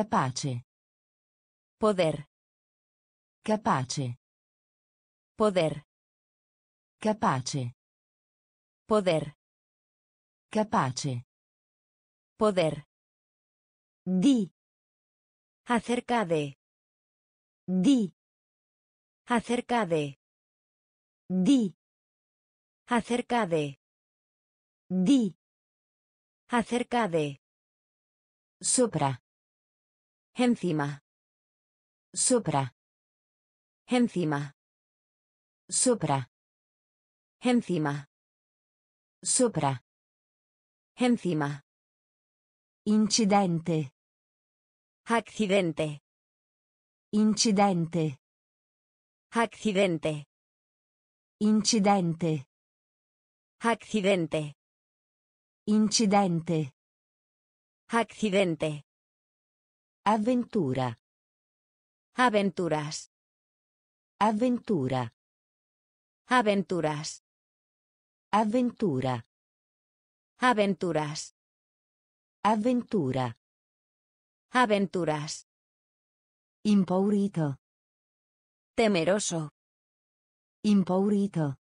Capace. Poder. Capace. Poder. Capace. Poder. Capace. Poder. Di. Acerca de. Di. Acerca de. Di. Acerca de. Di. Acerca de. Sopra. Encima. Sopra. Encima. Sopra. Encima. Sopra. Encima. Incidente. Accidente. Incidente. Accidente. Incidente. Accidente. Incidente. Accidente. Avventura. Aventuras. Avventura. Aventuras. Avventura. Aventuras. Avventura. Aventuras. Impaurito. Temeroso. Impaurito.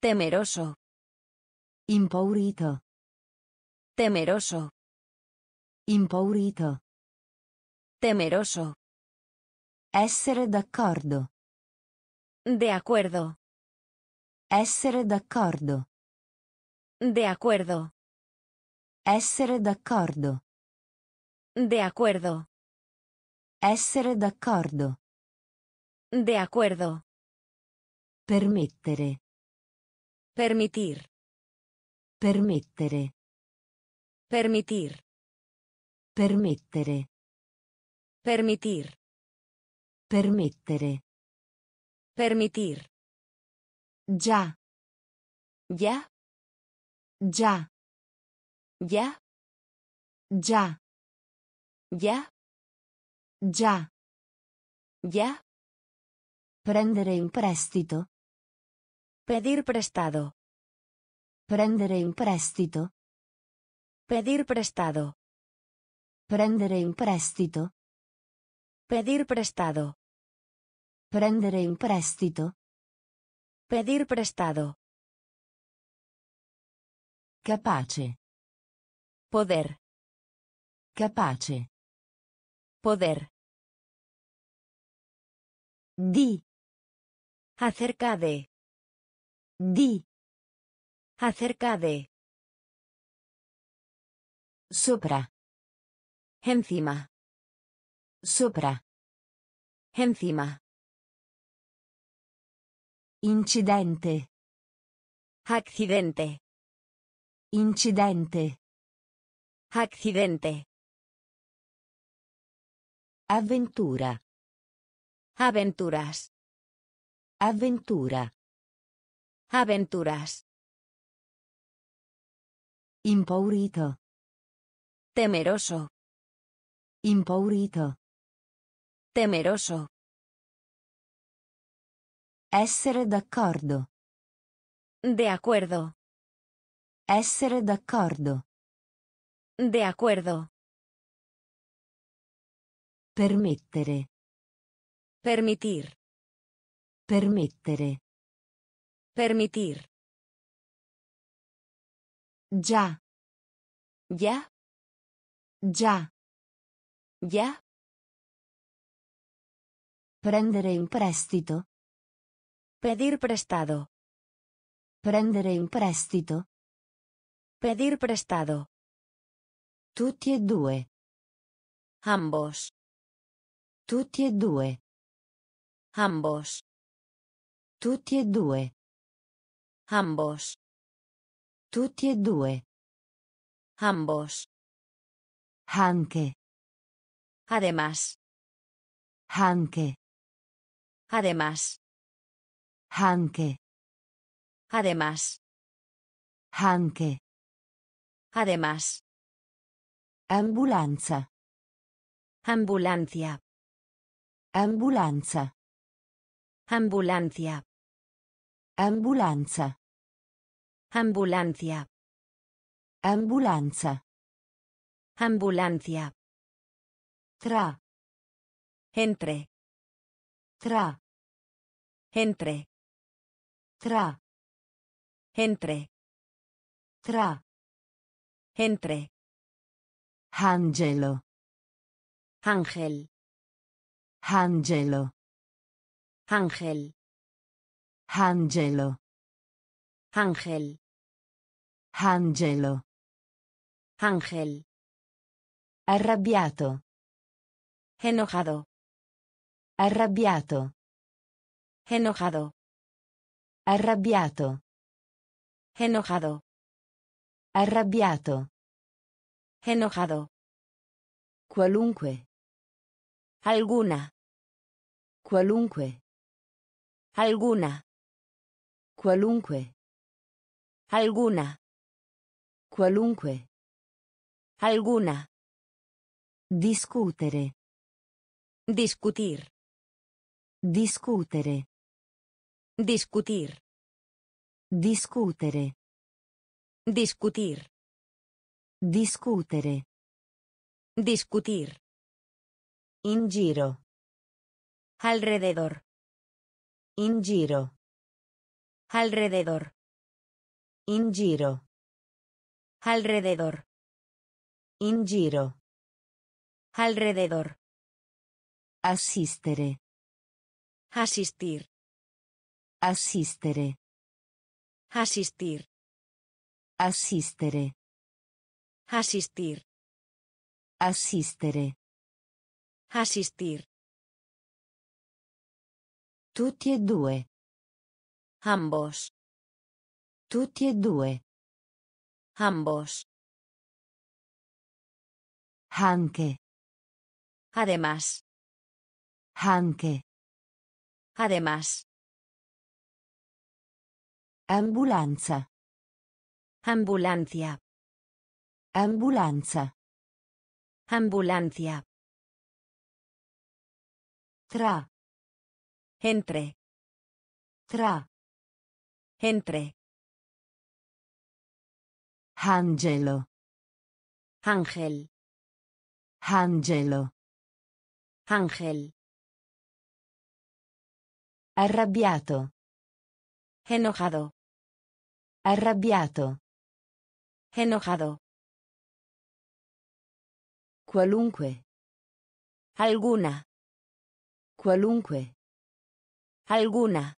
Temeroso. Impaurito. Temeroso. Impaurito. Temeroso. Essere d'accordo. De acuerdo. Essere d'accordo. De acuerdo. Essere d'accordo. De acuerdo. Essere d'accordo. De acuerdo. Permettere. Permitir. Permettere. Permitir. Permettere. Permitir. Permettere. Permitir. Già. Ya. Già. Ya. Già. Ya. Già. Ya. Prendere in prestito. Pedir prestado. Prendere in prestito. Pedir prestado. Prendere in prestito. Pedir prestado. Prendere in prestito. Pedir prestado. Capace. Poder. Capace. Poder. Di. Acerca de. Di. Acerca de. Sopra. Encima. Sopra. Encima. Incidente. Accidente. Incidente. Accidente. Avventura. Aventuras. Avventura. Aventuras. Impaurito. Temeroso. Impaurito. Temeroso. Essere d'accordo. De acuerdo. Essere d'accordo. De acuerdo. Permettere. Permitir. Permettere. Permitir. Già. Ya. Già. Ya. Prendere in prestito. Pedir prestado. Prendere in prestito. Pedir prestado. Tutti e due. Ambos. Tutti e due. Ambos. Tutti e due. Ambos. Tutti e due. Ambos. Anche. Además. Anche. Además. Anche. Además. Anche. Además. Ambulanza. Ambulancia. Ambulanza. Ambulancia. Ambulanza. Ambulancia. Ambulanza. Ambulancia. Tra. Entre. Tra. Entre. Tra. Entre. Tra. Entre. Angelo. Ángel. Angelo. Ángel. Angelo. Ángel. Angelo. Ángel. Arrabbiato. Enojado. Arrabbiato. Enojado. Arrabbiato. Enojado. Arrabbiato. Enojado. Qualunque. Alguna. Qualunque. Alguna. Qualunque. Alguna. Qualunque. Alguna. Discutere. Discutir. Discutere. Discutir. Discutere. Discutir. Discutere. Discutir. In giro. Alrededor. In giro. Alrededor. In giro. Alrededor. In giro. Alrededor. Assistere. Asistir. Assistere. Asistir. Assistere. Asistir. Assistere. Asistir. Tutti e due. Ambos. Tutti e due. Ambos. Anche. Además. Anche. Además. Ambulanza. Ambulancia. Ambulanza. Ambulancia. Tra. Entre. Tra. Entre. Angelo. Ángel. Angelo. Ángel. Arrabbiato. Enojado. Arrabbiato. Enojado. Qualunque. Alguna. Qualunque. Alguna.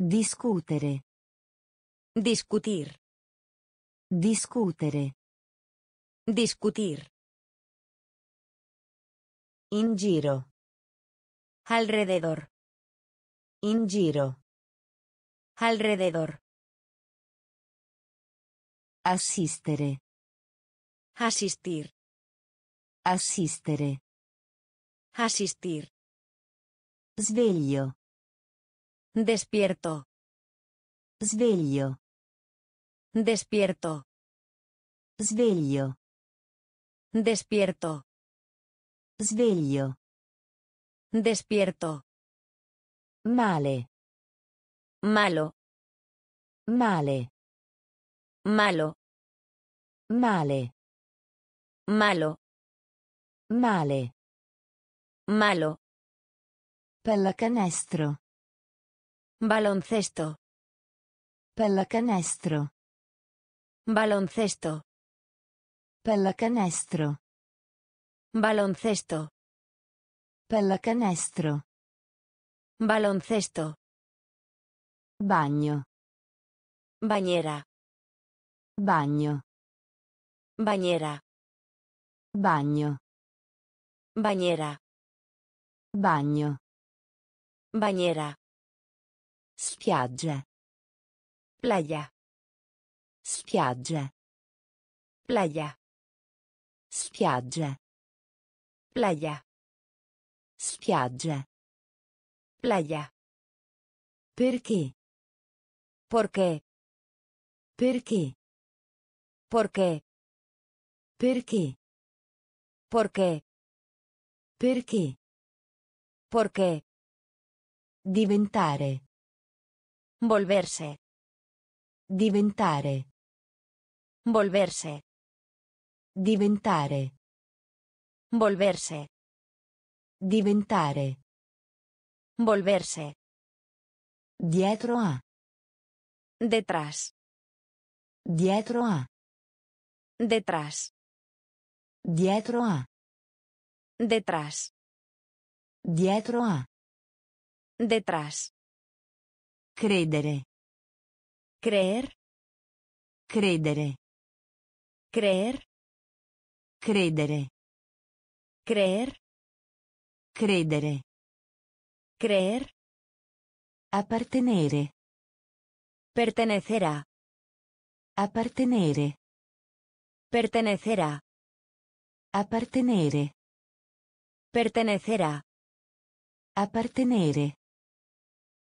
Discutere. Discutir. Discutere. Discutir. In giro. Alrededor. In giro. Alrededor. Assistere. Asistir. Assistere. Asistir. Sveglio. Despierto. Sveglio. Despierto. Sveglio. Despierto. Sveglio. Despierto. Male. Malo. Male. Malo. Male. Malo. Male. Malo. Pallacanestro. Baloncesto. Pallacanestro. Baloncesto. Pallacanestro. Baloncesto. Pallacanestro. Baloncesto. Bagno. Bañera. Bagno. Bañera. Bagno. Bañera. Bagno. Bañera. Spiaggia. Playa. Spiaggia. Playa. Spiaggia. Playa. Spiaggia. Playa. Perché? Perché? Perché? ¿Por qué? Perché? ¿Por qué? Diventare. Volverse. Diventare. Volverse. Diventare. Volverse. Diventare. Volverse. Dietro a. Detrás. Dietro a. Detrás. Dietro a. Detrás. Dietro a. Detrás. Credere. Creer. Credere. Creer. Credere. Creer. Credere. Creer. Appartenere. Pertenecer a. Appartenere. Pertenecer a. Appartenere. Pertenecer a. Appartenere.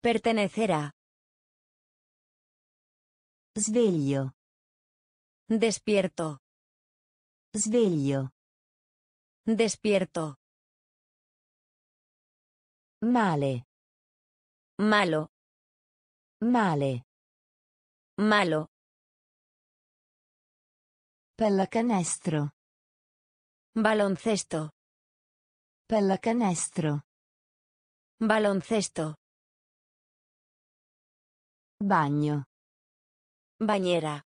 Pertenecer a. Sveglio. Despierto. Sveglio. Despierto. Male. Malo. Male. Malo. Pallacanestro. Baloncesto. Pallacanestro. Baloncesto. Bagno. Bañera.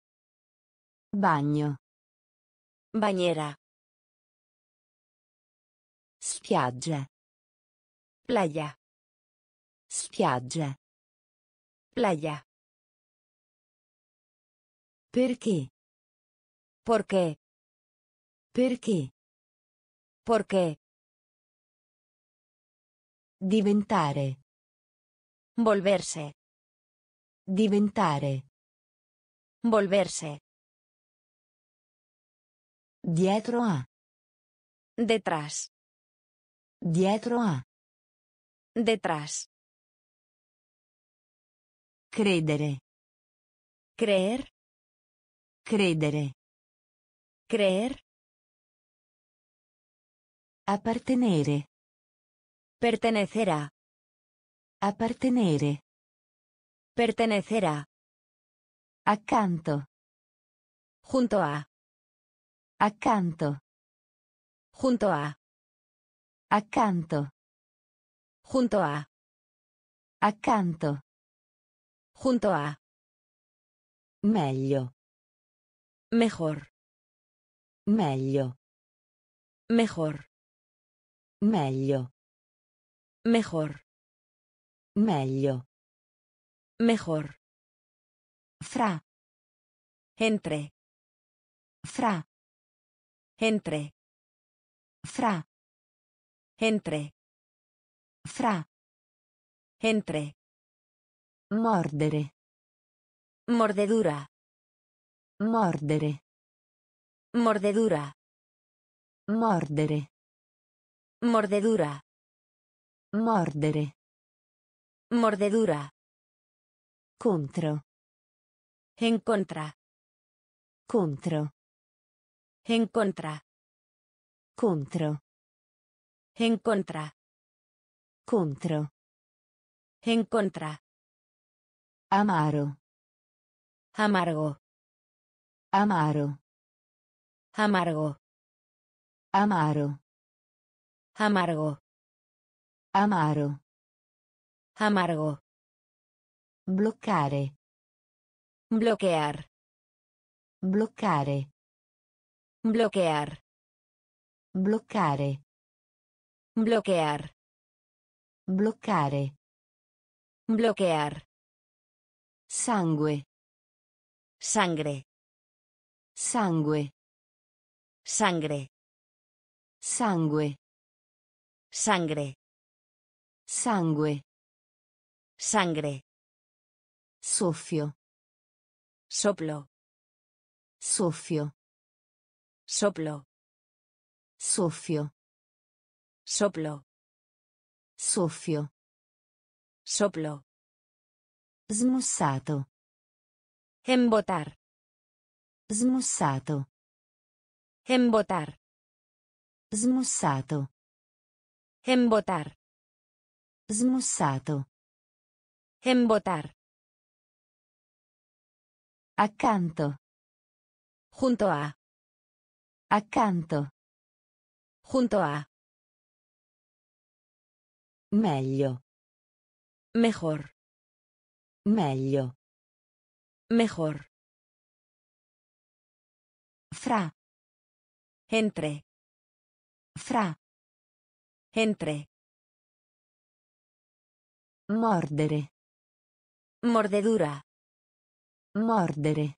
Bagno. Bañera. Spiaggia. Playa. Spiaggia. Playa. Perché? Perché? ¿Por qué? Diventare. Volverse. Diventare. Volverse. Dietro a. Detrás. Dietro a. Detrás. Credere. Creer. Credere. Creer. Appartenere. Pertenecer a. Appartenere. Pertenecer a. Accanto. Junto a. Accanto. Junto a. Accanto. Junto a. Accanto. Junto a. Meglio. Mejor. Meglio. Mejor. Meglio. Mejor. Meglio. Mejor. Fra. Entre. Fra. Entre. Fra. Entre. Fra. Entre. Mordere. Mordedura. Mordere. Mordedura. Mordere. Mordedura. Mordere. Mordedura. Contro. En contra. Contro. En contra. Contro. En contra. Contro. En contra. Amaro. Amargo. Amaro. Amargo. Amaro. Amargo. Amaro. Amargo. Bloccare. Bloquear. Bloccare. Bloquear. Bloccare. Bloquear. Bloccare. Bloquear. Sangue. Sangre. Sangue. Sangre. Sangue. Sangre. Sangue. Sangre. Soffio. Soplo. Soffio. Soplo. Soffio. Soplo. Soffio. Soplo. Smussato. Embotar. Smussato. Embotar. Smussato. Embotar. Smussato. Embotar. Accanto. Junto a. Accanto. Junto a. Meglio. Mejor. Meglio. Mejor. Fra. Entre. Fra. Entre. Mordere. Mordedura. Mordere.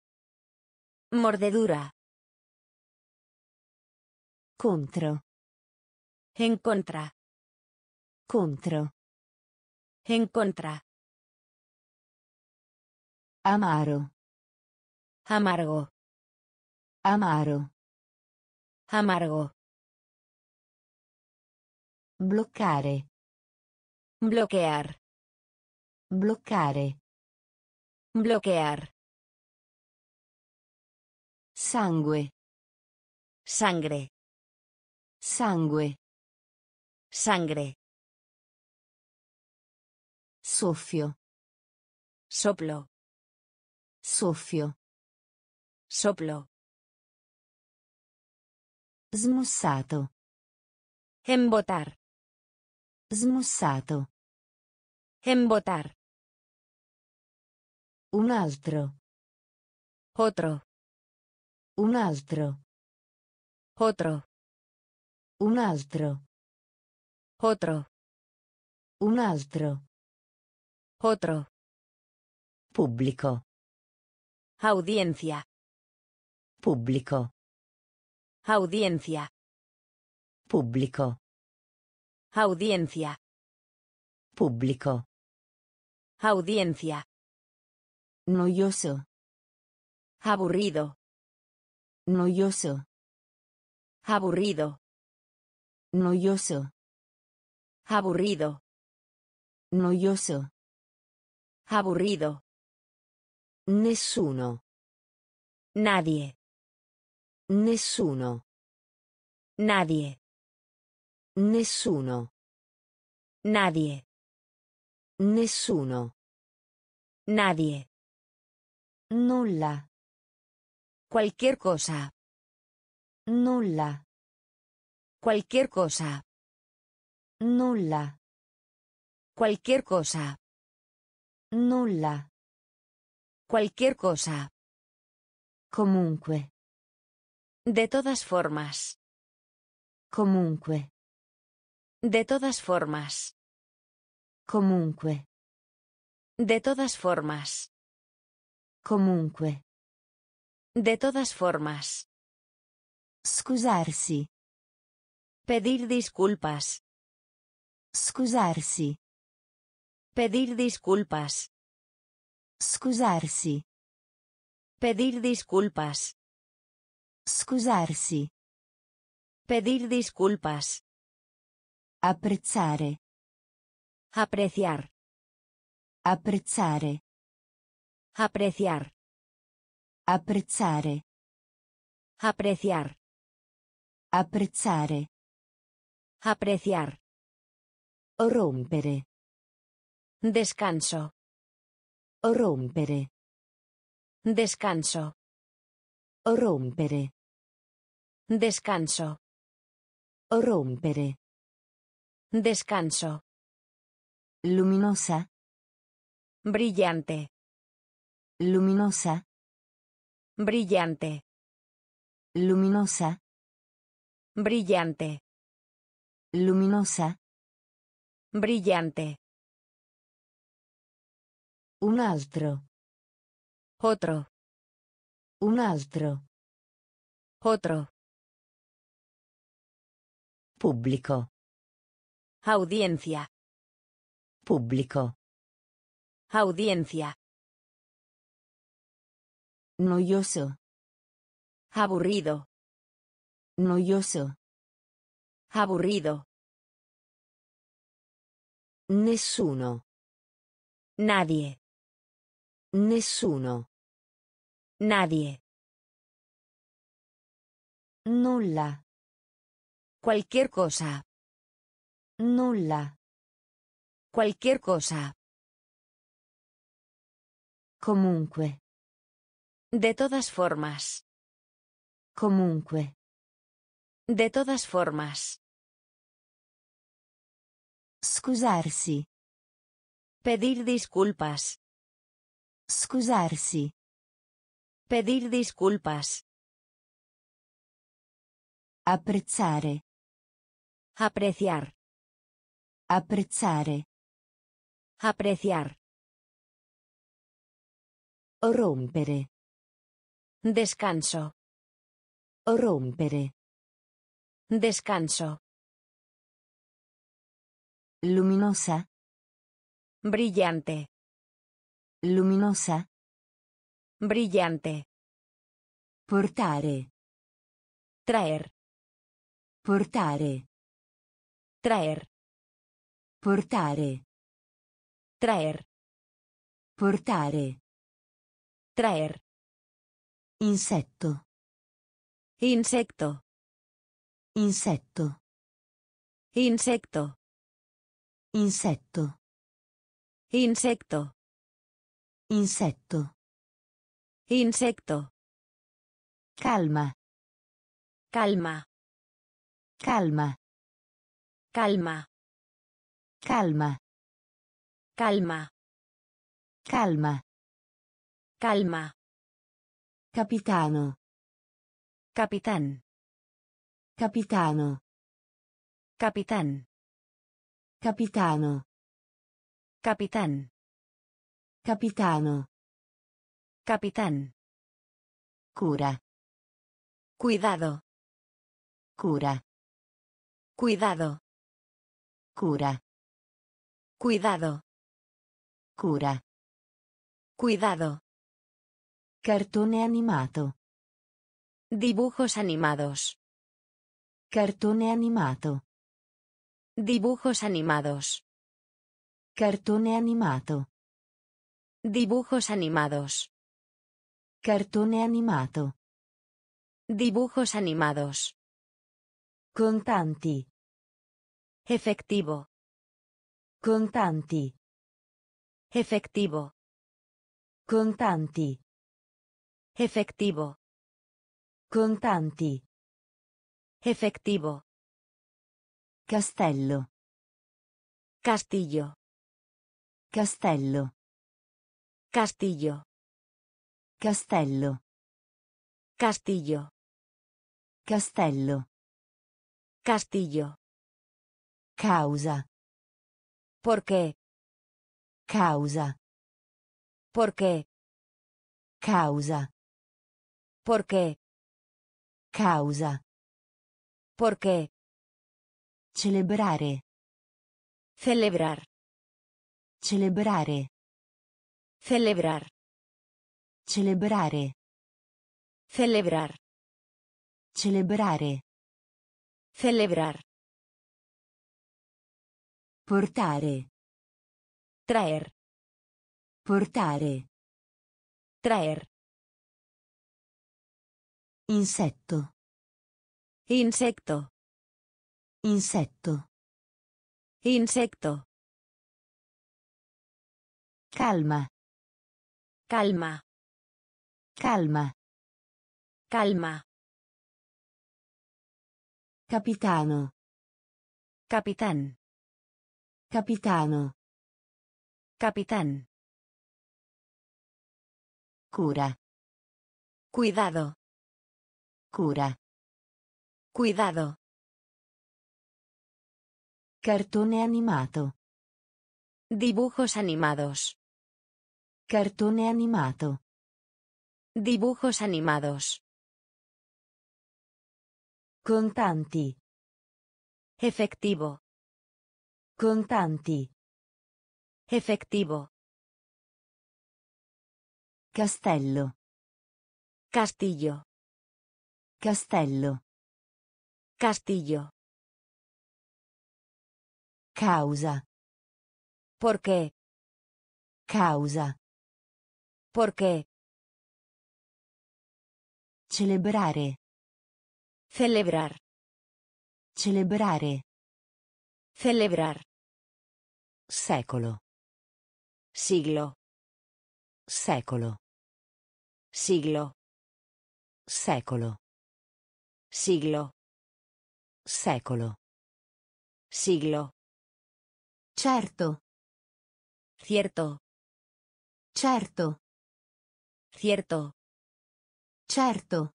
Mordedura. Contro. En contra. Contro. En contra. Amaro. Amargo. Amaro. Amargo. Bloccare. Bloquear. Bloccare. Bloquear. Sangue. Sangre. Sangue. Sangre. Soffio. Soplo. Soffio. Soplo. Smussato. Embotar. Smussato. Embotar. Un altro. Otro. Un altro. Otro. Un altro. Otro. Un altro. Otro. Público. Audiencia. Público. Audiencia. Público. Audiencia. Público. Audiencia. Noyoso. Aburrido. Noyoso. Aburrido. Noyoso. Aburrido. Noyoso. Aburrido. Nessuno. Nadie. Nessuno. Nadie. Nessuno. Nadie. Nessuno. Nadie. Nulla. Cualquier cosa. Nulla. Cualquier cosa. Nulla. Cualquier cosa. Nulla. Cualquier cosa. Comunque. De todas formas. Comunque. De todas formas. Comunque. De todas formas. Comunque. De todas formas. Scusarsi. Pedir disculpas. Scusarsi. Pedir disculpas. Scusarsi. Pedir disculpas. Scusarsi. Pedir disculpas. Apprezzare. Apreciar. Apprezzare. Apreciar. Apprezzare. Apreciar. Apprezzare. Apreciar. Rompere. Descanso. Rompere. Descanso. Rompere. Descanso. Rompere. Descanso. Luminosa. Brillante. Luminosa. Brillante. Luminosa. Brillante. Luminosa. Brillante. Un altro. Otro. Un altro. Otro. Pubblico. Audiencia. Pubblico. Audiencia. Noioso. Aburrido. Noioso. Aburrido. Nessuno. Nadie. Nessuno. Nadie. Nulla. Cualquier cosa. Nulla. Cualquier cosa. Comunque. De todas formas. Comunque. De todas formas. Scusarsi. Pedir disculpas. Scusarsi. Pedir disculpas. Apprezzare. Apreciar. Apprezzare. Apreciar. Rompere. Descanso. Rompere. Descanso. Luminosa. Brillante. Luminosa. Brillante. Portare. Traer. Portare. Traer. Portare. Traer. Portare. Traer. Insetto. Insecto. Insetto. Insecto. Insetto. Insecto. Insetto. Insecto. Calma. Calma. Calma. Calma. Calma. Calma. Calma. Calma. Capitano. Capitán. Capitano. Capitán. Capitano. Capitán. Capitano. Capitán. Cura. Cuidado. Cura. Cuidado. Cura. Cuidado. Cura. Cuidado. Cartone animato. Dibujos animados. Cartone animato. Dibujos animados. Cartone animato. Dibujos animados. Cartone animato. Dibujos animados. Contanti. Efectivo. Contanti. Efectivo. Contanti. Efectivo. Contanti. Efectivo. Castello. Castillo. Castello. Castillo. Castello. Castillo. Castello. Castillo. Causa. ¿Por qué? Causa. ¿Por qué? Causa. ¿Por qué? Causa. ¿Por qué? Celebrare. Celebrar. Celebrare. Celebrar. Celebrare. Celebrar. Celebrare. Celebrar. Portare. Traer. Portare. Traer. Insetto. Insecto. Insetto. Insecto. Calma. Calma. Calma. Calma. Capitano. Capitán. Capitano. Capitán. Cura. Cuidado. Cura. Cuidado. Cartone animato. Dibujos animados. Cartone animato. Dibujos animados. Contanti. Efectivo. Contanti. Efectivo. Castello. Castillo. Castello. Castillo. Causa. ¿Por qué? Causa. ¿Por qué? Celebrare. Celebrar. Celebrare. Celebrar. Secolo. Siglo. Secolo. Siglo. Secolo. Siglo. Secolo. Siglo. Certo. Cierto. Certo. Cierto. Certo.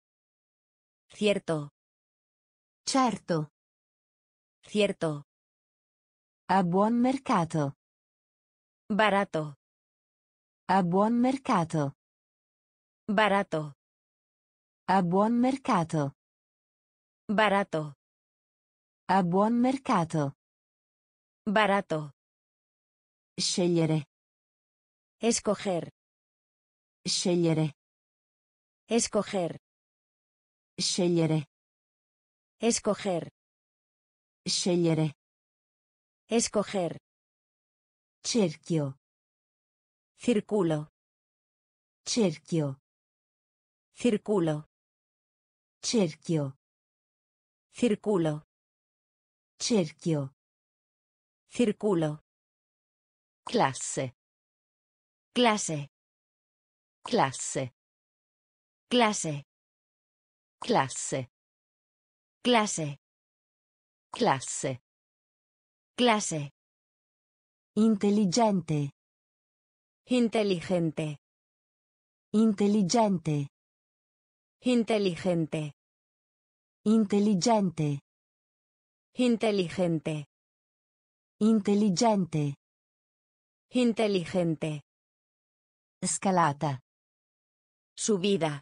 Cierto. Certo. Cierto. A buon mercato. Barato. A buon mercato. Barato. A buon mercato. Barato. A buon mercato. Barato. Scegliere. Escoger. Scegliere. Escoger. Scegliere. Escoger. Scegliere. Escoger. Cerchio. Círculo. Cerchio. Círculo. Cerchio. Círculo. Cerchio. Círculo. Classe. Clase. Classe. Clase. Classe. Clase. Classe. Clase. Intelligente. Inteligente. Intelligente. Inteligente. Intelligente. Inteligente. Intelligente. Inteligente. Scalata. Subida.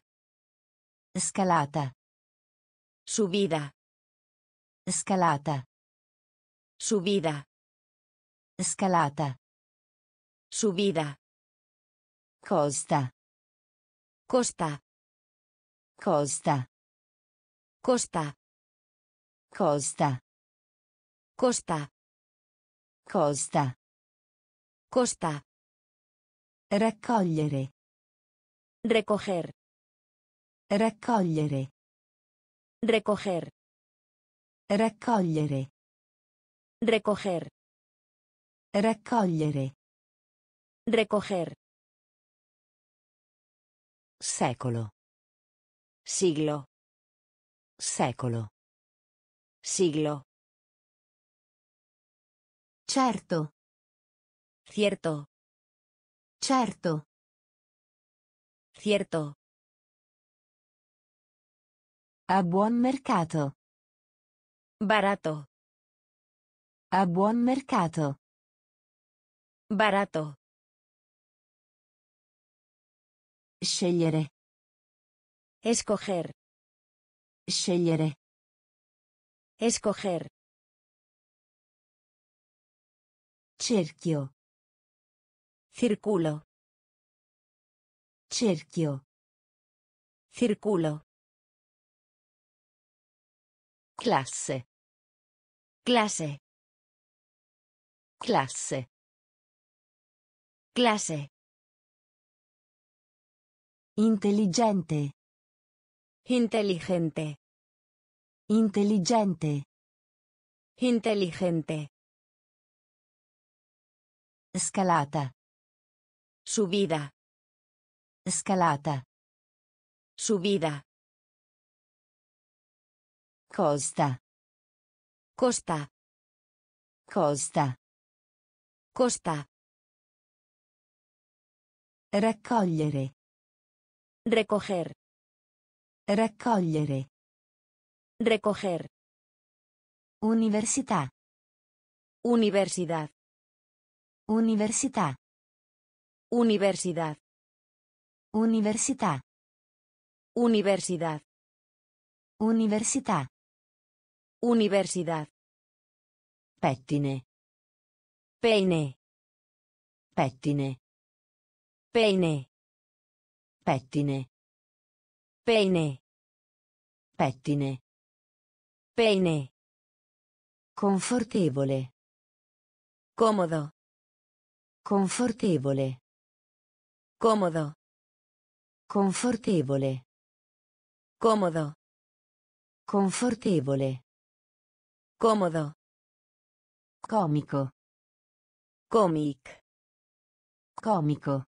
Scalata. Subida. Scalata. Subida. Scalata. Subida. Costa. Costa. Costa. Costa. Costa. Costa. Costa. Costa. Raccogliere. Recoger. Raccogliere. Recoger. Raccogliere. Recoger. Raccogliere. Recoger. Secolo. Siglo. Secolo. Siglo. Certo. Cierto. Certo. Cierto. A buon mercato. Barato. A buon mercato. Barato. Scegliere. Escoger. Scegliere. Escoger. Cerchio. Círculo. Cerchio. Circulo. Classe. Classe. Classe. Classe. Intelligente. Intelligente. Intelligente. Intelligente. Scalata. Subida. Scalata. Subida. Costa. Costa. Costa. Costa. Raccogliere. Recoger. Raccogliere. Recoger. Università. Universidad. Università. Universidad. Università. Universidad. Università. Universidad. Pettine. Peine. Pettine. Peine. Pettine. Peine. Pettine. Peine. Confortevole. Cómodo. Confortevole. Cómodo. Confortevole. Cómodo. Confortevole. Cómodo. Comico. Cómic. Comico.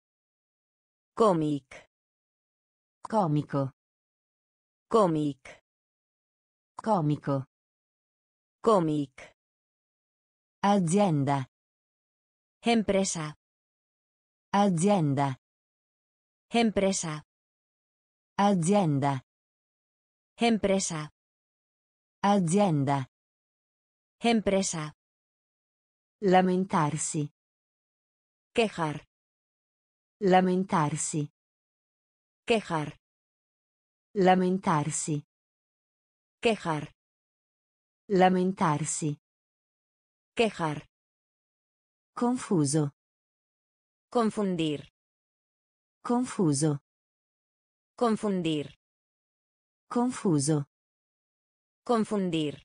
Cómic. Comico. Cómic. Comico. Cómic. Azienda. Empresa. Azienda. Empresa. Azienda. Empresa. Azienda. Empresa. Lamentarsi. Quejar. Lamentarsi. Quejar. Lamentarsi. Quejar. Lamentarsi. Quejar. Confuso. Confundir. Confuso. Confundir. Confuso. Confundir.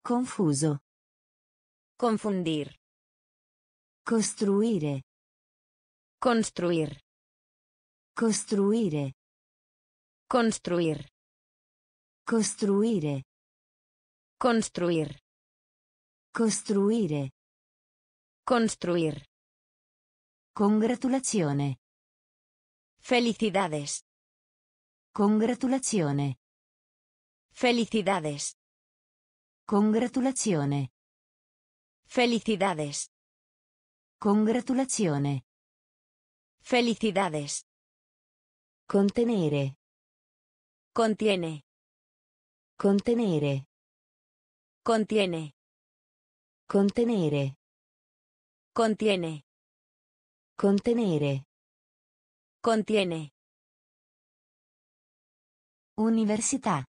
Confuso. Confundir. Costruire. Construir. Costruire. Construir. Costruire. Construir. Costruire. Construir. Congratulazione. Felicidades. Congratulazione. Felicidades. Congratulazione. Felicidades. Congratulazione. Felicidades. Contenere. Contiene. Contenere. Contiene. Contenere. Contiene. Contenere. Contiene. Università.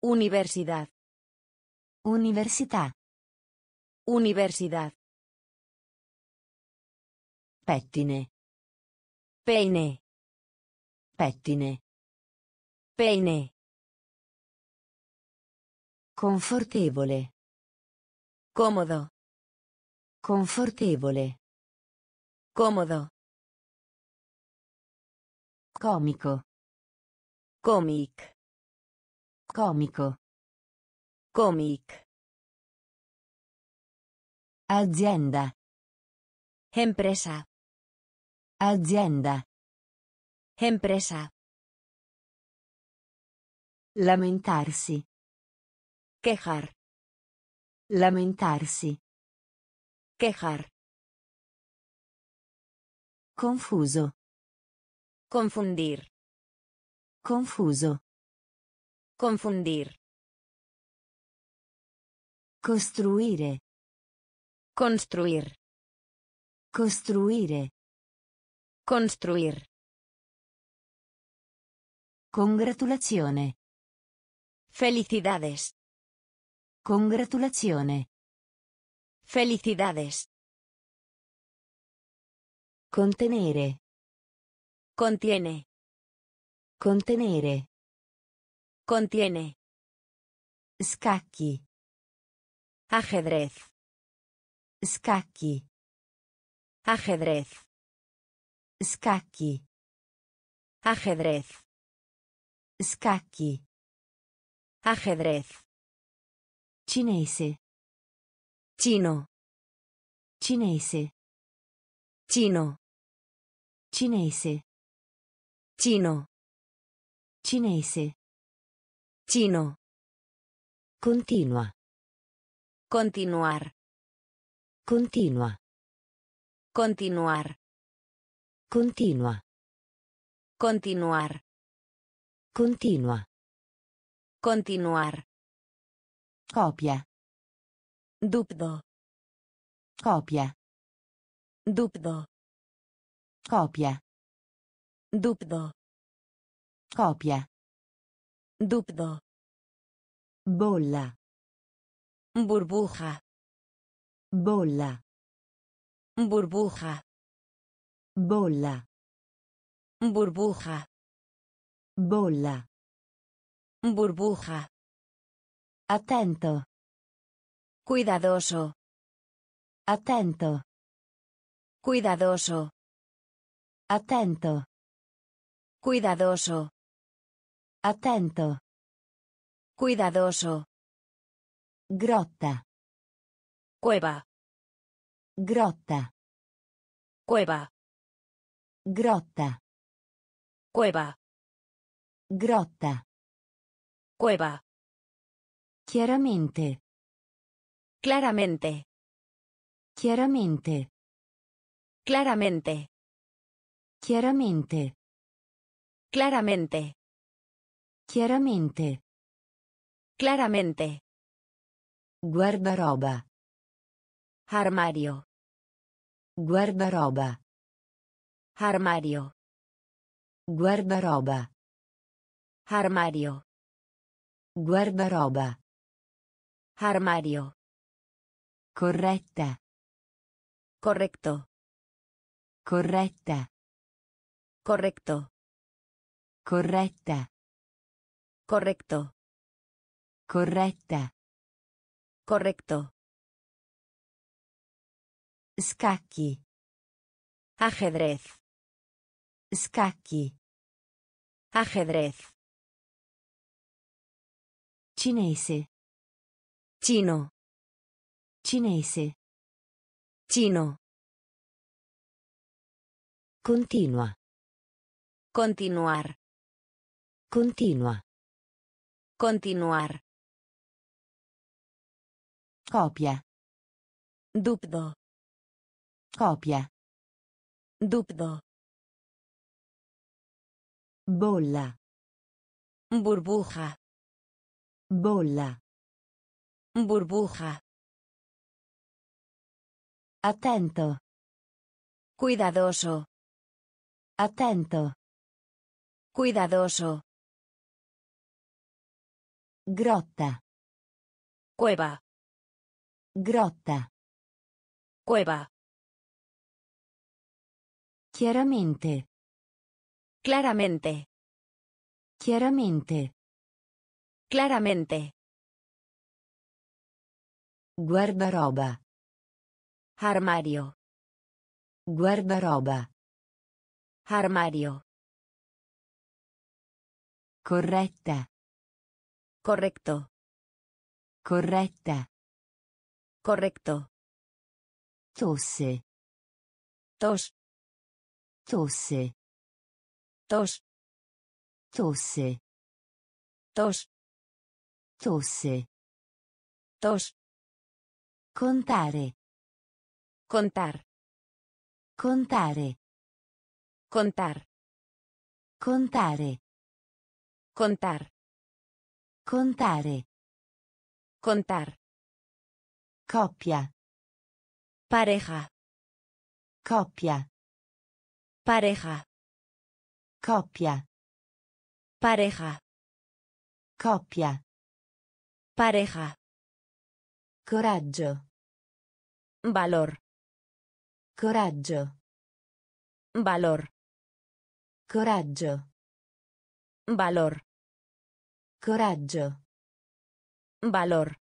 Universidad. Università. Universidad. Pettine. Peine. Pettine. Peine. Confortevole. Cómodo. Confortevole. Cómodo. Comico. Cómic. Comico. Cómic. Azienda. Empresa. Azienda. Empresa. Lamentarsi. Quejar. Lamentarsi. Quejar. Confuso. Confundir. Confuso. Confundir. Costruire. Construir. Costruire. Construir. Congratulazione. Felicidades. Congratulazione. Felicidades. Contenere. Contiene. Contenere. Contiene. Scacchi. Ajedrez. Scacchi. Ajedrez. Scacchi. Ajedrez. Scacchi. Ajedrez. Cinese. Chino. Cinese. Chino. Cinese. Chino. Cinese. Chino. Continua. Continuar. Continua. Continuar. Continua. Continuar. Continua. Continuar. Copia. Dubdo. Copia. Dubdo. Copia. Dubdo. Copia. Dubdo. Bolla. Burbuja. Bolla. Burbuja. Bolla. Burbuja. Bolla. Burbuja. Attento. Cuidadoso. Attento. Cuidadoso. Attento. Cuidadoso. Attento. Cuidadoso. Grotta. Cueva. Grotta. Cueva. Grotta. Cueva. Grotta. Cueva. Chiaramente. Claramente. Chiaramente. Claramente. Chiaramente. Claramente. Chiaramente. Claramente. Guardaroba. Armario. Guardaroba. Armario. Guardaroba. Armario. Guardaroba. Armario. Corretta. Correcto. Corretta. Correcto. Corretta. Correcto. Corretta. Correcto. Scacchi. Ajedrez. Scacchi. Ajedrez. Cinese. Chino. Cinese. Chino. Continua. Continuar. Continua. Continuar. Copia. Dubdo. Copia. Dubdo. Bolla. Burbuja. Bolla. Burbuja. Attento. Cuidadoso. Attento. Cuidadoso. Grotta. Cueva. Grotta. Cueva. Chiaramente. Claramente. Chiaramente. Claramente. Guardaroba. Armario. Guardaroba. Armario. Corretta. Correcto. Corretta. Correcto. Tosse. Tos. Tosse. Tos. Tosse. Tos. Tosse. Tos. Contare. Contar. Contare. Contar. Contare. Contar. Contare. Contar. Coppia. Pareja. Coppia. Pareja. Coppia. Pareja. Coppia. Pareja. Coraggio. Valor. Coraggio. Valor. Coraggio. Valor. Coraggio. Valor.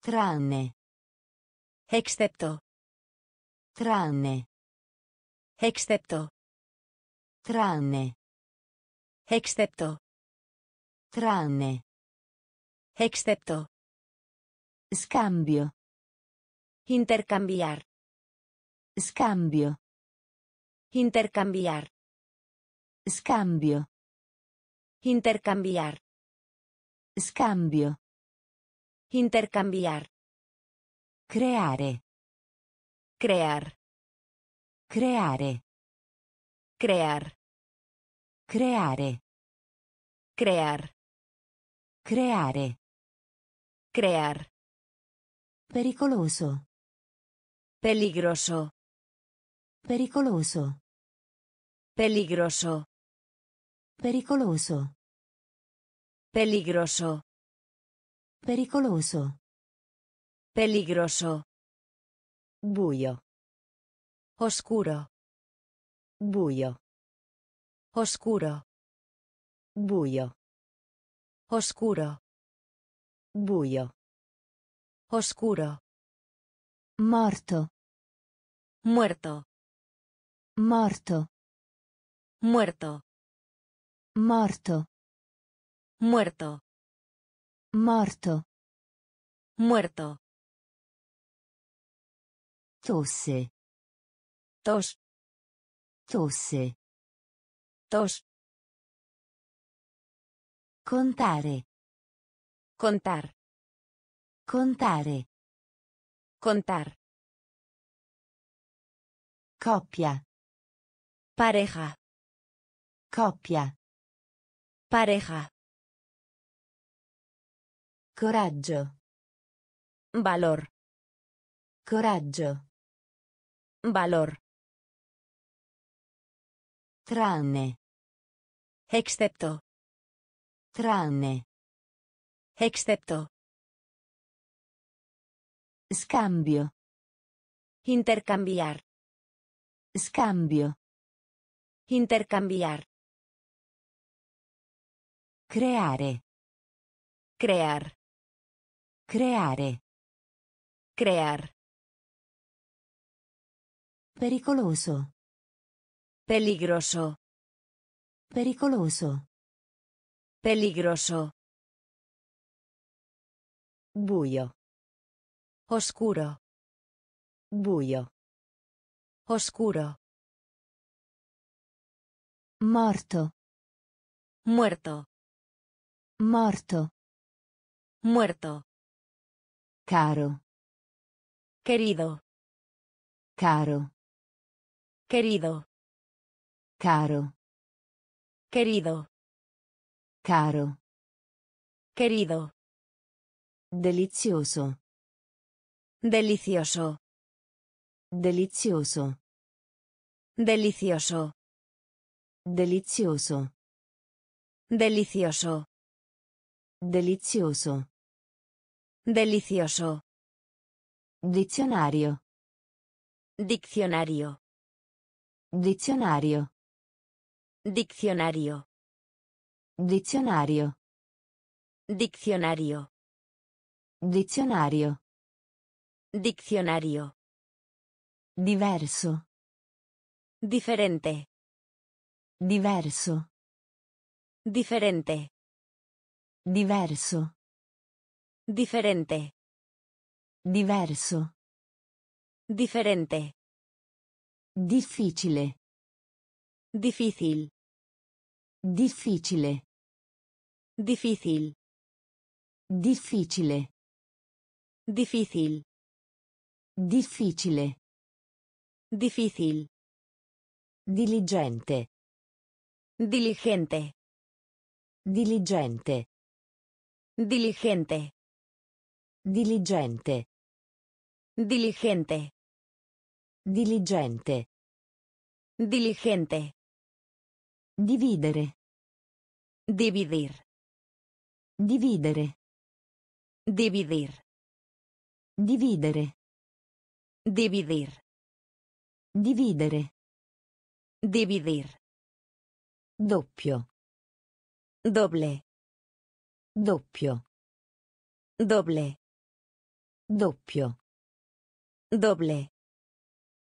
Tranne. Excepto. Tranne. Excepto. Tranne. Excepto. Tranne. Excepto. Scambio. Intercambiar. Scambio. Intercambiar. Scambio. Intercambiar. Scambio. Intercambiar. Creare. Crear. Creare. Crear. Creare. Crear. Creare. Crear. Pericoloso. Peligroso. Pericoloso. Peligroso. Pericoloso. Peligroso. Pericoloso. Peligroso. Buio. Oscuro. Buio. Oscuro. Buio. Oscuro. Buio. Oscuro. Morto. Muerto. Morto. Muerto. Morto. Muerto. Morto. Muerto. Tosse. Tos. Tosse. Tos. Contare. Contar. Contare. Contar. Coppia. Pareja. Coppia. Pareja. Coraggio. Valor. Coraggio. Valor. Tranne. Excepto. Tranne. Excepto. Scambio. Intercambiar. Scambio. Intercambiar. Creare. Crear. Creare. Crear. Pericoloso. Peligroso. Pericoloso. Peligroso. Buio. Oscuro. Buio. Oscuro. Morto. Muerto. Morto. Muerto. Caro. Querido. Caro. Querido. Caro. Querido. Caro. Querido. Delizioso. Delicioso. Delizioso. Delicioso. Delizioso. Delicioso. Delizioso. Delicioso. Dizionario. Diccionario. Dizionario. Diccionario. Dizionario. Diccionario. Dizionario. Diccionario. Diverso. Diferente. Diverso. Diferente. Diverso. Diferente. Diverso. Diferente. Difficile. Difícil. Difficile. Difícil. Difficile. Difícil. Difficile. Difícil. Diligente. Diligente. Diligente. Diligente. Diligente. Diligente. Diligente. Diligente. Dividere. Dividir. Dividere. Dividir. Dividere. Dividir. Dividere. Dividir. Doppio. Doble. Doppio. Doble. Doppio. Doble.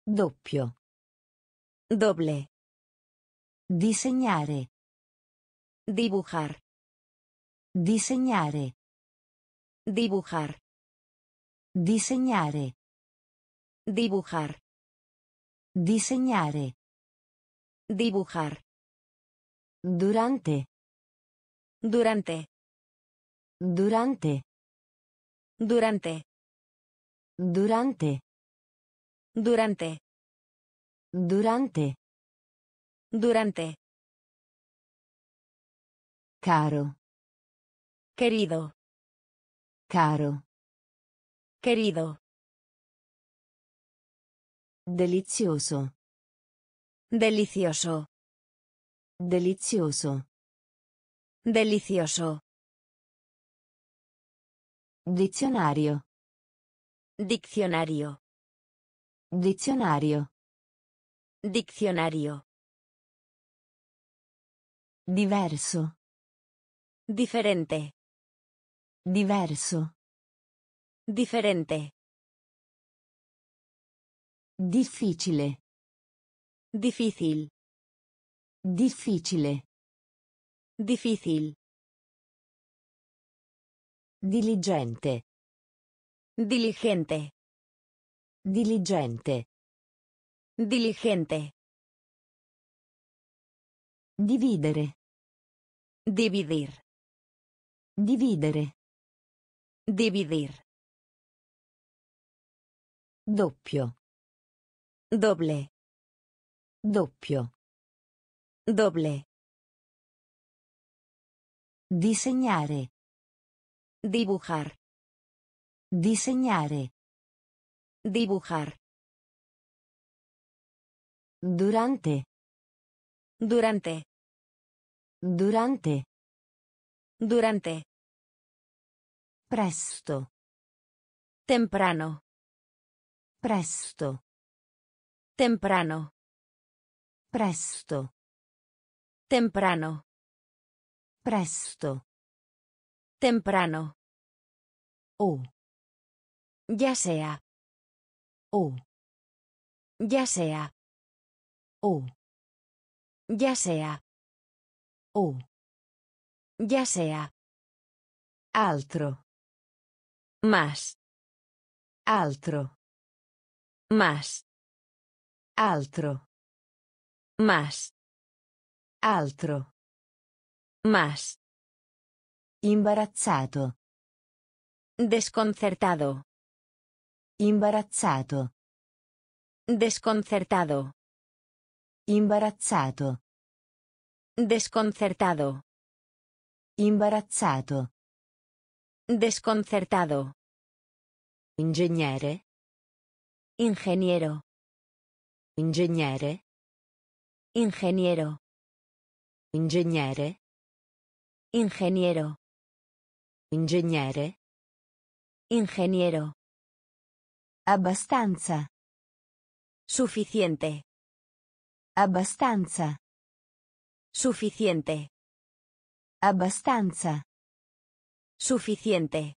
Doppio. Doble. Disegnare. Dibujar. Disegnare. Dibujar. Disegnare. Dibujar. Disegnare. Dibujar. Durante. Durante. Durante. Durante. Durante. Durante. Durante. Durante. Caro. Querido. Caro. Querido. Delizioso. Delicioso. Delizioso. Delicioso. Dizionario. Dizionario. Dizionario. Dizionario. Diverso. Differente. Diverso. Differente. Difficile. Difficil. Difficile. Difficil. Diligente. Diligente. Diligente. Diligente. Dividere. Dividir. Dividere. Dividir. Doppio. Doble. Doppio. Doble. Disegnare. Dibujar. Disegnare. Dibujar. Durante. Durante. Durante. Durante. Presto. Temprano. Presto. Temprano. Presto. Temprano. Presto. Temprano. O. Ya sea. O. Ya sea. O. Ya sea. O. Ya sea. Altro. Más. Altro. Más. Altro. Más. Altro. Más. Imbarazzato. Desconcertado. Imbarazzato. Desconcertado. Imbarazzato. Desconcertado. Imbarazzato. Desconcertado. Ingegnere. Ingeniero. Ingegnere. Ingeniero. Ingegnere. Ingeniero. Ingegnere. Ingeniero. Abbastanza. Suficiente. Abbastanza. Suficiente. Abbastanza. Suficiente.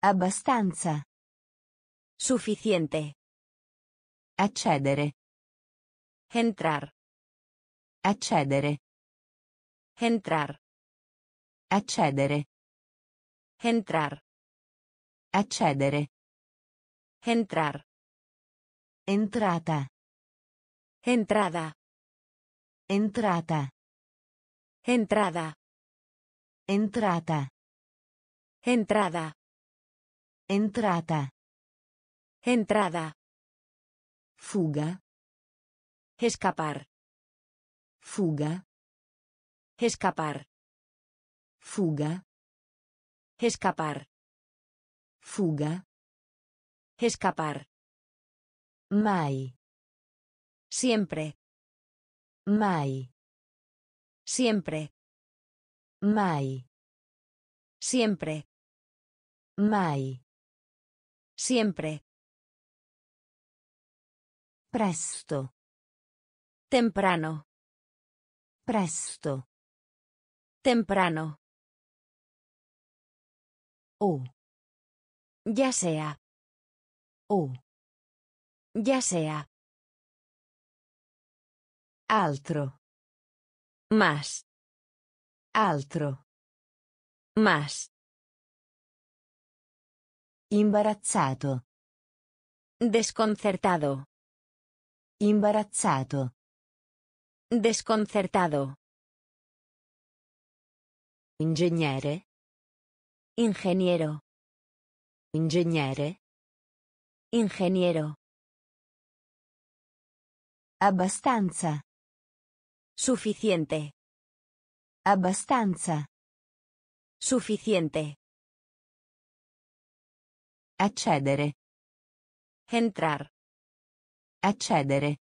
Abbastanza. Suficiente. Accedere. Entrar. Accedere. Entrar. Accedere. Entrar. Accedere. Entrar. Entrata. Entrada. Entrata. Entrada. Entrata. Entrada. Entrata. Entrada. Fuga. Escapar. Fuga. Escapar. Fuga. Escapar. Fuga. Escapar. Mai. Siempre. Mai. Siempre. Mai. Siempre. Mai. Siempre. Presto. Temprano. Presto. Temprano. O. Ya sea. O. Ya sea. Altro. Más. Altro. Más. Imbarazzato. Desconcertado. Imbarazzato. Desconcertado. Ingegnere. Ingeniero. Ingegnere. Ingeniero. Abbastanza. Suficiente. Abbastanza. Suficiente. Accedere. Entrar. Accedere.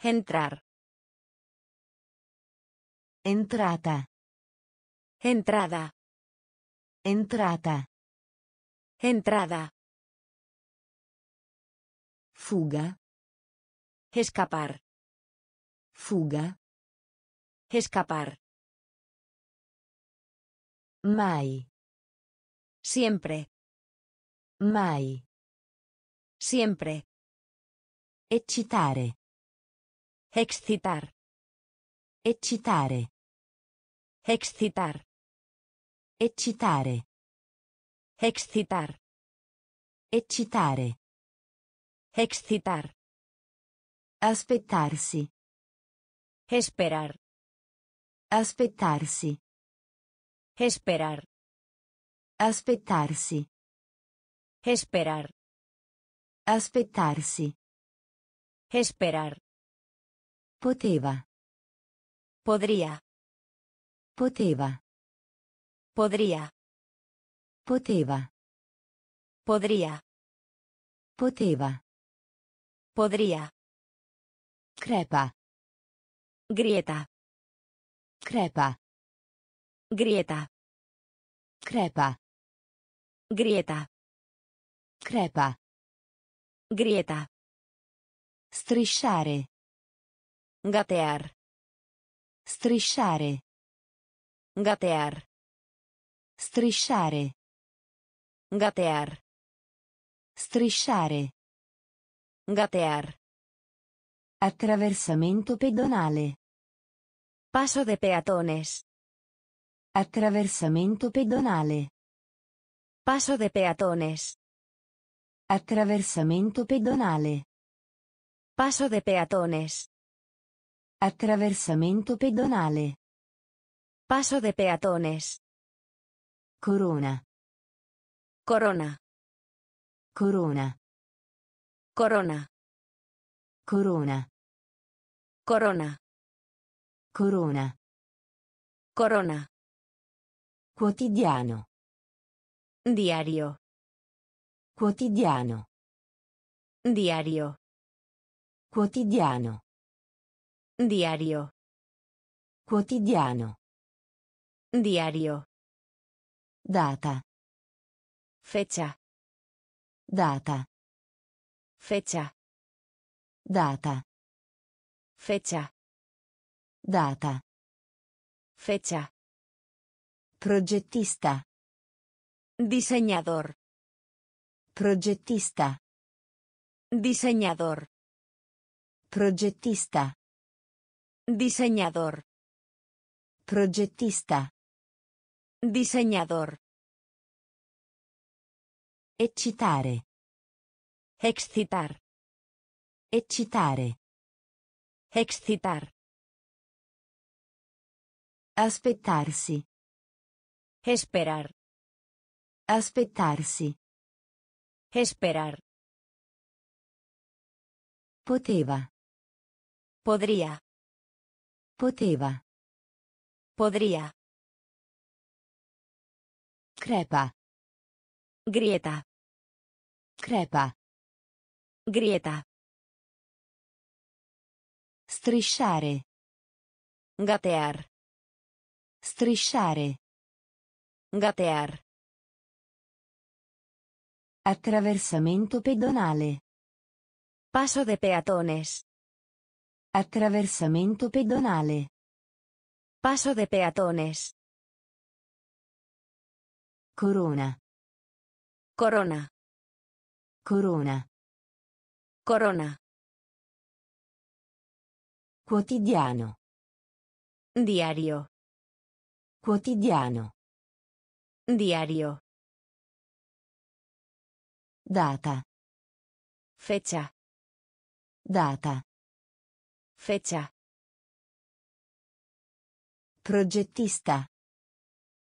Entrar. Entrata. Entrada. Entrata. Entrada. Fuga. Escapar. Fuga. Escapar. Mai. Siempre. Mai. Siempre. Eccitare. Excitar. Eccitare. Excitar. Eccitare. Excitar. Eccitare. Excitar. Aspettarsi. Esperar. Aspettarsi. Esperar. Aspettarsi. Esperar. Aspettarsi. Esperar. Poteva. Podría. Poteva. Podría. Poteva. Podría. Poteva. Podría. Crepa. Grieta. Crepa. Grieta. Crepa. Grieta. Crepa. Grieta. Strisciare. Gatear. Strisciare. Gatear. Strisciare. Gatear. Strisciare. Gatear. Attraversamento pedonale. Paso de peatones. Attraversamento pedonale. Paso de peatones. Attraversamento pedonale. Paso de peatones. Attraversamento pedonale. Paso de peatones. Corona. Corona. Corona. Corona. Corona. Corona. Corona. Corona. Quotidiano. Diario. Quotidiano. Diario. Quotidiano. Diario. Quotidiano. Diario. Data. Fecha. Data. Fecha. Data. Fecha. Data. Fecha. Progettista. Diseñador. Progettista. Diseñador. Progettista. Diseñador. Progettista. Diseñador. Eccitare. Excitar. Eccitare. Excitar. Aspettarsi. Esperar. Aspettarsi. Esperar. Poteva. Podría. Poteva. Podría. Crepa. Grieta. Crepa. Grieta. Strisciare. Gatear. Strisciare. Gatear. Attraversamento pedonale. Paso de peatones. Attraversamento pedonale. Paso de peatones. Corona. Corona. Corona. Corona. Quotidiano. Diario. Quotidiano. Diario. Data. Fecha. Data. Fecha. Progettista.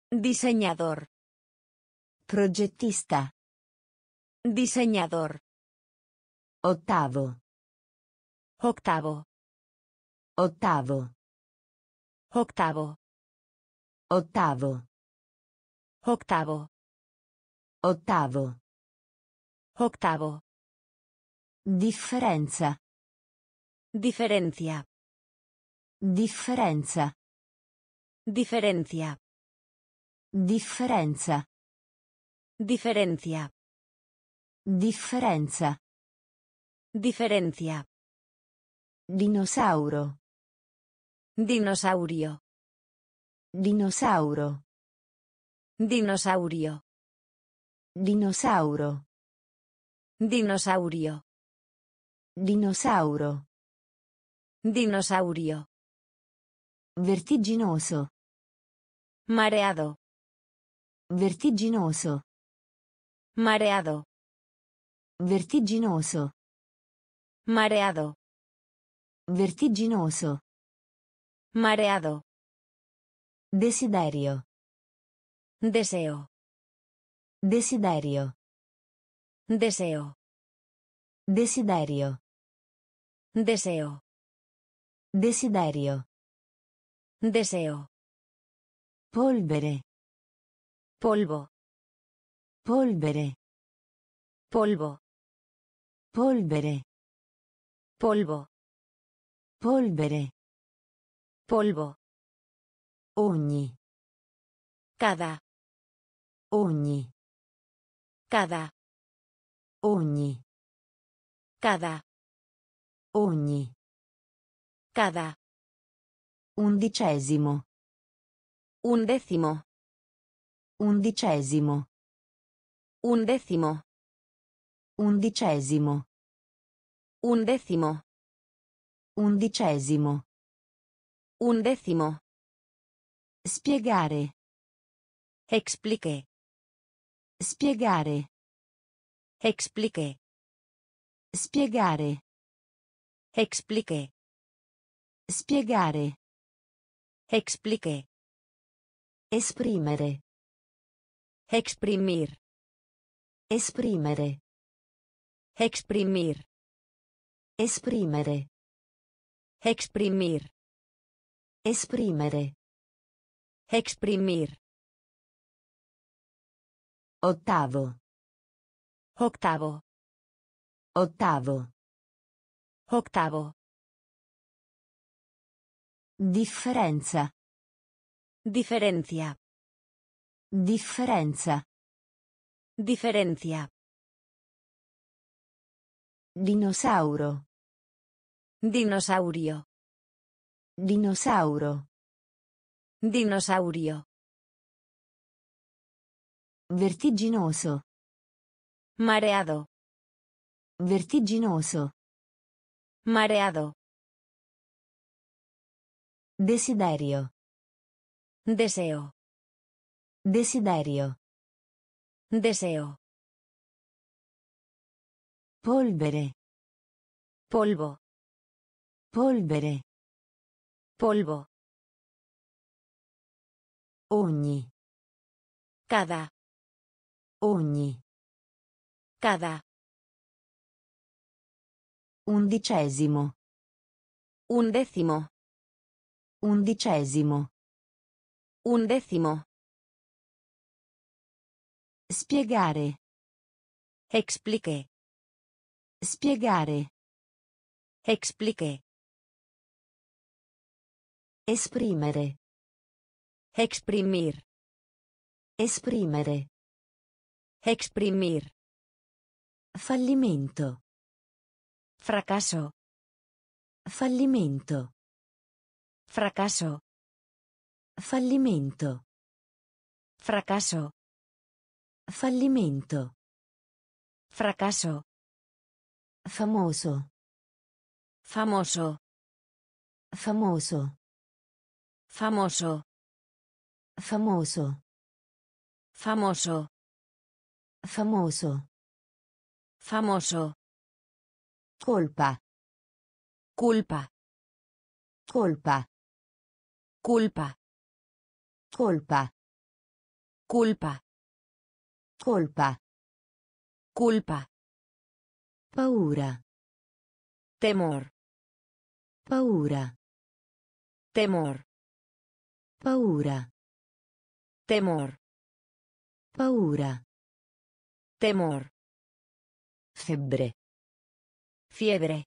Diseñador. Progettista. Diseñador. Ottavo. Octavo. Ottavo. Octavo. Ottavo. Octavo. Ottavo. Octavo. Differenza. Diferencia. Differenza. Diferencia. Differenza. Diferencia. Differenza. Diferencia. Dinosauro. Dinosaurio. Dinosauro. Dinosaurio. Dinosauro. Dinosaurio. Dinosauro. Dinosaurio. Vertiginoso. Mareado. Vertiginoso. Mareado. Vertiginoso. Mareado. Vertiginoso. Mareado. Desiderio. Deseo. Desiderio. Deseo. Desiderio. Deseo. Desiderio. Deseo. Polvere. Polvo. Polvere. Polvo. Polvere. Polvo. Polvere. Polvo. Ogni. Cada. Ogni. Cada. Ogni. Cada. Ogni. Cada. Undicesimo. Undécimo. Undicesimo. Undécimo. Undicesimo. Undécimo. Undicesimo. Undécimo. Spiegare. Explique. Spiegare. Explique. Spiegare. Explique. Spiegare. Explique. Esprimere. Exprimir. Esprimere. Exprimir. Esprimere. Exprimir. Esprimere. Exprimir. Ottavo. Octavo. Ottavo. Octavo. Differenza. Diferencia. Differenza. Diferencia. Dinosauro. Dinosaurio. Dinosauro. Dinosaurio. Vertiginoso. Mareado. Vertiginoso. Mareado. Desiderio. Deseo. Desiderio. Deseo. Polvere. Polvo. Polvere. Polvo. Ogni. Cada. Ogni. Cada. Undicesimo. Undécimo. Undicesimo. Undécimo. Spiegare. Explique. Spiegare. Explique. Esprimere. Exprimir. Esprimere. Exprimir. Fallimento. Fracaso. Fallimento. Fracaso. Fallimento. Fracaso. Fallimento. Fracaso. Famoso. Famoso. Famoso. Famoso. Famoso. Famoso. Famoso. Famoso. Colpa. Culpa. Colpa. Culpa. Colpa. Culpa. Colpa. Culpa. Paura. Temor. Paura. Temor. Paura. Temor. Paura. Temor. Febbre. Fiebre.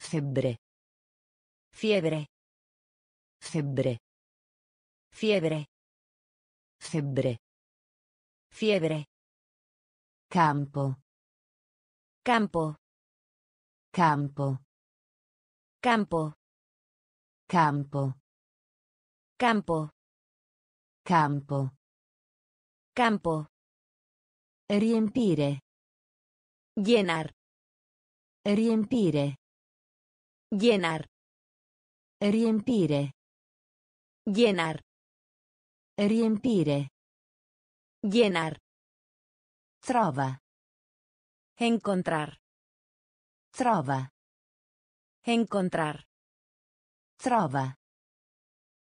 Febbre. Fiebre. Febbre. Fiebre. Febbre. Fiebre. Campo. Campo. Campo. Campo. Campo. Campo. Campo. Campo. Riempire. Llenar. Riempire. Llenar. Riempire. Llenar. Riempire. Llenar. Trova. Encontrar. Trova. Encontrar. Trova.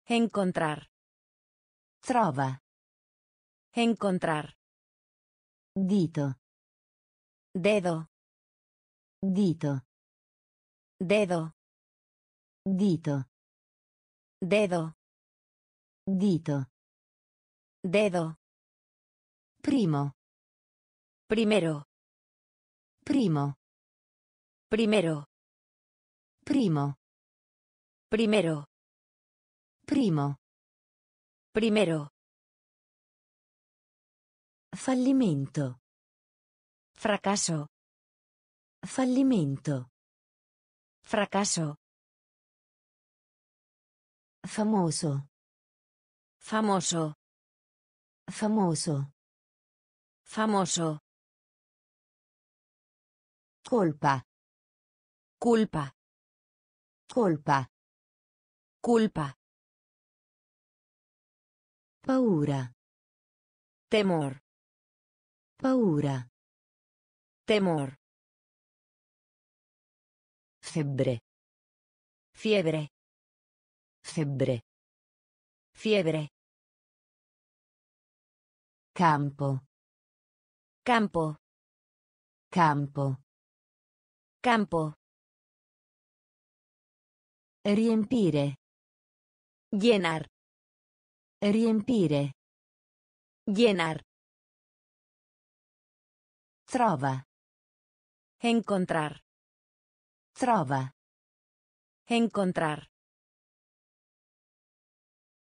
Encontrar. Trova. Encontrar. Dito. Dedo. Dito. Dedo. Dito. Dedo. Dito. Dedo. Primo. Primero. Primo. Primero. Primo. Primero. Primo. Primero. Fallimento. Fracaso. Fallimento. Fracaso. Famoso. Famoso. Famoso. Famoso. Colpa. Culpa. Colpa. Culpa. Paura. Temor. Paura. Temor. Febbre. Fiebre. Febbre. Fiebre. Campo. Campo. Campo. Campo. Riempire. Llenar. Riempire. Llenar. Trova. Encontrar. Trova. Encontrar.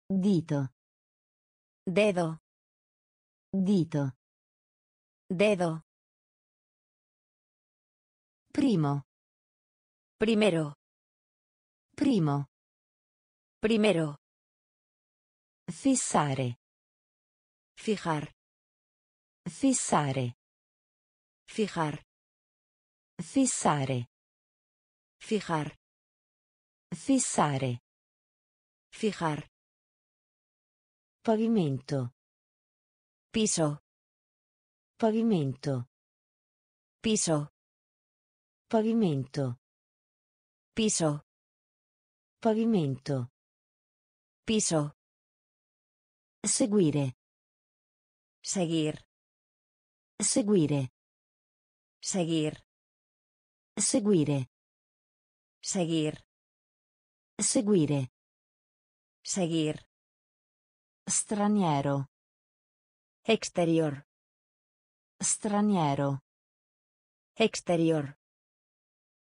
Dito. Dedo. Dito. Dedo. Primo. Primero. Primo. Primero. Fissare. Fijar. Fissare. Fijar. Fissare. Fijar. Fissare. Fijar. Pavimento. Piso. Pavimento. Piso. Pavimento. Piso. Pavimento. Piso. Seguire. Seguir. Seguire. Seguir. Seguire. Seguir. Seguire. Seguir. Straniero. Exterior. Straniero. Exterior.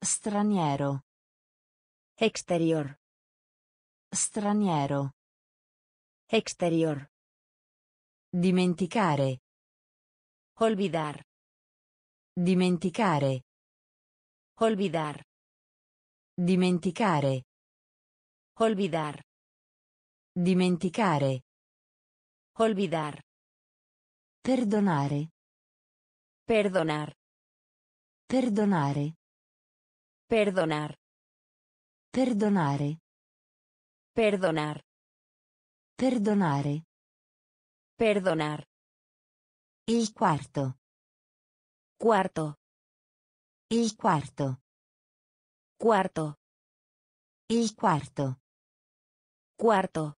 Straniero. Exterior. Straniero. Exterior. Dimenticare. Olvidar. Dimenticare. Olvidar. Dimenticare. Olvidar. Dimenticare. Olvidar. Perdonare. Perdonar. Perdonare. Perdonar. Perdonare. Perdonar. Perdonare. Perdonar. Il quarto. Cuarto. Il quarto. Cuarto. Il quarto. Cuarto.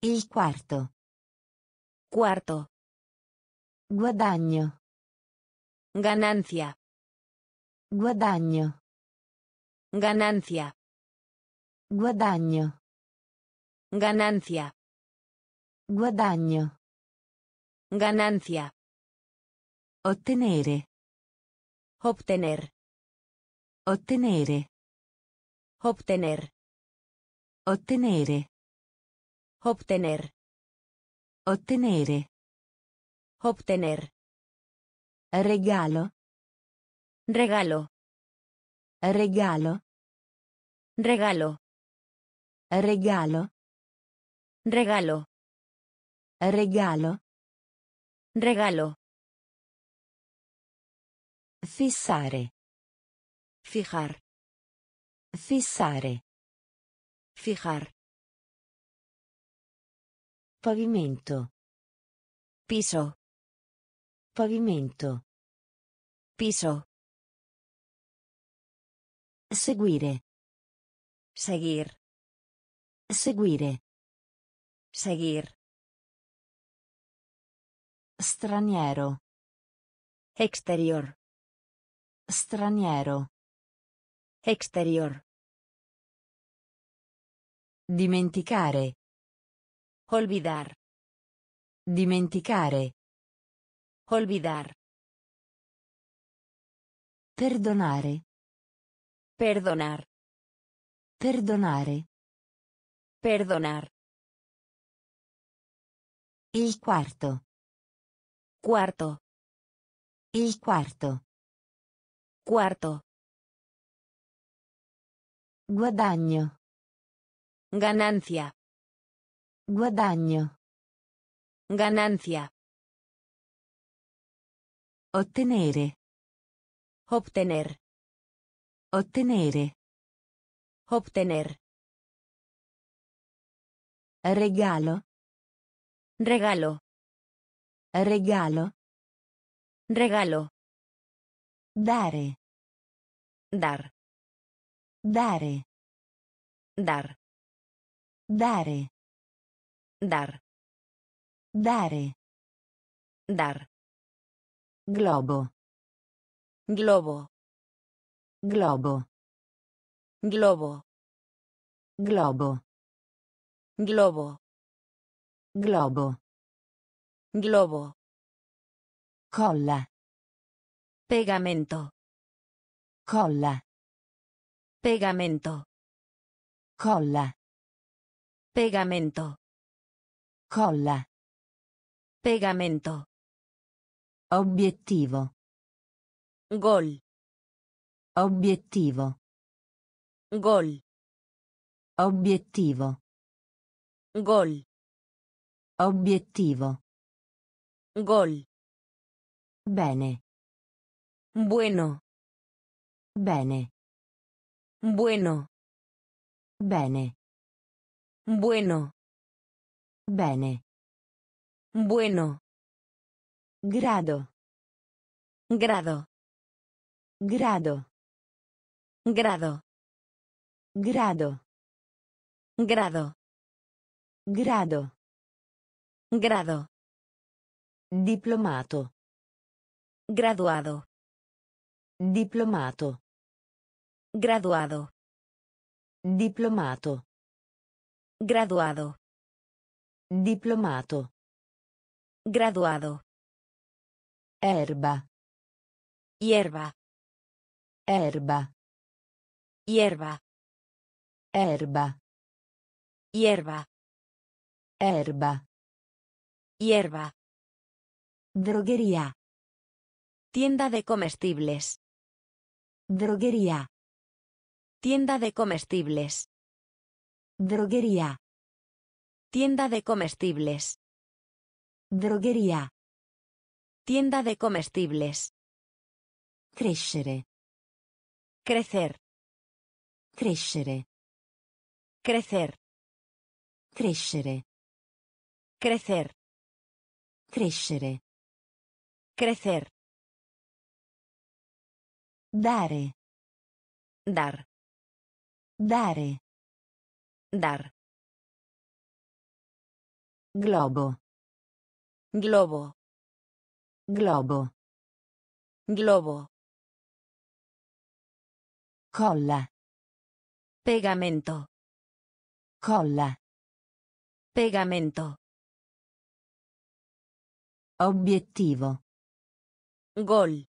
Il quarto. Cuarto. Guadagno. Ganancia. Guadagno. Ganancia. Guadagno. Ganancia. Guadagno. Ganancia. Ottenere. Obtener. Ottenere. Obtener. Ottenere. Obtener. Ottenere. Obtener. Regalo. Regalo. Regalo. Regalo. Regalo. Regalo. Regalo. Regalo. Fissare. Fijar. Fissare. Fijar. Pavimento. Piso. Pavimento. Piso. Seguire. Seguir. Seguire. Seguir. Straniero. Exterior. Straniero. Exterior. Dimenticare. Olvidar. Dimenticare. Olvidar. Perdonare. Perdonar. Perdonare. Perdonar. Il quarto. Cuarto. Il quarto. Cuarto. Guadagno. Ganancia. Guadagno. Ganancia. Ottenere. Obtener. Ottenere. Obtener. Regalo. Regalo. Regalo. Regalo. Dare. Dar. Dare. Dar. Dare. Dar. Dare. Dar. Globo. Globo. Globo. Globo. Globo. Globo. Globo. Globo. Colla. Pegamento. Colla. Pegamento. Colla. Pegamento. Colla. Pegamento. Obiettivo. Gol. Obiettivo. Gol. Obiettivo. Gol. Obiettivo. Gol. Bene. Bueno. Bene. Bueno. Bene. Bueno. Bene. Bueno. Grado. Grado. Grado. Grado. Grado. Grado. Grado. Grado. Diplomato. Graduado. Diplomato. Graduado. Diplomato. Graduado. Diplomato. Graduado. Erba. Hierba. Erba. Hierba. Erba. Hierba. Erba. Hierba. Drogheria. Tienda de comestibles. Drogheria. Tienda de comestibles. Drogheria. Tienda de comestibles. Drogheria. Tienda de comestibles. Crescere. Crecer. Crescere. Crecer. Crescere. Crecer. Crescere. Crecer. Dare. Dar. Dare. Dar. Globo. Globo. Globo. Globo. Colla. Pegamento. Colla. Pegamento. Obiettivo. Gol.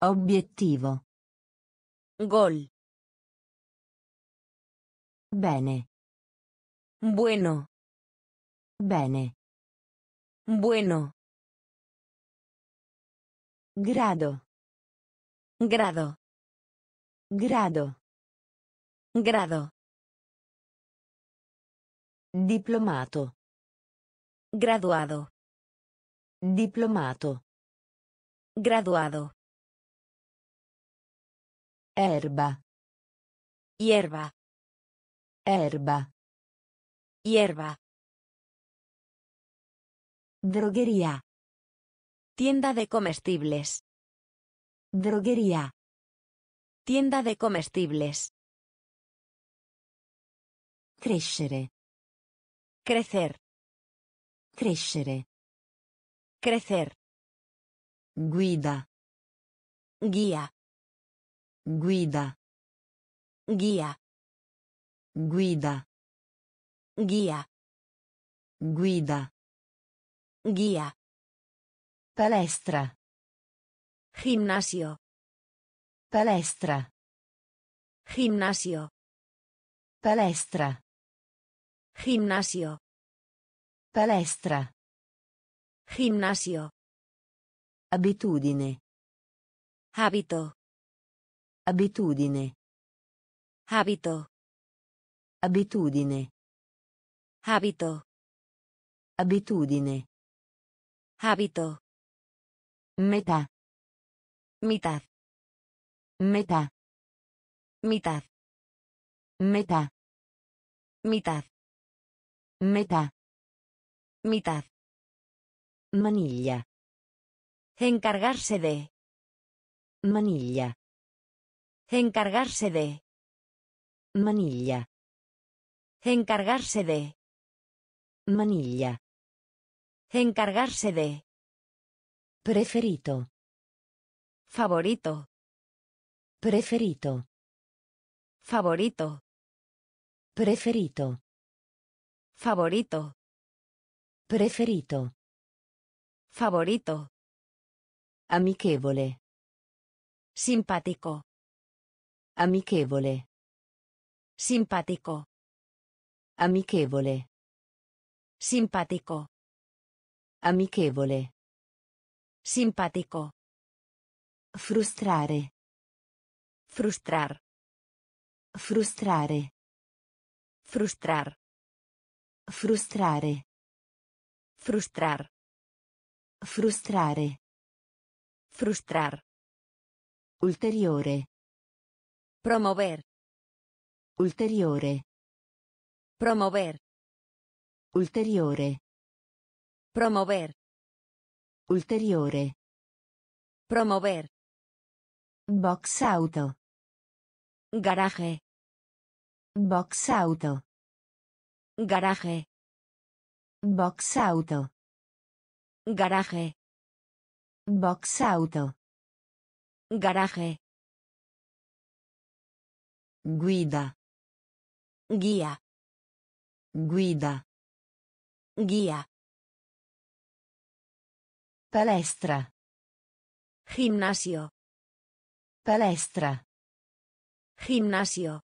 Obiettivo. Gol. Bene. Bueno. Bene. Bueno. Grado. Grado. Grado. Grado. Diplomato. Graduado. Diplomato. Graduado. Erba. Hierba. Erba. Hierba. Drogheria. Tienda de comestibles. Drogheria. Tienda de comestibles. Crescere. Crecer. Crescere. Crecer. Guida. Guía. Guida. Guía. Guida. Guía. Guida. Guía. Palestra. Gimnasio. Palestra. Gimnasio. Palestra. Gimnasio. Palestra. Gimnasio. Abitudine. Hábito. Abitudine. Hábito. Abitudine. Hábito. Abitudine. Hábito. Metà. Mitad. Metà. Mitad. Metà. Mitad. Metà. Mitad. Maniglia. Encargarse de. Maniglia. Encargarse de. Maniglia. Encargarse de. Maniglia. Encargarse de. Preferito. Favorito. Preferito. Favorito. Preferito. Favorito. Preferito. Favorito. Amichevole. Simpático. Amichevole. Simpático. Amichevole. Simpático. Amichevole. Simpático. Frustrare. Frustrar. Frustrare. Frustrar. Frustrare. Frustrar. Frustrare. Frustrar. Ulteriore. Promover. Ulteriore. Promover. Ulteriore. Promover. Ulteriore. Promover. Box auto. Garaje. Box auto. Garaje. Box auto. Garaje. Box auto. Garaje. Guida. Guía. Guida. Guía. Palestra. Gimnasio. Palestra. Gimnasio.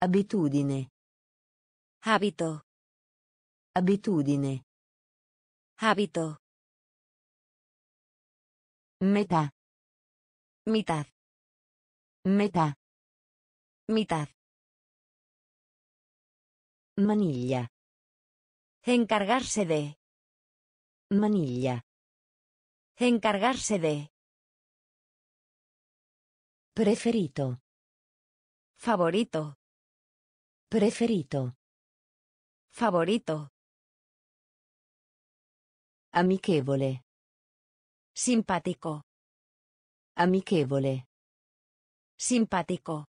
Abitudine. Hábito. Abitudine. Hábito. Metà. Mitad. Metà. Mitad. Maniglia. Encargarse de. Maniglia. Encargarse de. Preferito. Favorito. Preferito. Favorito. Amichevole. Simpático. Amichevole. Simpático.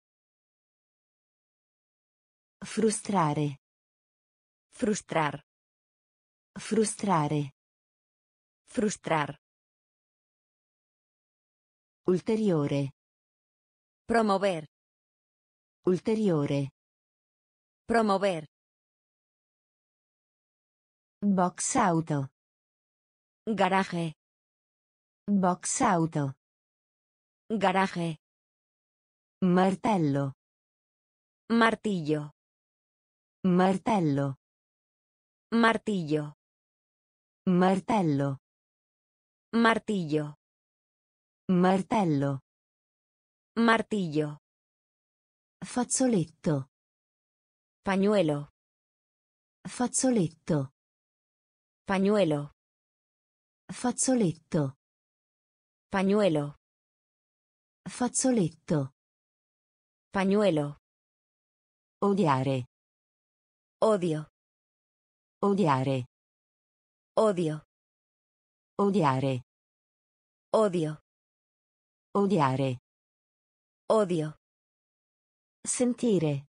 Frustrare. Frustrar. Frustrare. Frustrar. Ulteriore. Promover. Ulteriore. Promover. Box auto. Garaje. Box auto. Garaje. Martello. Martillo. Martello. Martillo. Martello. Martillo. Martello. Martillo. Fazzoletto. Pañuelo. Fazzoletto. Pañuelo. Fazzoletto. Pañuelo. Fazzoletto. Pañuelo. Odiare. Odio. Odiare. Odio. Odiare. Odio. Odiare. Odio. Sentire.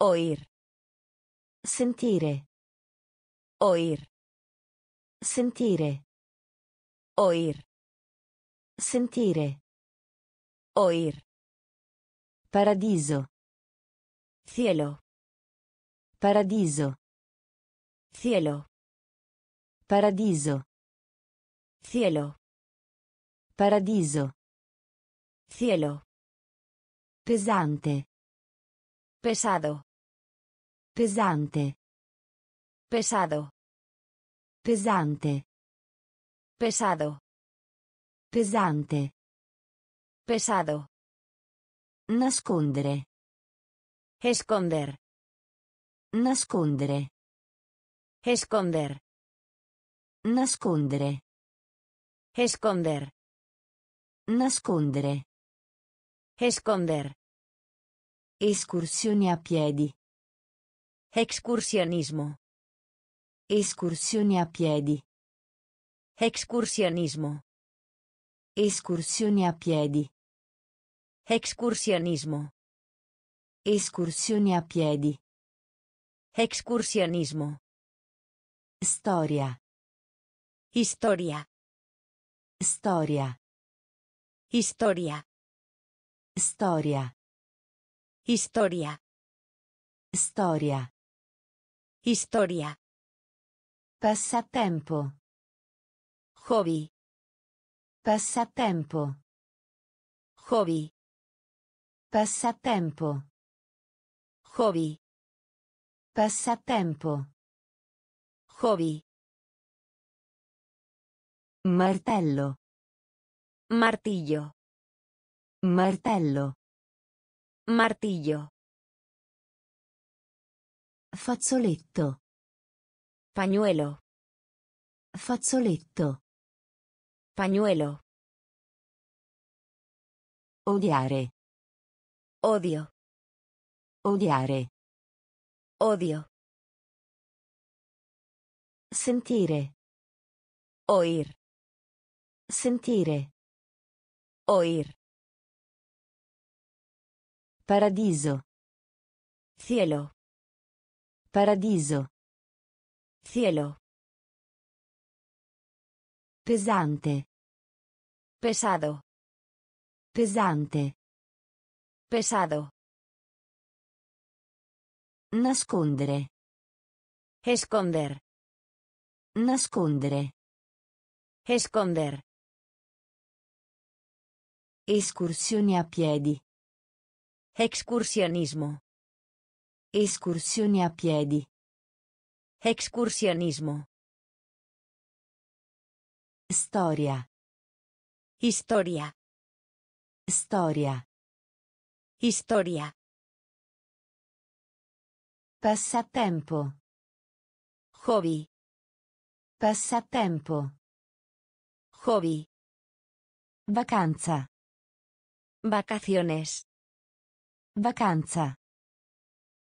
Oír. Sentire. Oír. Sentire. Oír. Sentire. Oír. Paradiso. Cielo. Paradiso. Cielo. Paradiso. Cielo. Paradiso. Cielo. Pesante. Pesado. Pesante. Pesado. Pesante. Pesado. Pesante. Pesado. Nascondere. Esconder. Nascondere. Esconder. Nascondere. Esconder. Nascondere. Esconder. Escursioni a piedi. Excursionismo. Escursioni a piedi. Excursionismo. Escursioni a piedi. Excursionismo. Escursioni a piedi. Excursionismo. Storia. Historia. Storia. Historia. Storia. Historia. Storia. Historia. Passatempo. Hobby. Passatempo. Hobby. Passatempo. Hobby. Passatempo. Hobby. Martello. Martillo. Martello. Martillo. Fazzoletto. Pañuelo. Fazzoletto. Pañuelo. Odiare. Odio. Odiare. Odio. Sentire. Oír. Sentire. Oír. Paradiso. Cielo. Paradiso. Cielo. Pesante. Pesado. Pesante. Pesado. Nascondere. Esconder. Nascondere. Esconder. Escursioni a piedi. Excursionismo. Escursioni a piedi. Excursionismo. Storia. Historia. Storia. Historia. Passatempo. Hobby. Passatempo. Hobby. Vacanza. Vacaciones. Vacanza.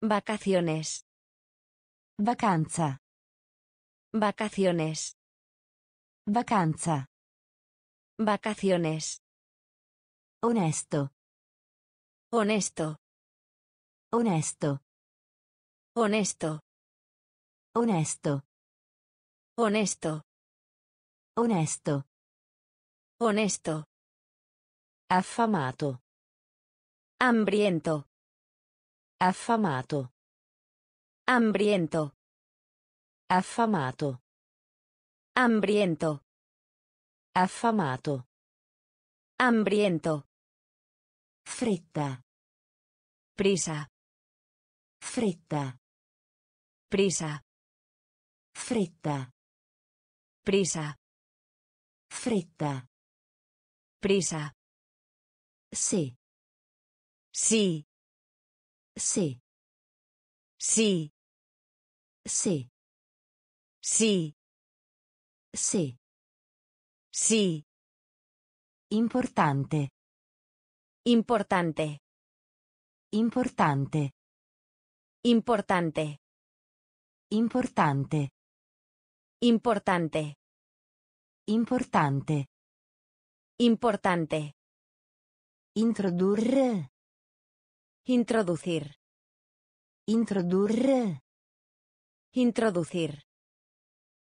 Vacaciones. Vacanza. Vacaciones. Vacanza. Vacaciones. Onesto. Honesto. Onesto. Honesto. Onesto. Honesto. Onesto. Honesto. Affamato. Hambriento. Affamato. Hambriento. Affamato. Hambriento. Affamato. Hambriento. Fretta. Prisa. Fretta. Prisa. Fretta. Prisa. Fretta. Prisa. Sì. Sí. Sì. Sí. Sì. Sí. Sì. Sí. Importante. Importante. Importante. Importante. Importante. Importante. Importante. Importante. Introdurre. Introducir. Introdurre. Introducir.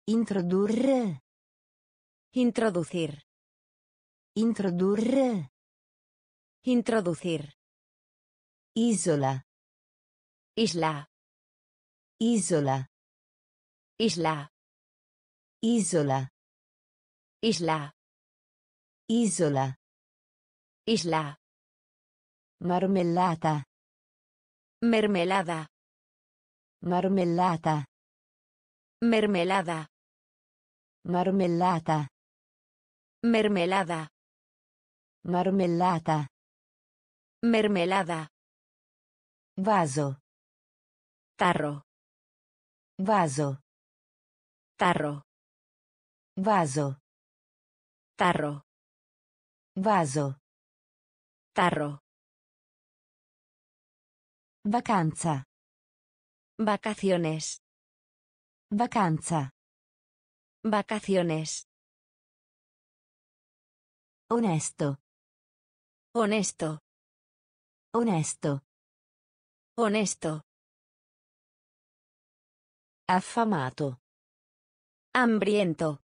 Introdurre. Introducir. Introdurre. Introducir. Isola. Isla. Isola. Isla. Isola. Isla. Isola. Isla. Marmellata. Mermelada. Marmellata. Mermelada. Marmellata. Mermelada. Marmellata. Mermelada. Vaso. Tarro. Vaso. Tarro. Vaso. Tarro. Vaso. Tarro. Vacanza. Vacaciones. Vacanza. Vacaciones. Onesto. Honesto. Onesto. Honesto. Affamato. Hambriento.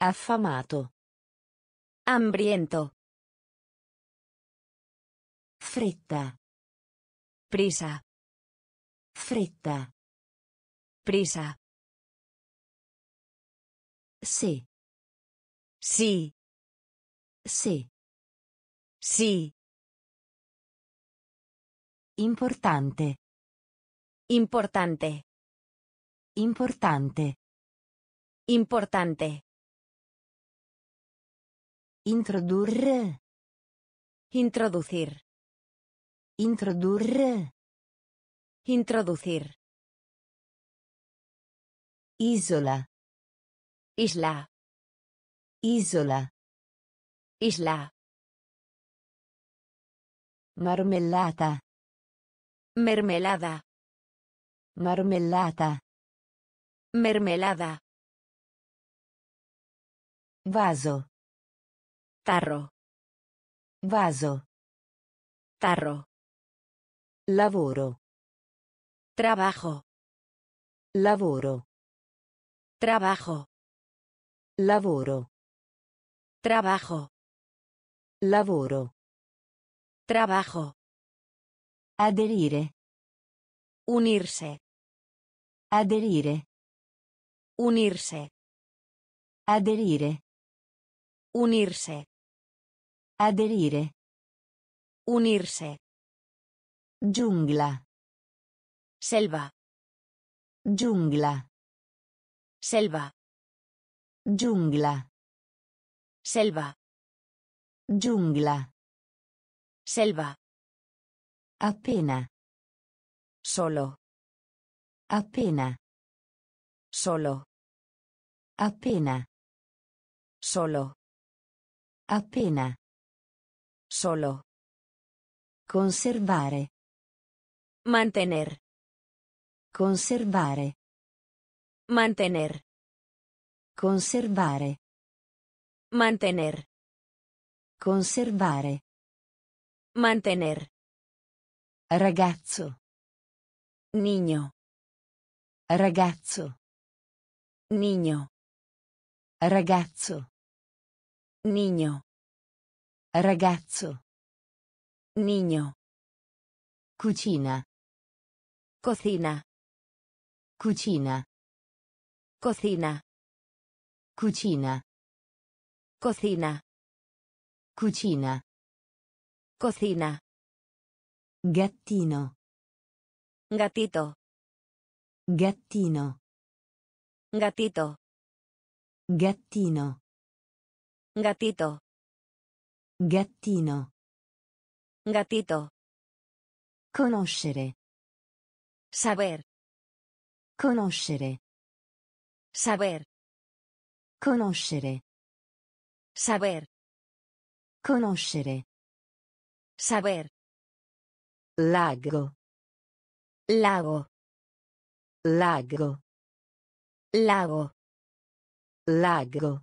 Affamato. Hambriento. Fretta. Prisa. Fretta. Prisa. Sì. Sí. Sì. Sí. Importante. Importante. Importante. Importante. Introdurre. Introducir. Introdurre. Introducir. Isola. Isla. Isola. Isla. Marmellata. Mermelada. Marmellata. Mermelada. Vaso. Tarro. Vaso. Tarro. Lavoro. Trabajo. Lavoro. Trabajo. Lavoro. Trabajo. Lavoro. Trabajo. Aderire. Unirse. Aderire. Unirse. Aderire. Unirse. Aderire. Unirse. Giungla. Selva. Giungla. Selva. Giungla. Selva. Giungla. Selva. Appena. Solo. Appena. Solo. Appena. Solo. Appena. Solo. Conservare. Mantener. Conservare. Mantener. Conservare. Mantener. Conservare. Mantener. Ragazzo. Niño. Ragazzo. Niño. Ragazzo. Niño. Ragazzo. Niño. Cucina. Cocina. Cucina. Cocina. Cucina. Cocina. Cucina. Cocina. Gattino. Gatito. Gattino. Gatito. Gattino. Gatito. Gattino. Gatito. Conoscere. Saber. Conoscere. Saber. Conoscere. Saber. Conoscere. Saber. Lago. Lago. Lago. Lago. Lago.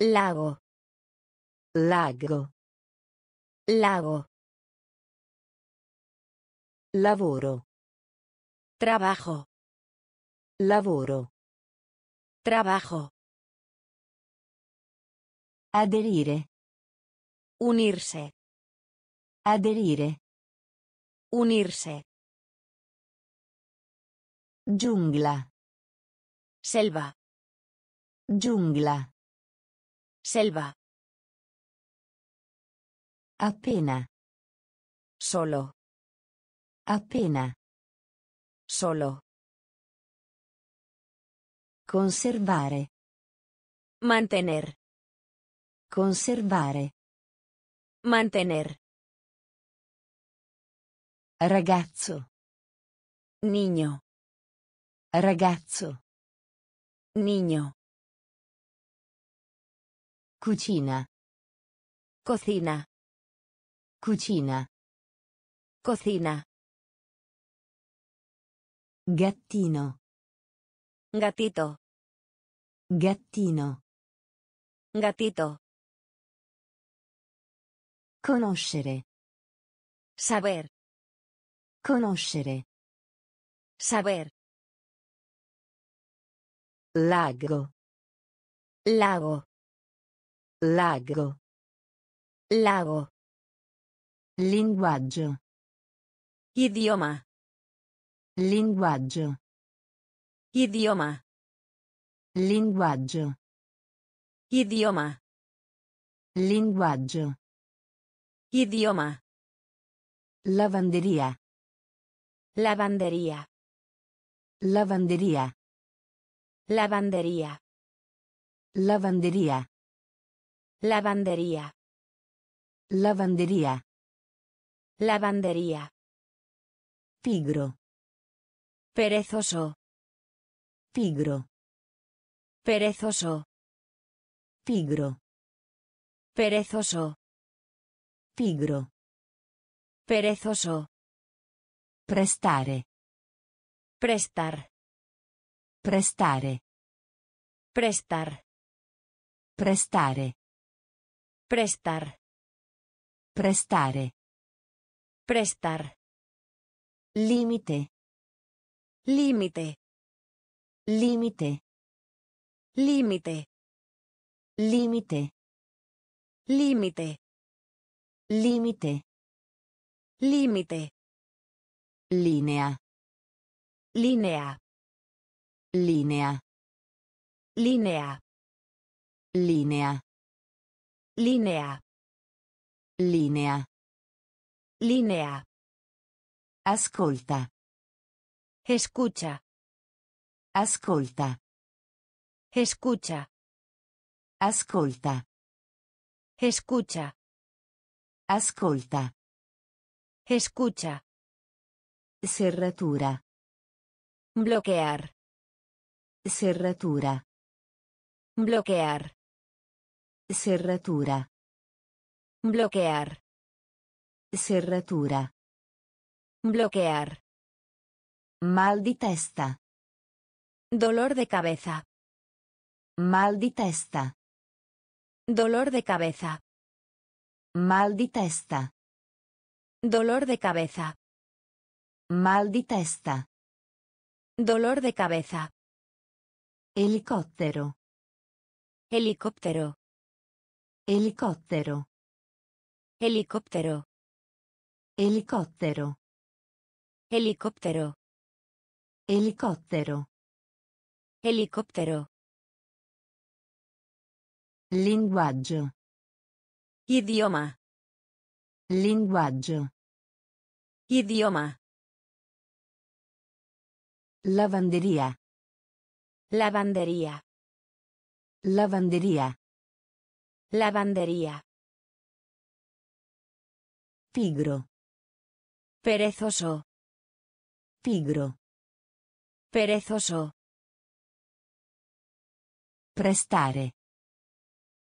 Lago. Lago. Lago. Lavoro. Trabajo. Lavoro. Trabajo. Aderire. Unirse. Aderire. Unirse. Giungla. Selva. Giungla. Selva. Appena. Solo. Appena. Solo. Conservare. Mantener. Conservare. Mantener. Ragazzo. Niño. Ragazzo. Niño. Cucina. Cocina. Cucina. Cocina. Gattino. Gatito. Gattino. Gatito. Conoscere. Saber. Conoscere. Saber. Lago. Lago. Lago. Lago. Linguaggio. Idioma. Linguaggio. Idioma. Linguaggio. Idioma. Linguaggio. Idioma. Lavanderia. Lavandería. Lavanderia. Lavandería. Lavanderia. Lavandería. Lavanderia. Lavandería. Pigro. Perezoso. Pigro. Perezoso. Pigro. Perezoso. Pigro. Perezoso. Prestare. Prestar. Prestare. Prestar. Prestare. Prestar. Prestare. Prestar. Limite. Límite. Limite. Límite. Limite. Límite. Limite. Límite. Linea. Línea. Linea. Línea. Linea. Línea. Linea. Línea. Ascolta. Escucha. Ascolta. Escucha. Ascolta. Escucha. Ascolta. Escucha. Serratura. Bloquear. Serratura. Bloquear. Serratura. Bloquear. Serratura. Bloquear. Mal di testa. Dolor de cabeza. Mal di testa. Dolor de cabeza. Mal di testa. Dolor de cabeza. Mal di testa. Dolor de cabeza. Elicottero. Helicóptero. Elicottero. Helicóptero. Elicottero. Helicóptero. Elicottero. Helicóptero. Linguaggio. Idioma. Linguaggio. Idioma. Lavanderia. Lavandería. Lavanderia. Lavandería. Pigro. Perezoso. Pigro. Perezoso. Prestare.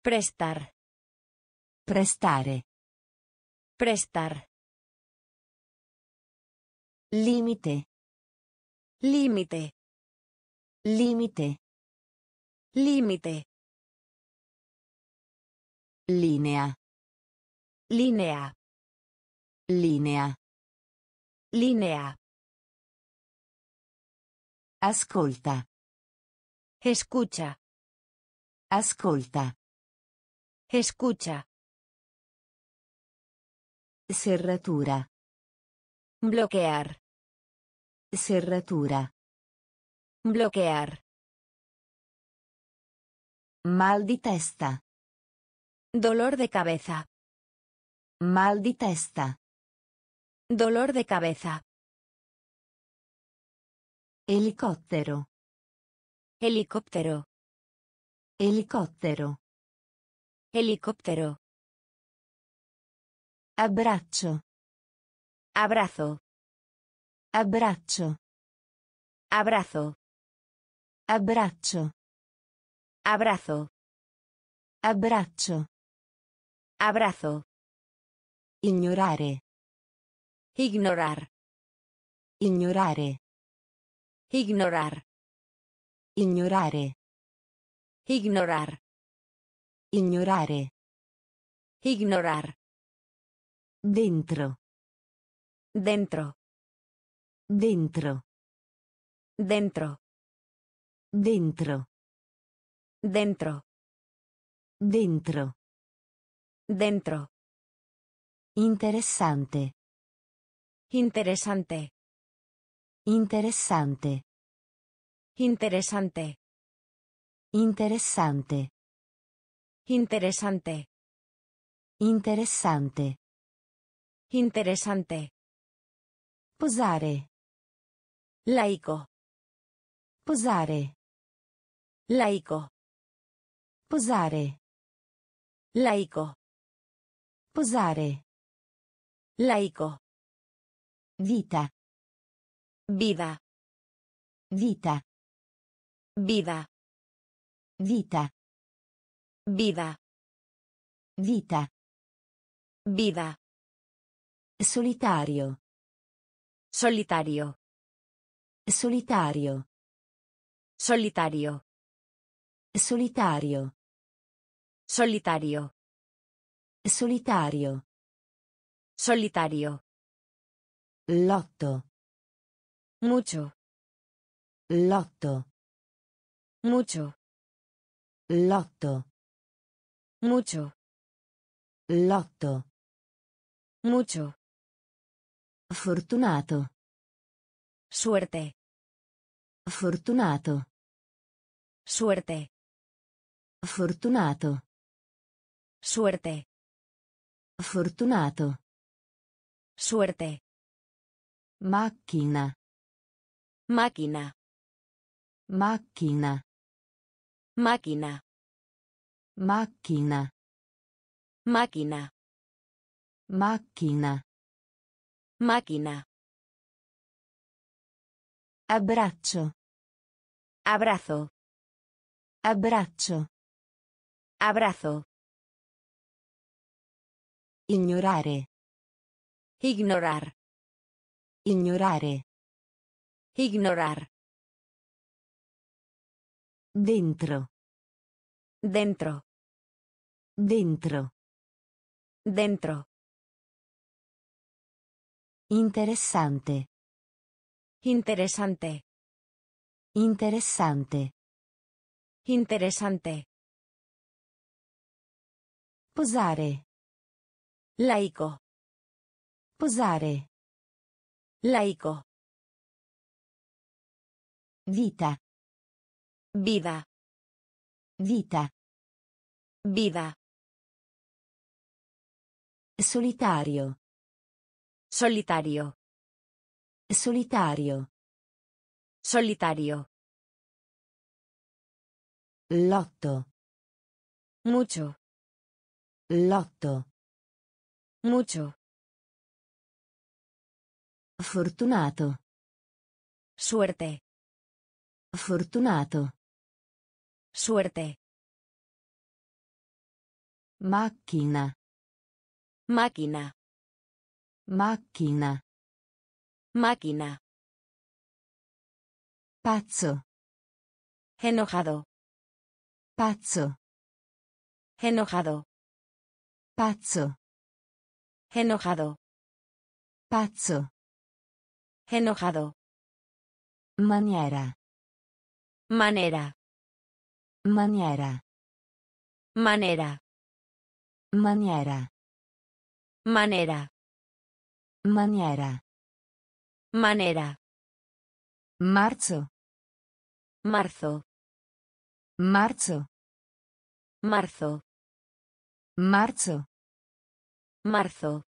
Prestar. Prestare. Prestar. Limite. Límite. Limite. Límite. Linea. Línea. Linea. Línea. Ascolta. Escucha. Ascolta. Escucha. Serratura. Bloquear. Serratura. Bloquear. Mal di testa. Dolor de cabeza. Mal di testa. Dolor de cabeza. Elicottero. Helicóptero. Helicóptero. Abbraccio. Abrazo. Abbraccio. Abrazo. Abbraccio. Abrazo. Abbraccio. Abrazo. Ignorare. Ignorar. Ignorare. Ignorar. Ignorare. Ignorar. Ignorare. Ignorar. Dentro. Dentro. Dentro. Dentro. Dentro. Dentro. Dentro. Dentro. Interessante. Interesante. Interessante. Interesante. Interessante. Interesante. Interessante. Interesante. Posare. Laico. Posare. Laico. Posare. Laico. Posare. Laico. Vita. Vida. Vita. Vida. Vita. Vida. Vita. Vida. Solitario. Solitario. Solitario. Solitario. Solitario. Solitario. Solitario. Solitario. Lotto. Mucho. Lotto. Mucho. Lotto. Mucho. Lotto. Mucho. Fortunato. Suerte. Fortunato. Suerte. Fortunato. Suerte. Fortunato. Suerte. Macchina. Máquina. Macchina. Máquina. Macchina. Máquina. Macchina. Máquina. Abbraccio. Abrazo. Abbraccio. Abrazo. Ignorare. Ignorar. Ignorare. Ignorar. Dentro. Dentro. Dentro. Dentro. Interessante. Interesante. Interessante. Interesante. Posare. Laico. Posare. Laico. Vita. Vida. Vita. Vida. Solitario. Solitario. Solitario. Solitario. Lotto. Mucho. Lotto. Mucho. Fortunato. Suerte. Fortunato. Suerte. Macchina. Máquina. Macchina. Máquina. Pazzo. Enojado. Pazzo. Enojado. Pazzo. Enojado. Pazzo. Enojado. Maniera. Manera. Maniera. Manera. Maniera. Manera. Maniera. Manera. Marzo. Marzo. Marzo. Marzo. Marzo. Marzo.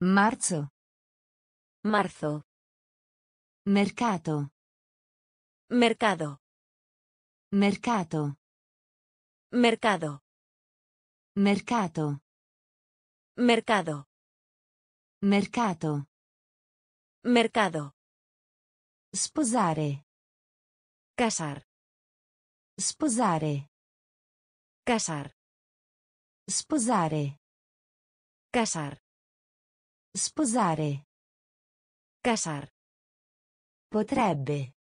Marzo. Marzo. Mercato. Mercado. Mercato. Mercado. Mercato. Mercado. Mercato. Mercado. Sposare. Casar. Sposare. Casar. Sposare. Casar. Sposare. Casar. Potrebbe.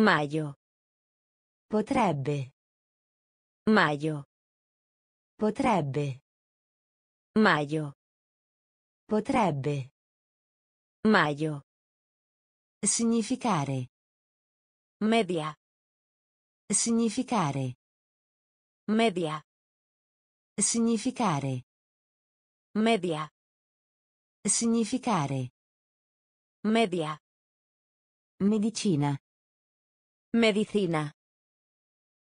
Mayo. Potrebbe. Mayo. Potrebbe. Mayo. Potrebbe. Mayo. Significare. Media. Significare. Media. Significare. Media. Significare. Media. Medicina. Medicina.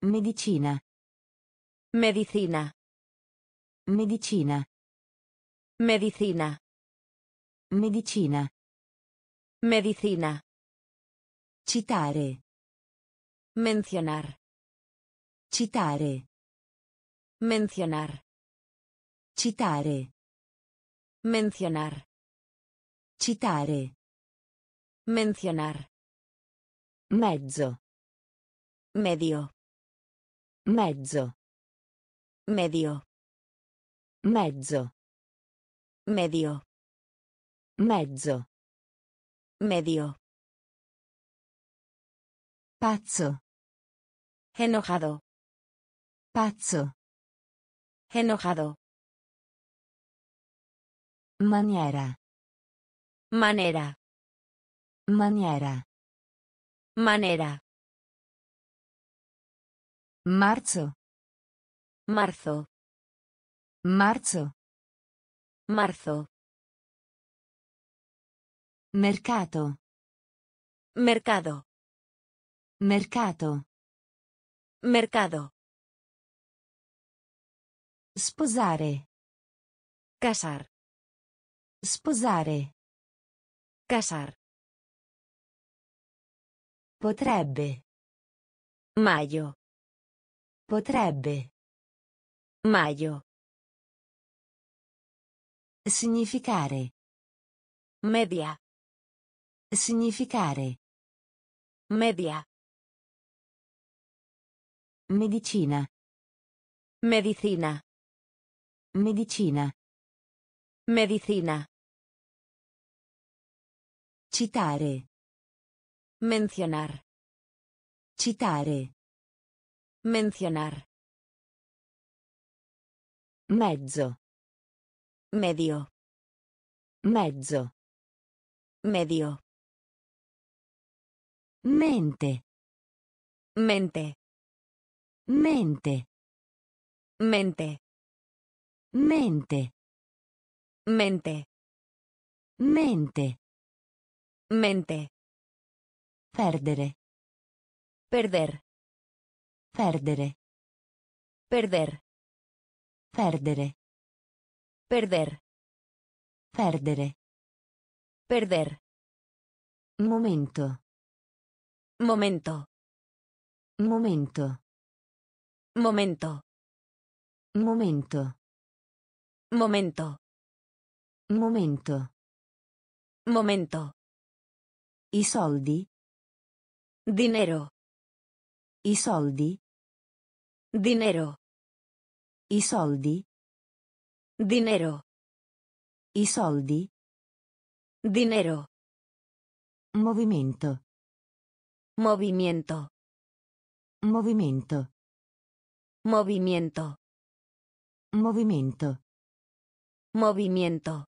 Medicina. Medicina. Medicina. Medicina. Medicina. Medicina. Citare. Mencionar. Citare. Mencionar. Citare. Mencionar. Citare. Mencionar. Mezzo. Medio. Mezzo. Medio. Mezzo. Medio. Mezzo. Medio. Pazzo. Enojado. Pazzo. Enojado. Maniera. Manera. Maniera. Manera. Marzo. Marzo. Marzo. Marzo. Mercato. Mercado. Mercato. Mercado. Sposare. Casar. Sposare. Casar. Potrebbe. Mayo. Potrebbe. Mayo. Significare. Media. Significare. Media. Medicina. Medicina. Medicina. Medicina. Citare. Mencionar. Citare. Mencionar. Mezzo. Medio. Mezzo. Medio. Mente. Mente. Mente. Mente. Mente. Mente. Mente. Mente. Perdere. Perder. Perdere. Perder. Perdere. Perder. Perdere. Perder. Momento. Momento. Momento. Momento. Momento. Momento. Momento. Momento. I soldi. Dinero. I soldi. Dinero. I soldi. Dinero. I soldi. Dinero. Movimento. Movimiento. Movimento. Movimiento. Movimento. Movimiento.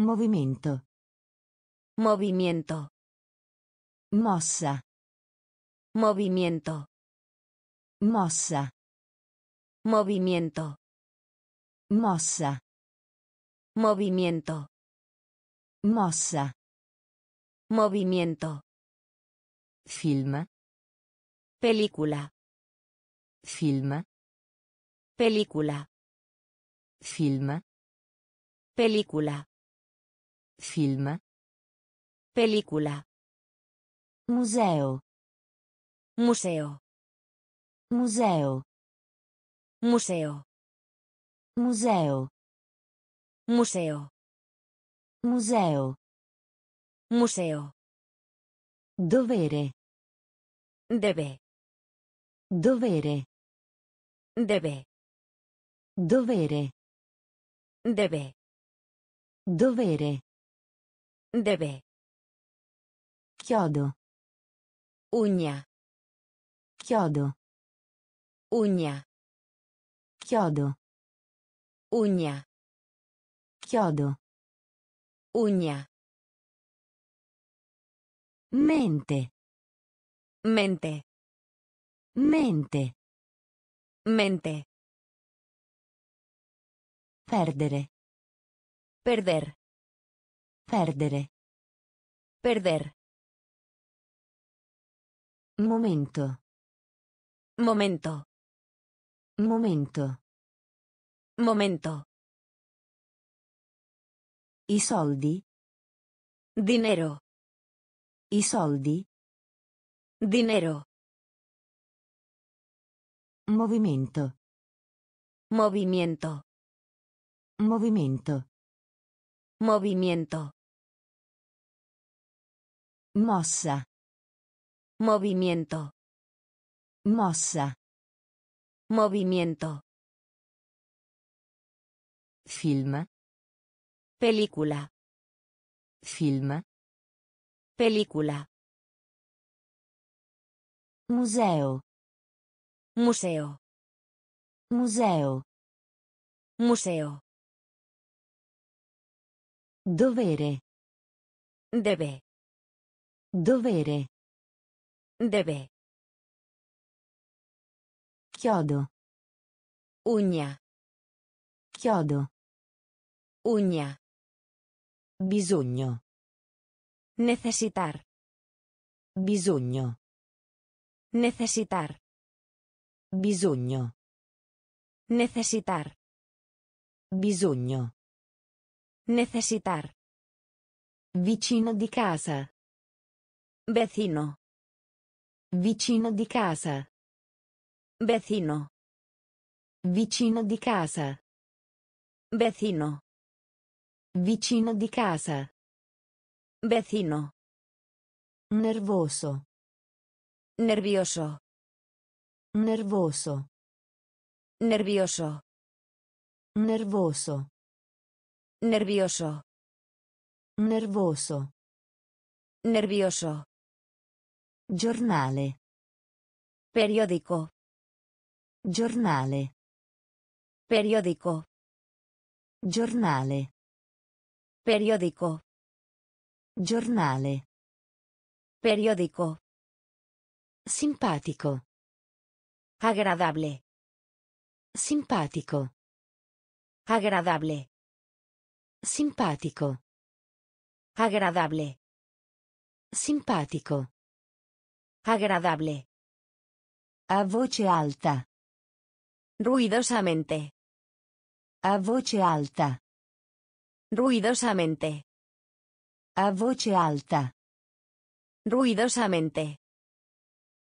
Movimento. Movimiento. Mossa. Movimiento. Mossa. Movimiento. Mossa. Movimiento. Mossa. Movimiento. Film. Película. Film. Película. Film. Película. Film. Película. Museo. Museo. Museo. Museo. Museo. Museo. Museo. Museo. Dovere. Debe. Dovere. Debe. Dovere. Debe. Dovere. Debe. Chiodo. Uña. Chiodo. Uña. Chiodo. Uña. Chiodo. Uña. Mente. Mente. Mente. Mente. Perdere. Perder. Perdere. Perder. Momento. Momento. Momento. Momento. I soldi. Dinero. I soldi. Dinero. Movimento. Movimiento. Movimento. Movimiento. Mossa. Movimiento. Mossa. Movimiento. Film. Película. Film. Película. Museo. Museo. Museo. Museo. Dovere. Debe. Dovere. Debe. Chiodo. Uña. Chiodo. Uña. Bisogno. Necesitar. Bisogno. Necesitar. Bisogno. Necesitar. Bisogno. Necesitar. Vicino di casa. Vecino. Vicino di casa. Vecino. Vicino di casa. Vecino. Vicino di casa. Vecino. Nervoso. Nervioso. Nervoso. Nervioso. Nervoso. Nervioso. Nervoso. Nervioso. Giornale. Periódico. Giornale. Periódico. Giornale. Periódico. Giornale. Periódico. Simpatico. Agradable. Simpatico. Agradable. Simpatico. Agradable. Simpatico. Agradable. A voce alta. Ruidosamente. A voce alta. Ruidosamente. A voce alta. Ruidosamente.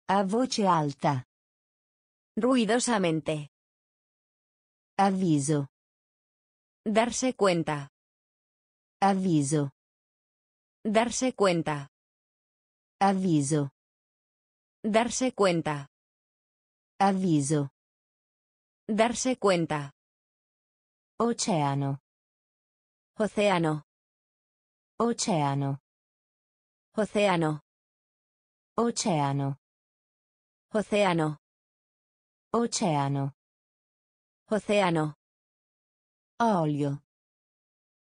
A voce alta. Ruidosamente. Avviso. Darse cuenta. Avviso. Darse cuenta. Avviso. Darse cuenta. Avviso. Darse cuenta. Oceano. Oceano. Oceano. Oceano. Oceano. Oceano. Oceano. Oceano. Olio.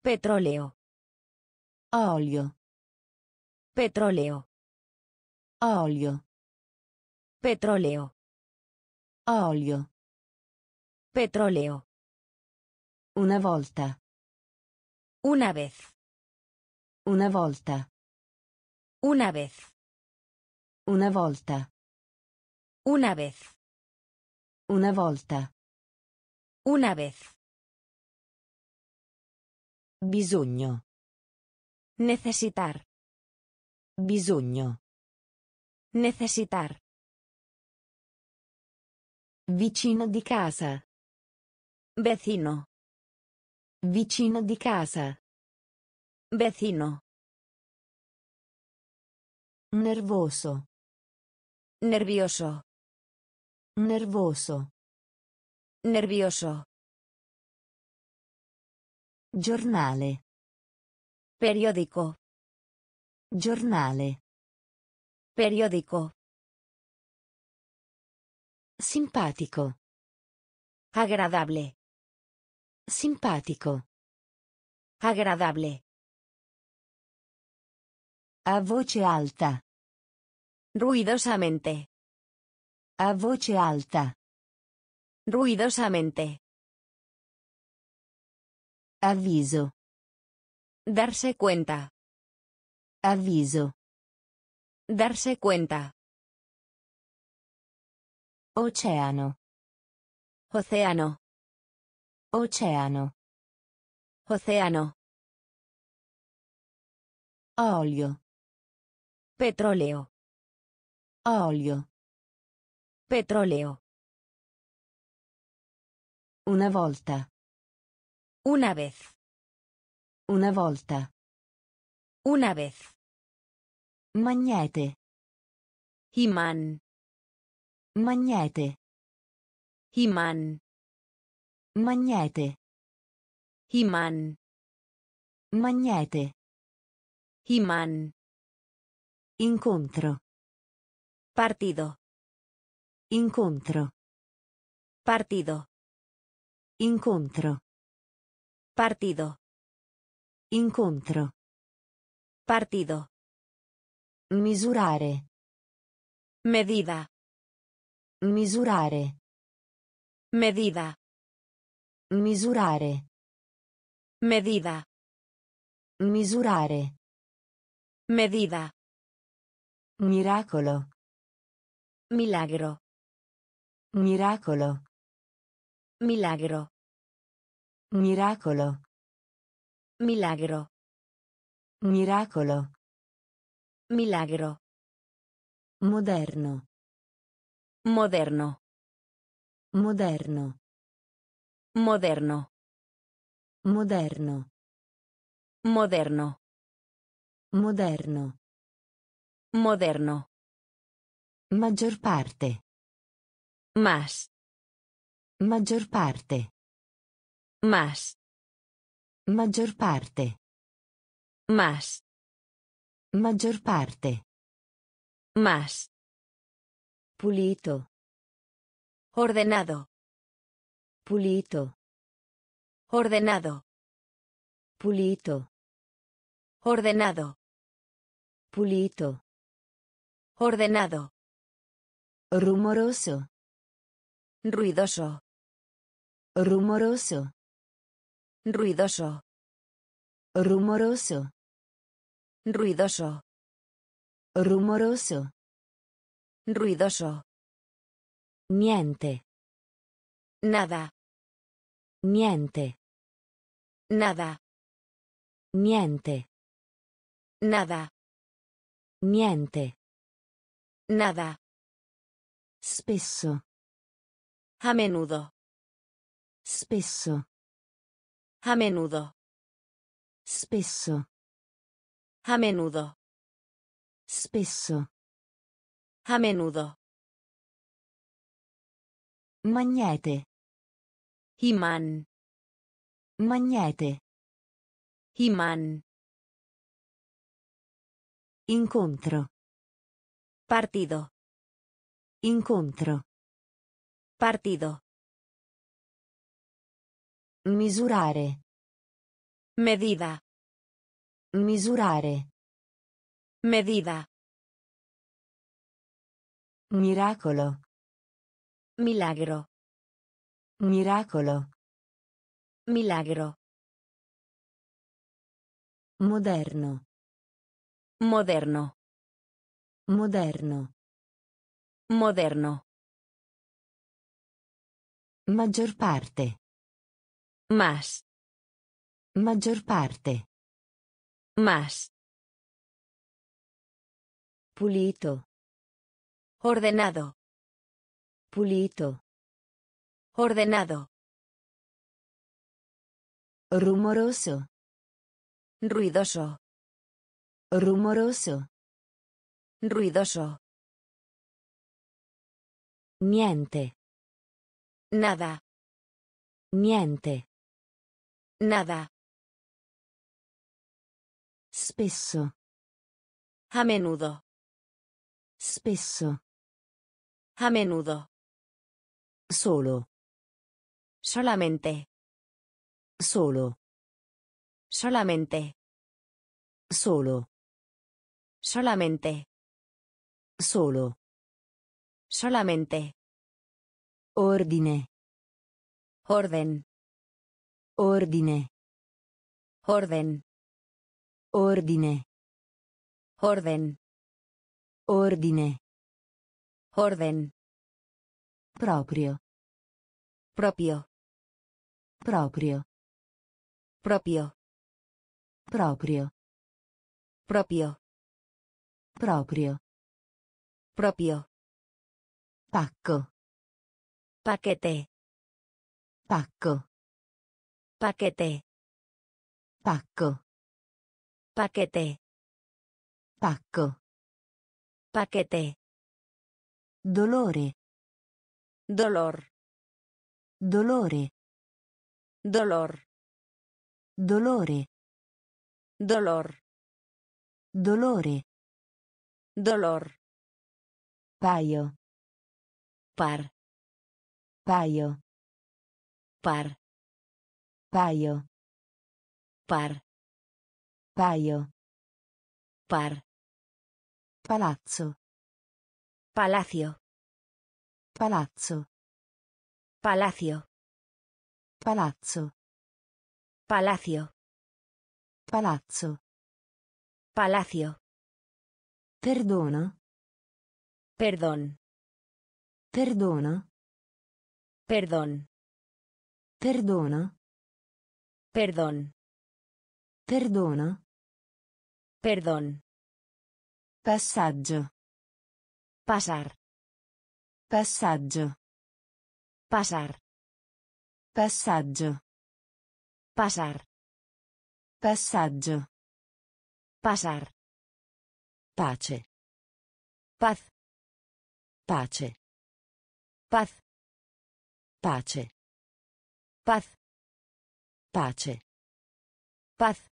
Petroleo. Olio. Petroleo. Olio. Petroleo. Olio. Petroleo. Una volta. Una vez. Una volta. Una vez. Una volta. Una vez. Una volta. Una vez. Bisogno. Necesitar. Bisogno. Necesitar. Vicino di casa. Vecino. Vicino di casa. Vecino. Nervoso. Nervioso. Nervoso. Nervioso. Giornale. Periódico. Giornale. Periódico. Simpatico. Agradable. Simpatico. Agradable. A voce alta. Ruidosamente. A voce alta. Ruidosamente. Avviso. Darse cuenta. Avviso. Darse cuenta. Oceano. Océano. Oceano. Océano. Olio. Petróleo. Olio. Petróleo. Una volta. Una vez. Una volta. Una vez. Magnete. Imán. Magnete. Imán. Magnete. Imán. Magnete. Imán. Incontro. Partido. Incontro. Partido. Incontro. Partido. Incontro. Partido. Misurare. Medida. Misurare. Medida. Misurare. Medida. Misurare. Medida. Miracolo. Milagro. Miracolo. Milagro. Miracolo. Milagro. Miracolo. Milagro. Moderno. Moderno. Moderno. Moderno. Moderno. Moderno. Moderno. Moderno. Maggior parte. Más. Maggior parte. Más. Maggior parte. Más. Maggior parte. Más. Pulito. Ordenado. Pulito. Ordenado. Pulito. Ordenado. Pulito. Ordenado. Rumoroso. Ruidoso. Rumoroso. Ruidoso. Rumoroso. Ruidoso. Rumoroso. Ruidoso. Niente. Nada. Niente. Nada. Niente. Nada. Niente. Nada. Spesso. A menudo. Spesso. A menudo. Spesso. A menudo. Spesso. A menudo. Magnete. Imán. Magnete. Imán. Incontro. Partido. Incontro. Partido. Misurare. Medida. Misurare. Medida. Miracolo. Milagro. Miracolo. Milagro. Moderno. Moderno. Moderno. Moderno. Maggior parte. Más. Maggior parte. Más. Pulito. Ordenado. Pulito. Ordenado. Rumoroso. Ruidoso. Rumoroso. Ruidoso. Niente. Nada. Niente. Nada. Spesso. A menudo. Spesso. A menudo. Solo. Solamente. Solo. Solamente. Solo. Solamente. Solo. Solamente. Ordine. Orden. Ordine. Orden. Ordine. Orden. Ordine. Orden. Proprio. Propio. Proprio. Propio. Proprio. Propio. Proprio. Propio. Pacco. Paquete. Pacco. Paquete. Pacco. Paquete. Pacco. Paquete. Dolore. Dolor. Dolore. Dolor. Dolore. Dolor. Dolore. Dolor. Paio. Par. Paio. Par. Paio. Par. Paio. Par. Palazzo. Palacio. Palazzo. Palacio. Palazzo. Palacio. Palazzo. Palacio. Perdono. Perdón. Perdono. Perdón. Perdono. Perdón. Perdono. Perdón. Passaggio. Pasar. Passaggio. Pasar. Passaggio. Pasar. Passaggio. Pasar. Pace. Paz. Pace. Paz. Pace. Paz. Pace. Paz.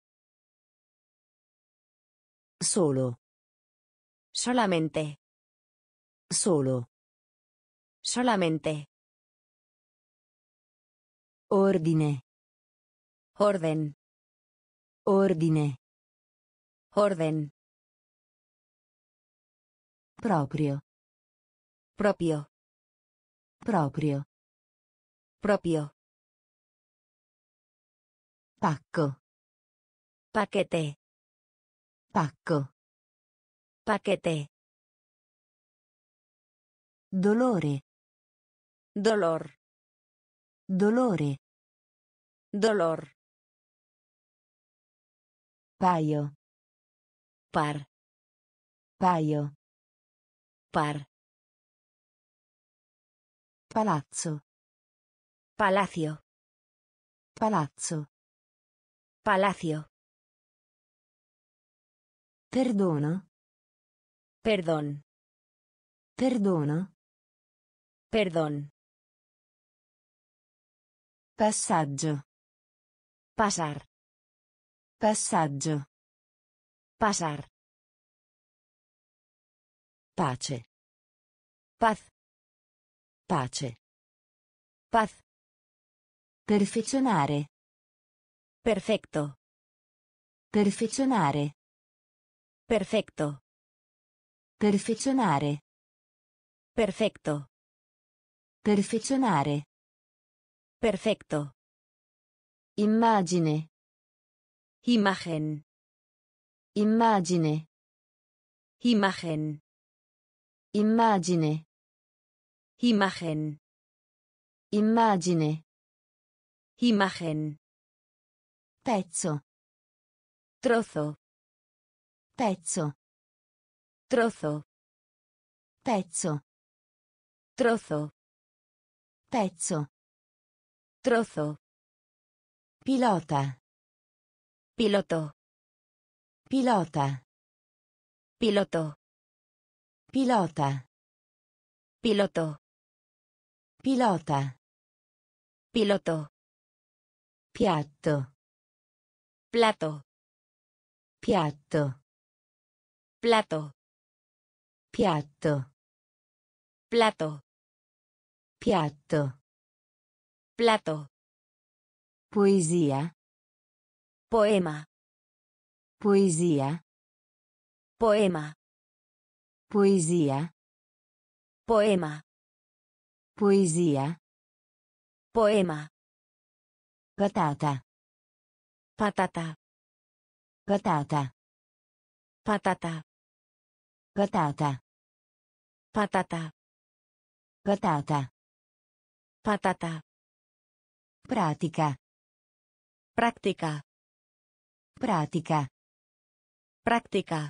Solo. Solamente. Solo. Solamente. Ordine. Orden. Ordine. Orden. Proprio. Propio. Proprio. Propio. Pacco. Paquete. Pacco. Paquete. Dolore. Dolor. Dolore. Dolor. Paio. Par. Paio. Par. Palazzo. Palacio. Palazzo. Palacio. Perdono. Perdón. Perdono. Perdón. Passaggio. Pasar. Passaggio. Pasar. Pace. Paz. Pace. Paz. Perfezionare. Perfecto. Perfezionare. Perfecto. Perfezionare. Perfecto. Perfezionare. Perfecto. Immagine. Imagen. Immagine. Imagen. Immagine. Imagen. Immagine. Imagen. Pezzo. Trozo. Pezzo. Trozo. Pezzo. Trozo. Pezzo. Trozo. Pilota. Piloto. Pilota. Piloto. Pilota. Piloto. Pilota. Piloto. Piatto. Plato. Piatto. Plato. Piatto. Plato. Piatto. Plato. Poesia. Poema. Poesia. Poema. Poesia. Poema. Poesia. Poema. Patata. Patata. Patata. Patata. Patata. Patata. Patata. Patata. Pratica. Práctica. Pratica. Práctica.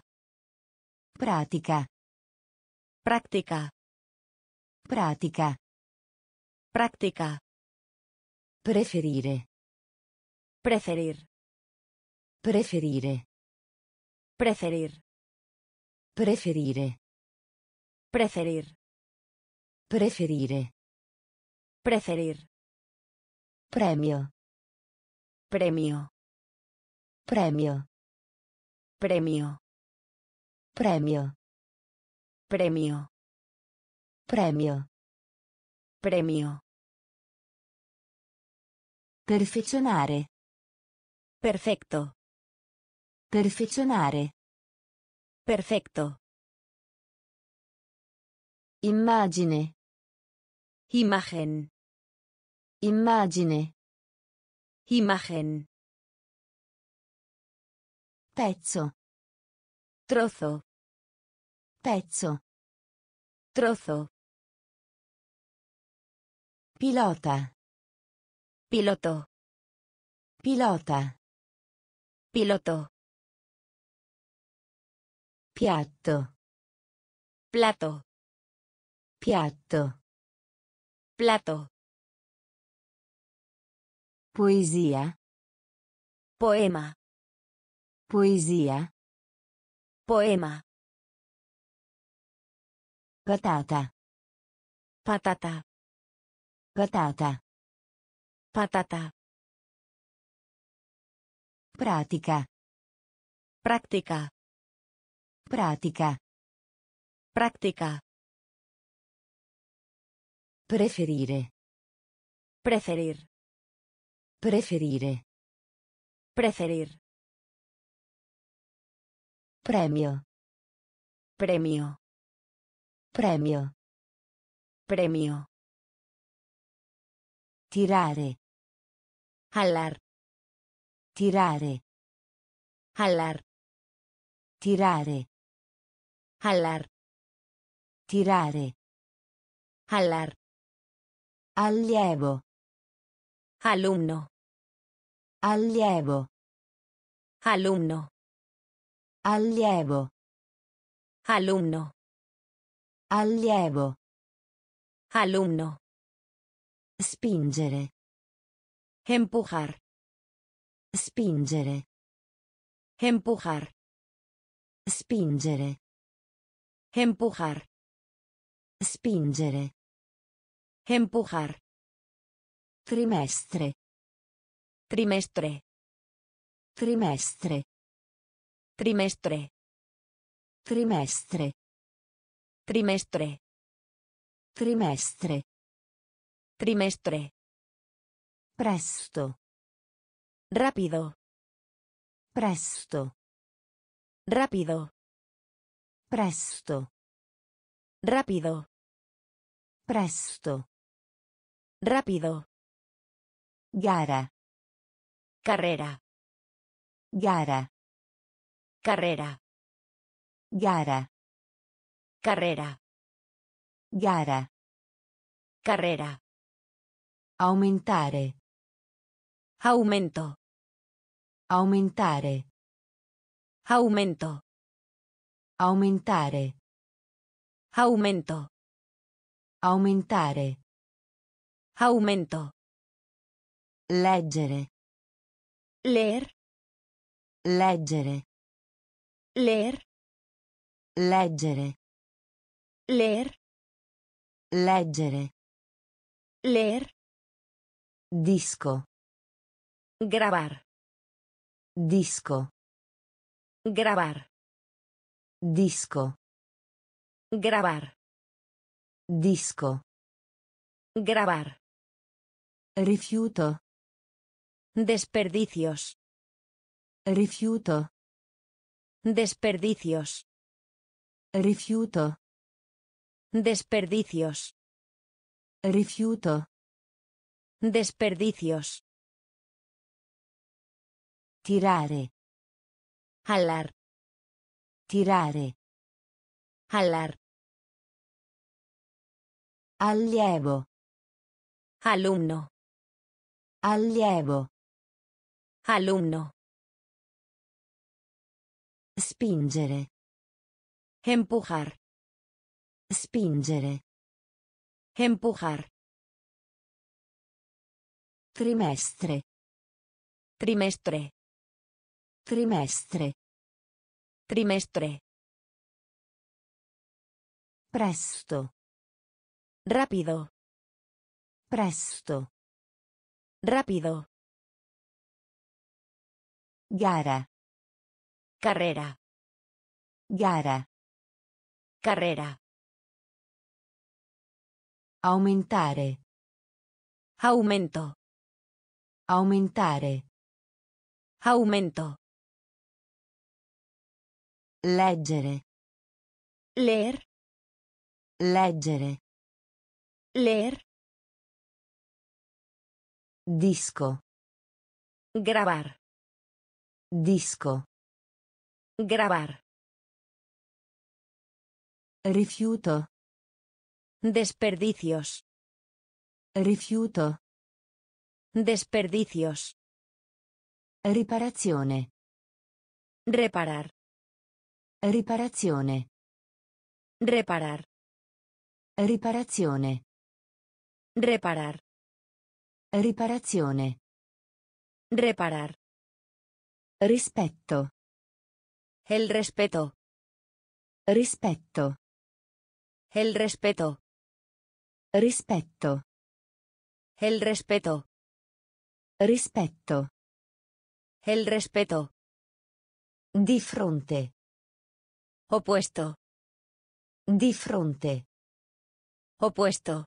Pratica. Práctica. Pratica. Práctica. Preferire. Preferir. Preferire. Preferir. Preferire. Preferir. Preferire. Preferir. Premio. Premio. Premio. Premio. Premio. Premio. Premio. Premio. Perfezionare. Perfecto. Perfezionare. Perfecto. Immagine. Imagen. Immagine. Imagen. Pezzo. Trozo. Pezzo. Trozo. Pilota. Piloto. Pilota. Piloto. Piatto. Plato. Piatto. Plato. Poesia. Poema. Poesia. Poema. Patata. Patata. Patata. Patata. Pratica. Práctica. Pratica. Práctica. Preferire. Preferir. Preferire. Preferir. Premio. Premio. Premio. Premio. Tirare. Jalar. Tirare. Jalar. Tirare. Jalar. Tirare. Jalar. Allievo. Alumno. Allievo. Alumno. Allievo. Alumno. Allievo. Alumno. Spingere. Empujar. Spingere. Empujar. Spingere. Empujar. Spingere. Empujar. Trimestre. Trimestre. Trimestre. Trimestre. Trimestre. Trimestre. Trimestre. Trimestre. Presto. Rápido. Presto. Rápido. Presto. Rápido. Presto. Rápido. Gara. Carrera. Gara. Carrera. Gara. Carrera. Gara. Carrera. Aumentare. Aumento. Aumentare. Aumento. Aumentare. Aumento. Aumentare. Aumento. Leggere. Leer. Leggere. Leer. Leggere. Leer. Leggere. Leer. Disco. Grabar. Disco. Grabar. Disco. Grabar. Disco. Grabar. Rifiuto. Desperdicios. Rifiuto. Desperdicios. Rifiuto. Desperdicios. Rifiuto. Desperdicios. Tirare. Alar. Tirare. Alar. Allievo. Alumno. Allievo. Alumno. Spingere. Empujar. Spingere. Empujar. Trimestre. Trimestre. Trimestre. Trimestre. Presto. Rápido. Presto. Rápido. Gara. Carrera. Gara. Carrera. Aumentare. Aumento. Aumentare. Aumento. Leggere. Leer. Leggere. Leer. Disco. Grabar. Disco. Grabar. Rifiuto. Desperdicios. Rifiuto. Desperdicios. Riparazione. Reparar. Riparazione. Reparar. Riparazione. Reparar. Riparazione. Reparar. Rispetto. El respeto. Rispetto. El respeto. Rispetto. El respeto. Rispetto. El respeto. Di fronte. Opuesto. Di fronte. Opuesto.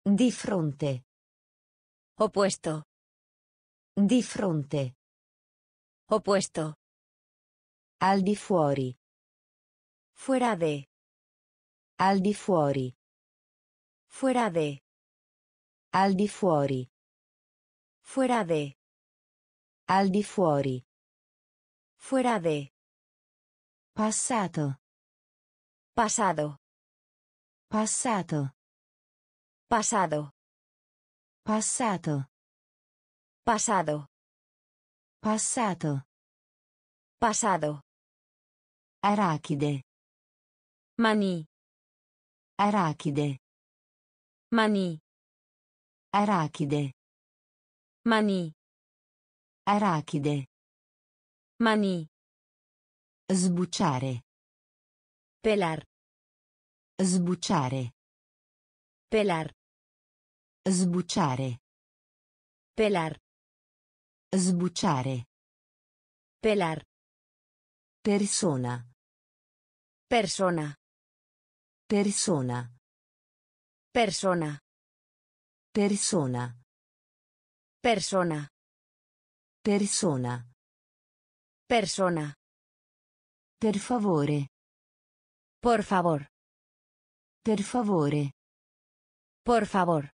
Di fronte. Opuesto. Di fronte. Opuesto. Al di fuori. Fuera de. Al di fuori. Fuera de. Al di fuori. Fuera de. Al di fuori. Fuera de. Passato. Pasado. Passato. Pasado. Passato. Pasado. Passato. Pasado. Arachide. Maní. Arachide. Maní. Arachide. Maní. Arachide. Maní. Sbucciare. Pelar. Sbucciare. Pelar. Sbucciare. Pelar. Sbucciare. Pelar. Persona. Persona. Persona. Persona. Persona. Persona. Persona. Persona. Per favore. Por favor. Per favore. Por favor.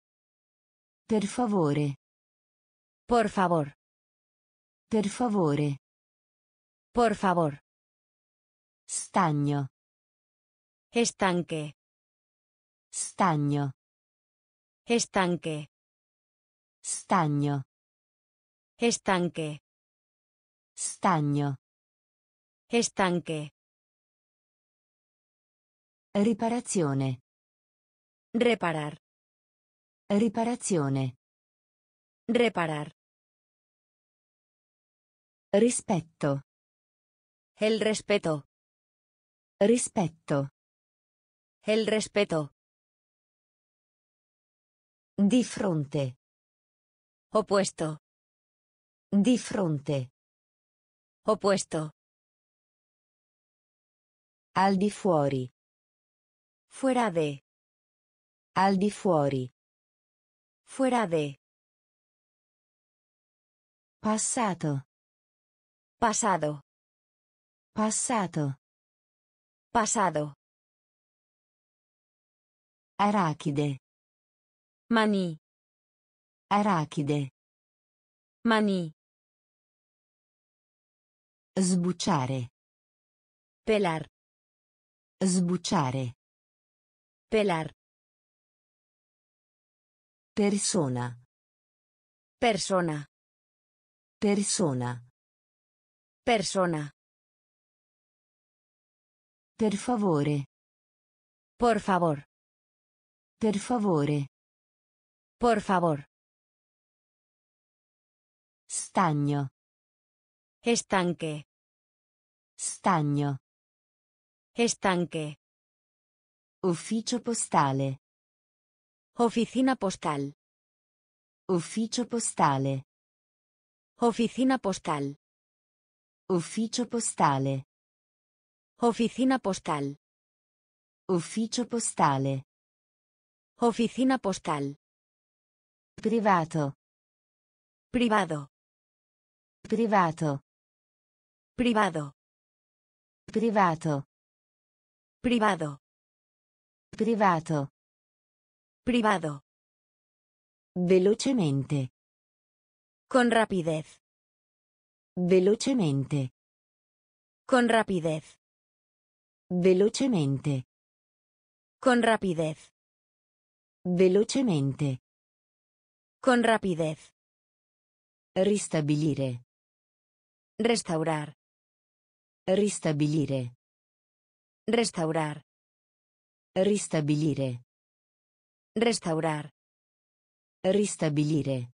Per favore. Por favor. Per favore. Por favor. Stagno. Estanque. Stagno. Estanque. Stagno. Estanque. Stagno. Estanque. Riparazione. Reparar. Riparazione. Reparar. Rispetto. El respeto. Rispetto. El respeto. Di fronte. Opuesto. Di fronte. Opuesto. Al di fuori. Fuera de. Al di fuori. Fuera de. Passato. Pasado. Passato. Pasado. Arachide. Maní. Arachide. Maní. Sbucciare. Pelar. Sbucciare. Pelar. Persona. Persona. Persona. Persona. Per favore. Por favor. Per favore. Por favor. Stagno. Estanque. Stagno. Estanque. Ufficio postale. Oficina postal. Ufficio postale. Oficina postal. Ufficio postale. Oficina postal. Ufficio postale. Oficina postal. Privato. Privado. Privato. Privado. Privato. Privado. Privato. Privado. Velocemente. Con rapidez. Velocemente. Con rapidez. Velocemente. Con rapidez. Velocemente. Con rapidez. Ristabilire. Restaurar. Ristabilire. Restaurar. Ristabilire. Restaurar. Ristabilire.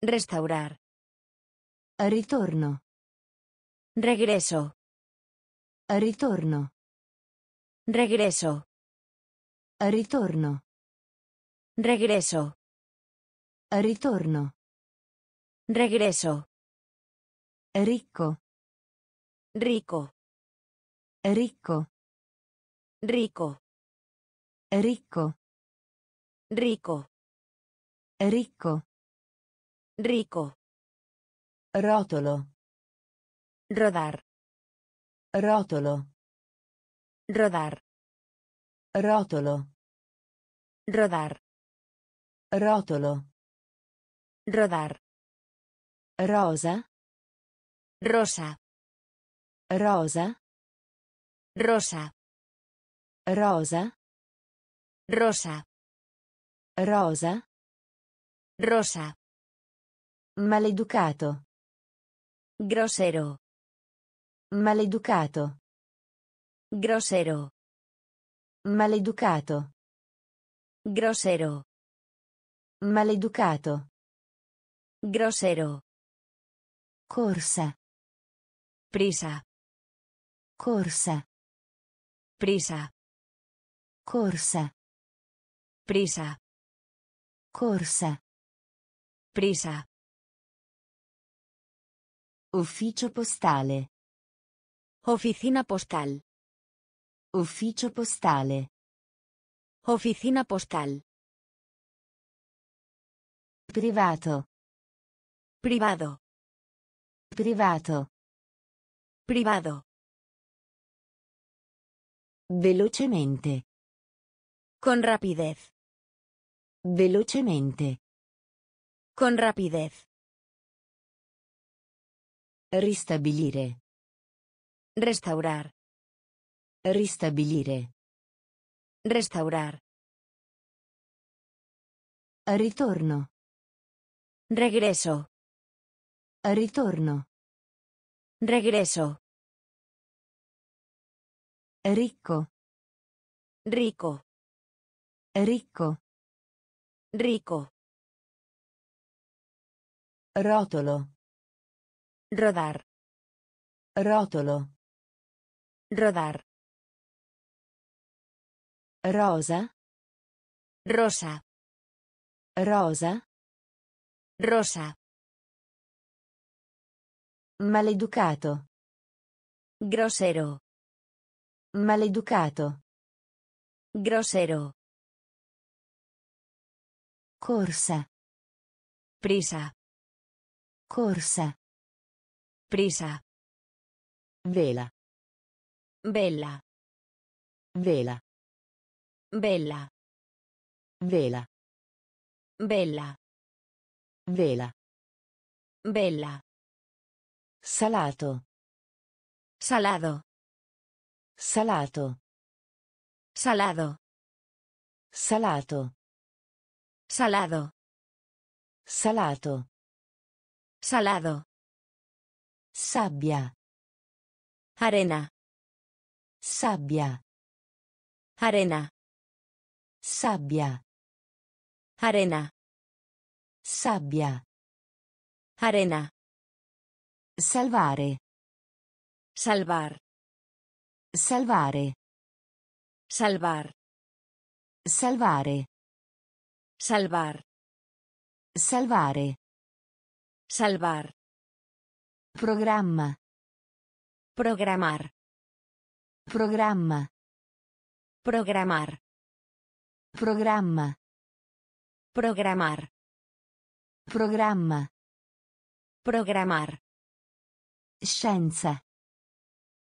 Restaurar. Ritorno. Regreso. Ritorno. Regreso. Ritorno. Regreso. Ritorno. Regreso. Ricco. Rico. Ricco. Rico. Ricco. Rico. Ricco. Rico. Rotolo. Rodar. Rotolo. Rodar. Rotolo. Rodar. Rotolo. Rodar. Rosa. Rosa. Rosa. Rosa. Rosa. Rosa. Rosa. Rosa. Maleducato. Grosero. Maleducato. Grosero. Maleducato. Grosero. Maleducato. Grosero. Corsa. Prisa. Corsa. Prisa. Corsa. Prisa. Corsa. Prisa. Ufficio postale. Oficina postal. Ufficio postale. Oficina postal. Privato. Privado. Privato. Privado. Velocemente. Con rapidez. Velocemente. Con rapidez. Ristabilire. Restaurar. Ristabilire. Restaurar. Ritorno. Regreso. Ritorno. Regreso. Ricco. Rico. Ricco. Rico. Rotolo. Rodar. Rotolo. Rodar. Rosa. Rosa. Rosa. Rosa. Maleducato. Grosero. Maleducato. Grosero. Corsa. Prisa. Corsa. Prisa. Vela. Bella. Vela. Bella. Vela. Bella. Vela. Bella. Salato. Salado. Salato. Salado. Salato. Salado. Salato. Salado. Sabbia. Arena. Sabbia. Arena. Sabbia. Arena. Sabbia. Arena. Salvare. Salvar. Salvare. Salvar. Salvare. Salvar. Salvare. Salvar. Programma. Programar. Programma. Programar. Programma. Programar. Programma. Programar. Scienza.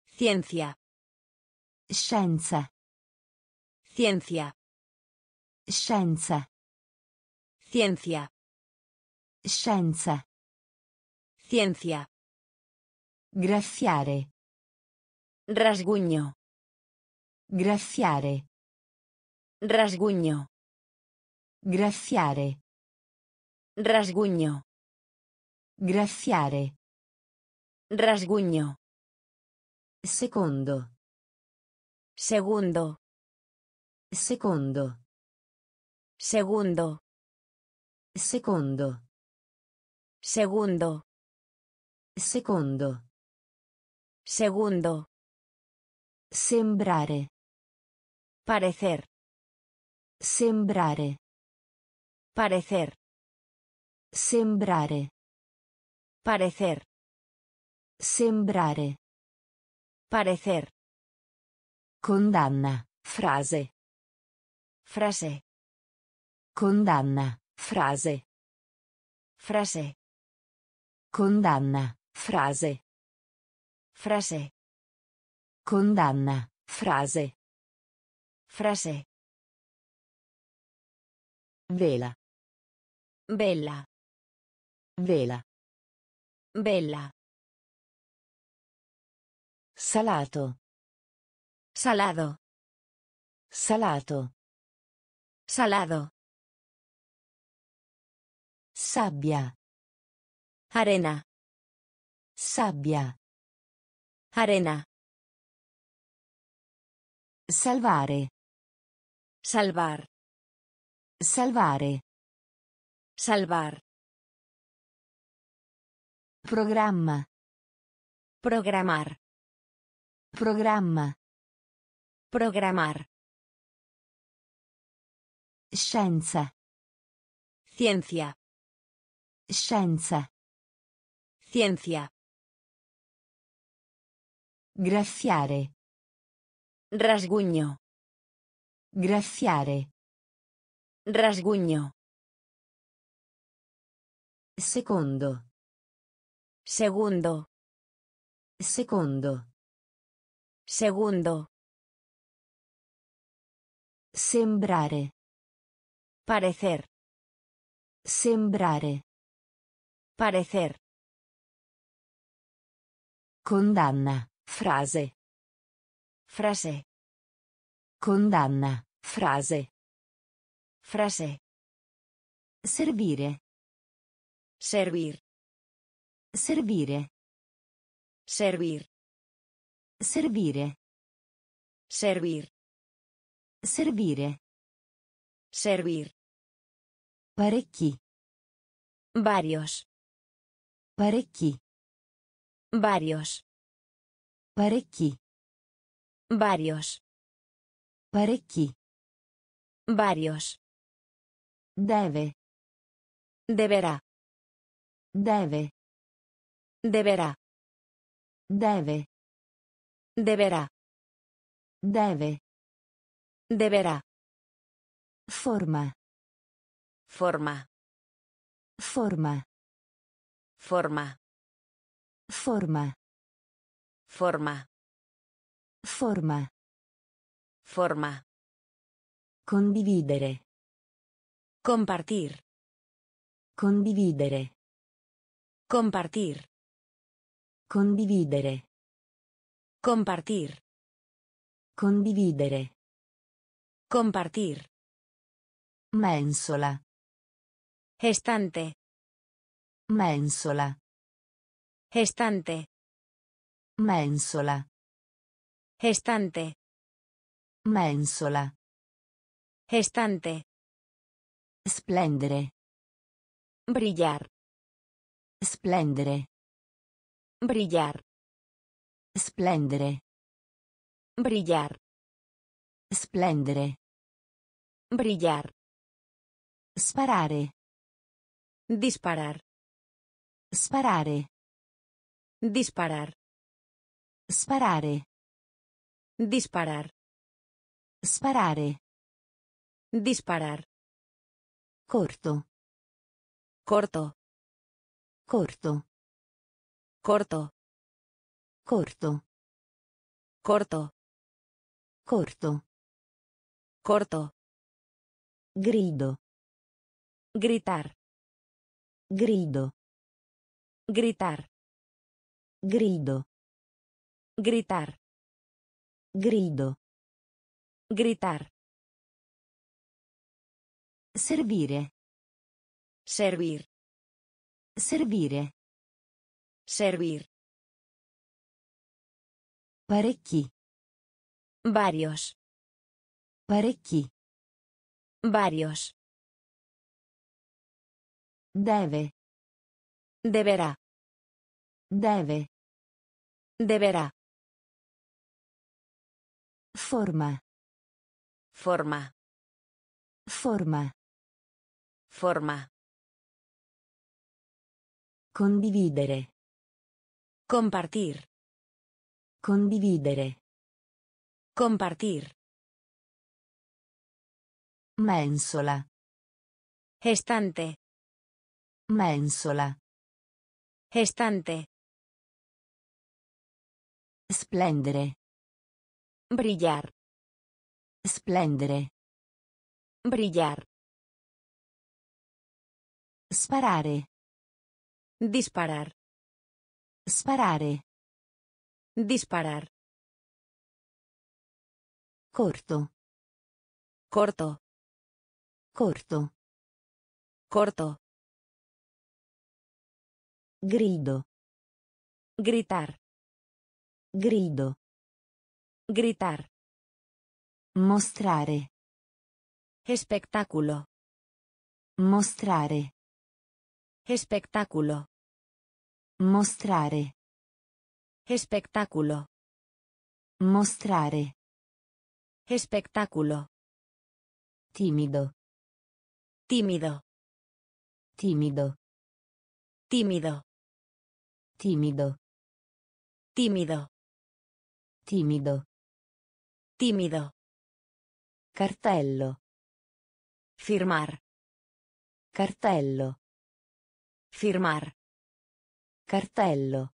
Ciencia. Scienza. Ciencia. Scienza. Ciencia. Scienza. Ciencia. Graffiare. Rasguño. Graffiare. Rasguño. Graffiare. Rasguño. Graffiare. Rasguño. Secondo. Segundo. Secondo. Segundo. Secondo. Segundo. Secondo. Segundo. Sembrare. Parecer. Sembrare. Parecer. Sembrare. Parecer. Sembrare. Parecer. Condanna. Frase. Frase. Condanna. Frase. Frase. Condanna. Frase. Frase. Condanna. Frase. Frase. Vela. Bella. Vela. Bella. Salato. Salado. Salato. Salado. Sabbia. Arena. Sabbia. Arena. Salvare. Salvar. Salvare. Salvar. Programma. Programar. Programma. Programar. Scienza. Ciencia. Scienza. Ciencia. Graffiare. Rasguño. Graffiare. Rasguño. Secondo. Segundo. Secondo. Segundo. Sembrare. Parecer. Sembrare. Parecer. Condanna. Frase. Frase. Condanna. Frase. Frase. Servire. Servir. Servire. Servir. Servire. Servir. Servire. Servir. Parecchi. Varios. Parecchi. Varios. Parecchi. Varios. Parecchi. Varios. Deve. Deberá. Deve. Deberá. Deve. Deberá. Deve. Deberá. Forma. Forma. Forma. Forma. Forma. Forma. Forma. Forma. Condividere. Compartir. Condividere. Compartir. Condividere. Compartir. Condividere. Compartir. Mensola. Estante. Mensola. Estante. Mensola. Estante. Mensola. Estante. Splendere. Brillar. Splendere. Brillar. Splendere. Brillar. Splendere. Brillar. Sparare. Disparar. Sparare. Disparar. Sparare. Disparar. Sparare. Disparar. Corto. Corto. Corto. Corto. Corto. Corto. Corto. Corto. Grido. Gritar. Grido. Gritar. Grido. Gritar. Grido. Gritar. Servire. Servir. Servire. Servir. Parecchi. Varios. Parecchi. Varios. Deve. Deberá. Deve. Deberá. Forma. Forma. Forma. Forma. Condividere. Compartir. Condividere. Compartir. Mensola. Estante. Mensola. Estante. Splendere. Brillar. Splendere. Brillar. Sparare. Disparar. Sparare. Disparar. Corto. Corto. Corto. Corto. Grido. Gritar. Grido. Gritar. Mostrare. Espectáculo. Mostrare. Espectáculo. Mostrare. Espectáculo. Mostrare. Espectáculo. Timido. Tímido. Timido. Tímido. Timido. Tímido. Timido. Tímido. Cartello. Firmar. Cartello. Firmar. Cartello.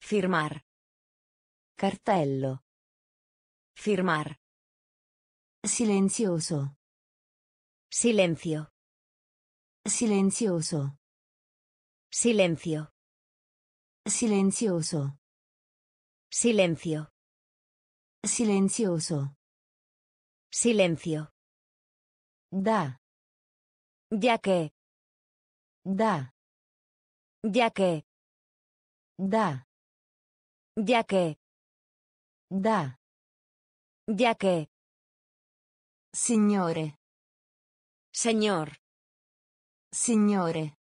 Firmar. Cartello. Firmar. Silenzioso. Silencio. Silenzioso. Silencio. Silenzioso. Silencio. Silenzioso. Silencio. Da. Ya que. Da. Ya que. Da. Ya que. Da. Ya que. Signore. Señor. Signore.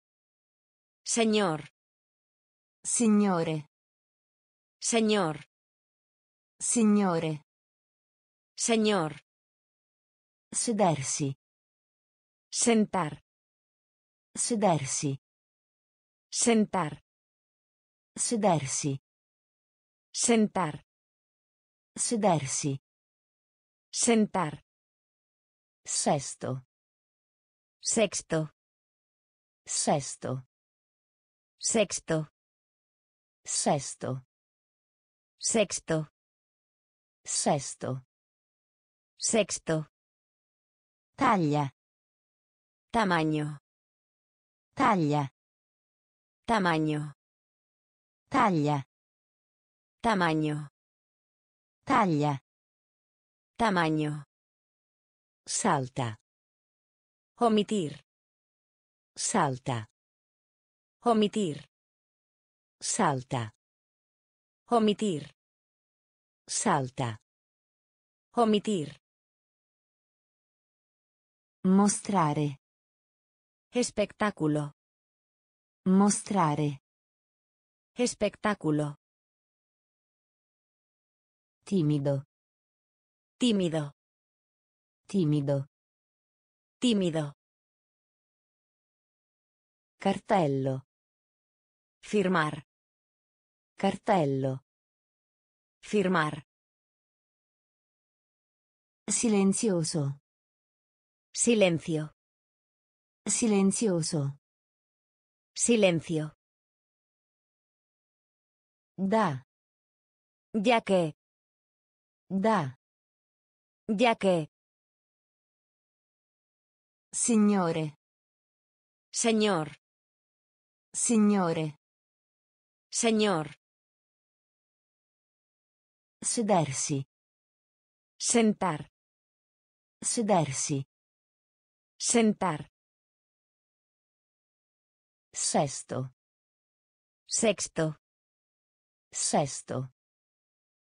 Señor. Signore. Señor. Signore. Señor. Sedersi. Sentar. Sedersi. Sentar. Sedersi. Sentar. Sedersi. Sentar. Sesto. Sexto. Sesto. Sexto. Sesto. Sexto. Sesto. Sexto. Taglia. Tamaño. Taglia. Tamaño. Taglia. Tamaño. Taglia. Tamaño. Salta. Omitir. Salta. Omitir. Salta. Omitir. Salta. Omitir. Mostrare. Espectáculo. Mostrare. Espectáculo. Timido. Tímido. Timido. Tímido. Cartello. Firmar. Cartello. Firmar. Silenzioso. Silencio. Silenzioso. Silencio. Da. Ya que. Da. Ya que. Signore. Señor. Signore. Señor. Sedersi. Sentar. Sedersi. Sentar. Sesto. Sexto. Sesto.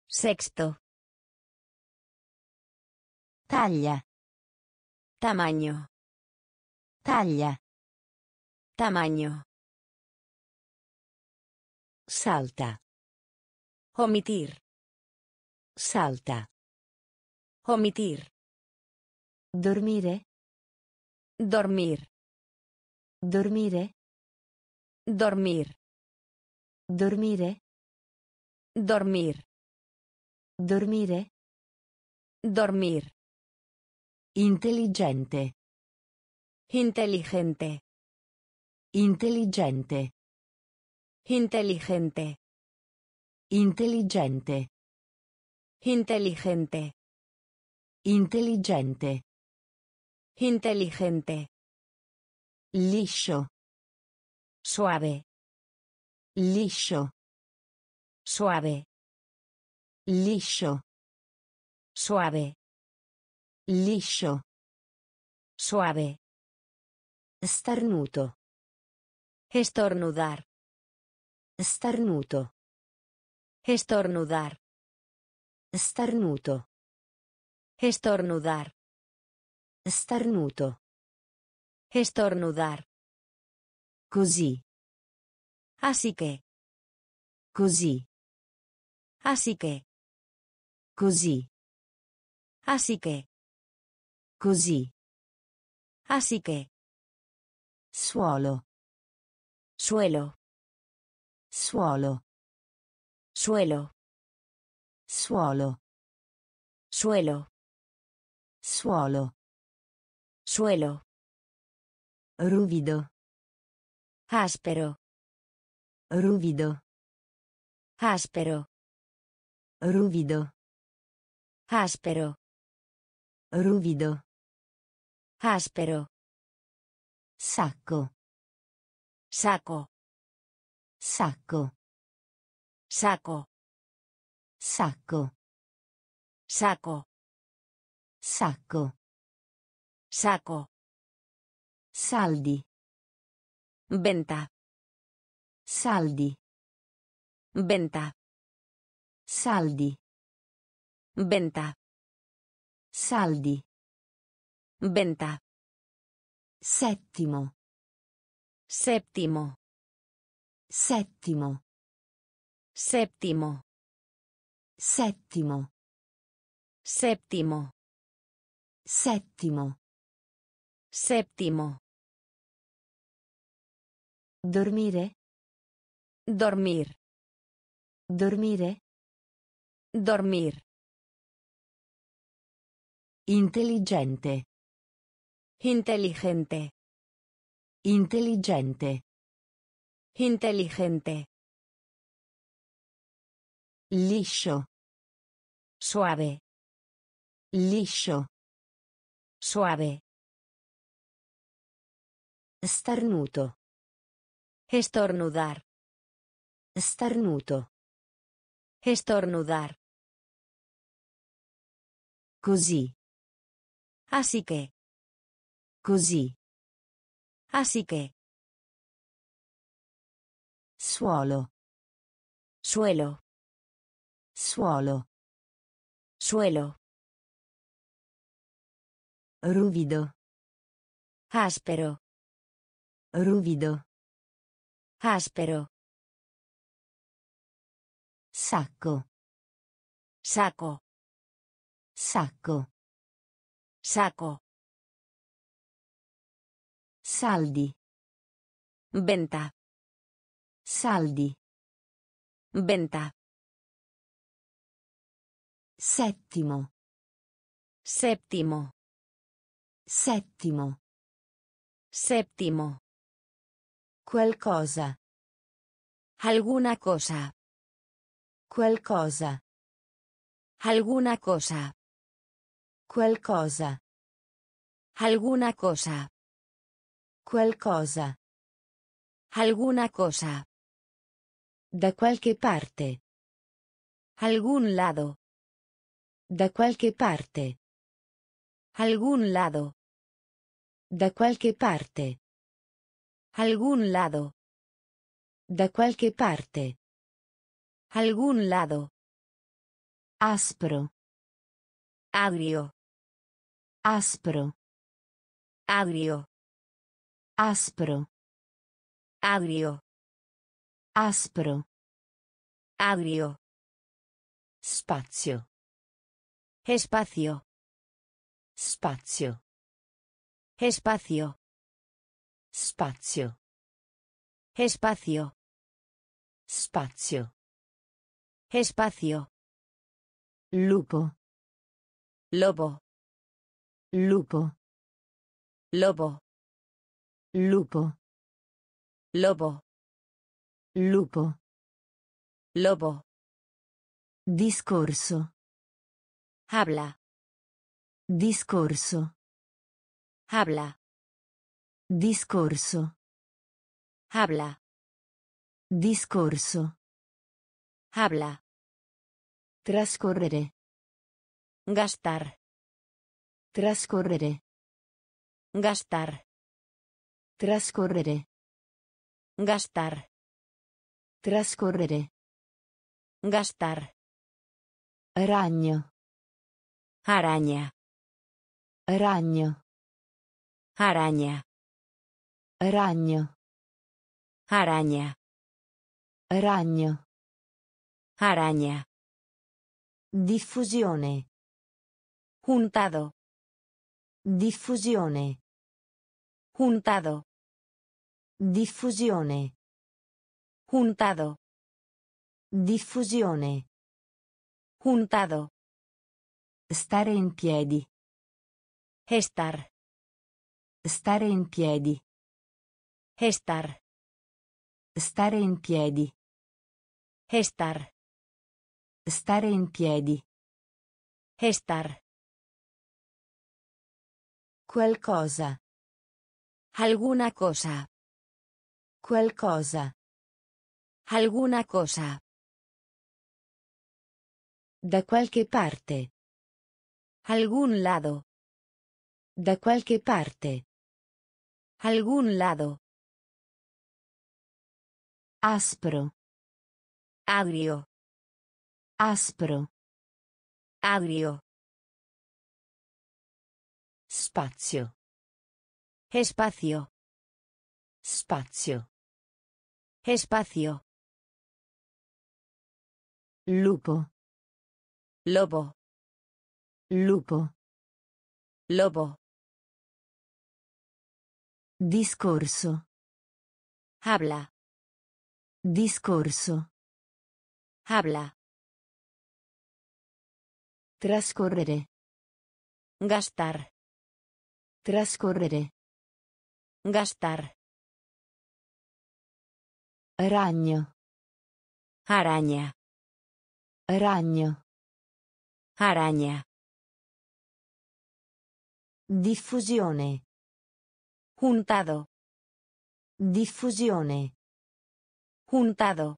Sexto. Taglia. Tamaño. Taglia. Tamaño. Salta. Omitir. Salta. Omitir. Dormire. Dormir. Dormire. Dormir. Dormire. Dormir. Dormire. Dormir. Intelligente. Inteligente. Intelligente. Inteligente. Intelligente. Inteligente. Intelligente. Inteligente. Liscio. Suave. Liscio. Suave. Liscio. Suave. Liscio. Suave. Starnuto. Estornudar. Starnuto. Estornudar. Starnuto. Estornudar. Starnuto. Estornudar. Così. Así que. Così. Así que. Così. Así que. Così. Así que. Suolo. Suelo. Suolo. Suelo. Suolo. Suelo. Suolo. Suelo. Ruvido. Áspero. Ruvido. Áspero. Ruvido. Áspero. Ruvido. Áspero. Sacco. Saco. Sacco. Saco. Sacco. Saco. Sacco. Saco. Saldi. Venta. Saldi. Venta. Saldi. Venta. Saldi. Venta. Settimo. Séptimo. Settimo. Séptimo. Settimo. Séptimo. Settimo. Séptimo. Dormire. Dormir. Dormire. Dormir. Intelligente. Inteligente. Intelligente. Inteligente. Liscio. Suave. Liscio. Suave. Starnuto. Estornudar. Starnuto. Estornudar. Così. Así que. Così. Así que. Suolo. Suelo. Suolo. Suelo. Ruvido. Áspero. Ruvido. Áspero. Sacco. Saco. Sacco. Saco. Saldi. Venta. Saldi. Venta. Settimo. Séptimo. Settimo. Séptimo. Qualcosa. Alguna cosa. Qualcosa. Alguna cosa. Qualcosa. Alguna cosa. Qualcosa. Alguna cosa. Da qualche parte. Algún lado. Da qualche parte. Algún lado. Da qualche parte. Algún lado. Da qualche parte. Algún lado. Aspro. Agrio. Aspro. Agrio. Aspro. Agrio. Aspro. Agrio. Spazio. Espacio. Spazio. Espacio. Spazio. Espacio. Spazio. Espacio. Lupo. Lobo. Lupo. Lobo. Lupo. Lobo. Lupo. Lobo. Discorso. Habla. Discorso. Habla. Discorso. Habla. Discorso. Habla. Trascorrere. Gastar. Trascorrere. Gastar. Trascorrere. Gastar. Trascorrere. Gastar. Ragno. Araña. Ragno. Araña. Ragno. Araña. Ragno. Araña. Diffusione. Juntado. Diffusione. Juntado. Diffusione. Juntado. Diffusione. Juntado. Stare in piedi. Estar. Stare in piedi. Estar. Stare in piedi. Estar. Stare in piedi. Estar. Qualcosa. Alguna cosa. Qualcosa. Alguna cosa. Da qualche parte. Algún lado. Da qualche parte. Algún lado. Aspro. Agrio. Aspro. Agrio. Spazio. Espacio. Spazio. Espacio. Lupo. Lobo. Lupo. Lobo. Discorso. Habla. Discorso. Habla. Trascorrere. Gastar. Trascorrere. Gastar. Ragno. Araña. Ragno. Araña. Diffusione. Juntado. Diffusione. Juntado.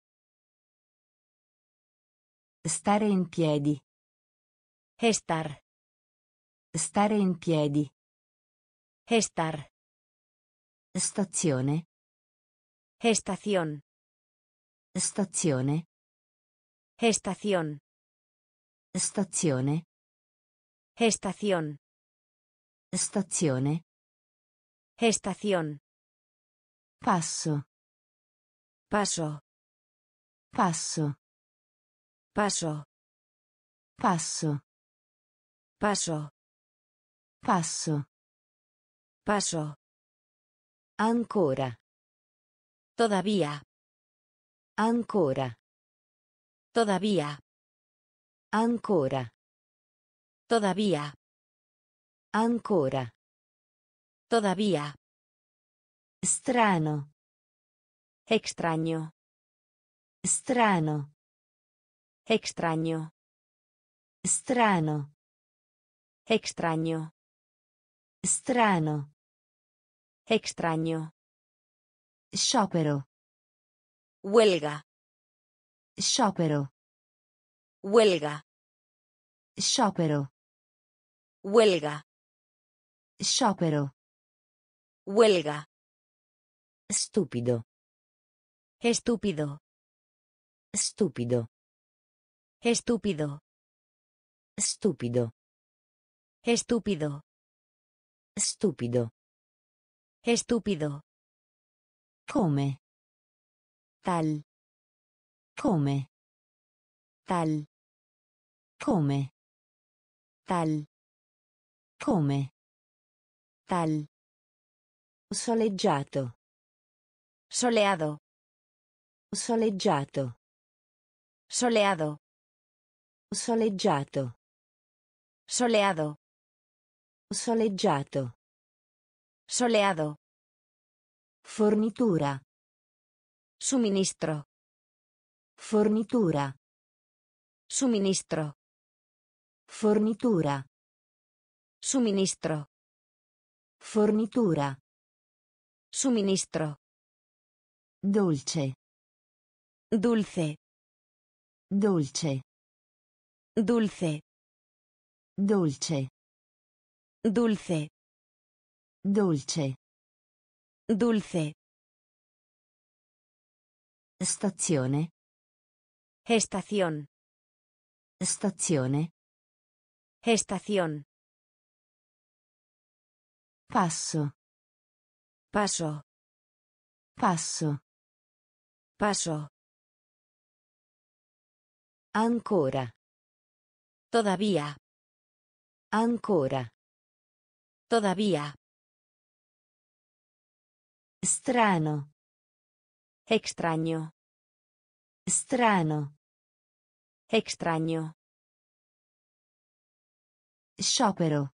Stare in piedi. Estar. Stare in piedi. Estar. Stazione. Estación. Stazione. Estación. Stazione. Estación. Stazione. Estación. Passo. Paso. Passo. Paso. Passo. Paso. Passo. Paso. Ancora. Todavía. Ancora. Todavía. Ancora. Todavía. Ancora. Todavía. Strano. Extraño. Strano. Extraño. Strano. Extraño. Strano. Extraño. Sciopero. Huelga. Sciopero. Huelga. Sciopero. Huelga. Sciopero. Huelga. Stupido. Estúpido. Stupido. Estúpido. Stupido. Estúpido. Stupido. Estúpido. Come. Tal. Come. Tal. Come. Tal. Come. Tal. Soleggiato. Soleado. Soleggiato. Soleado. Soleggiato. Soleado. Soleggiato. Soleado. Fornitura. Suministro. Fornitura. Suministro. Fornitura. Suministro. Fornitura. Suministro. Dolce. Dulce. Dolce. Dulce. Dolce. Dulce. Dolce. Dulce. Stazione. Estación. Stazione. Estación. Passo. Paso. Passo. Paso. Ancora. Todavía. Ancora. Todavía. Strano. Extraño. Strano. Extraño. Sciopero.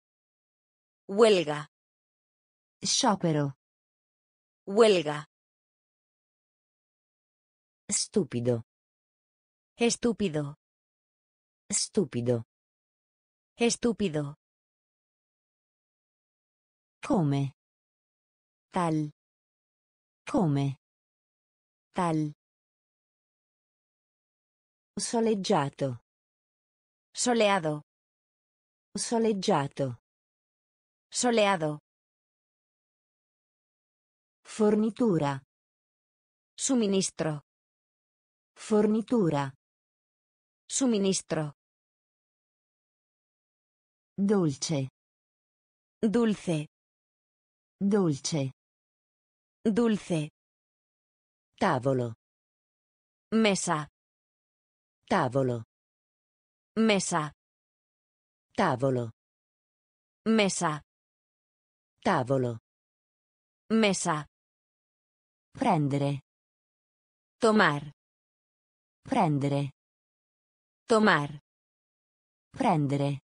Huelga. Sciopero. Huelga. Stupido. Estúpido. Stupido. Estúpido. Come. Tal. Come. Tal. Soleggiato. Soleado. Soleggiato. Soleado. Fornitura. Suministro. Fornitura. Suministro. Dolce. Dulce. Dolce. Dulce. Tavolo. Mesa. Tavolo. Mesa. Tavolo. Mesa. Tavolo. Mesa. Prendere. Tomar. Prendere. Tomar. Prendere.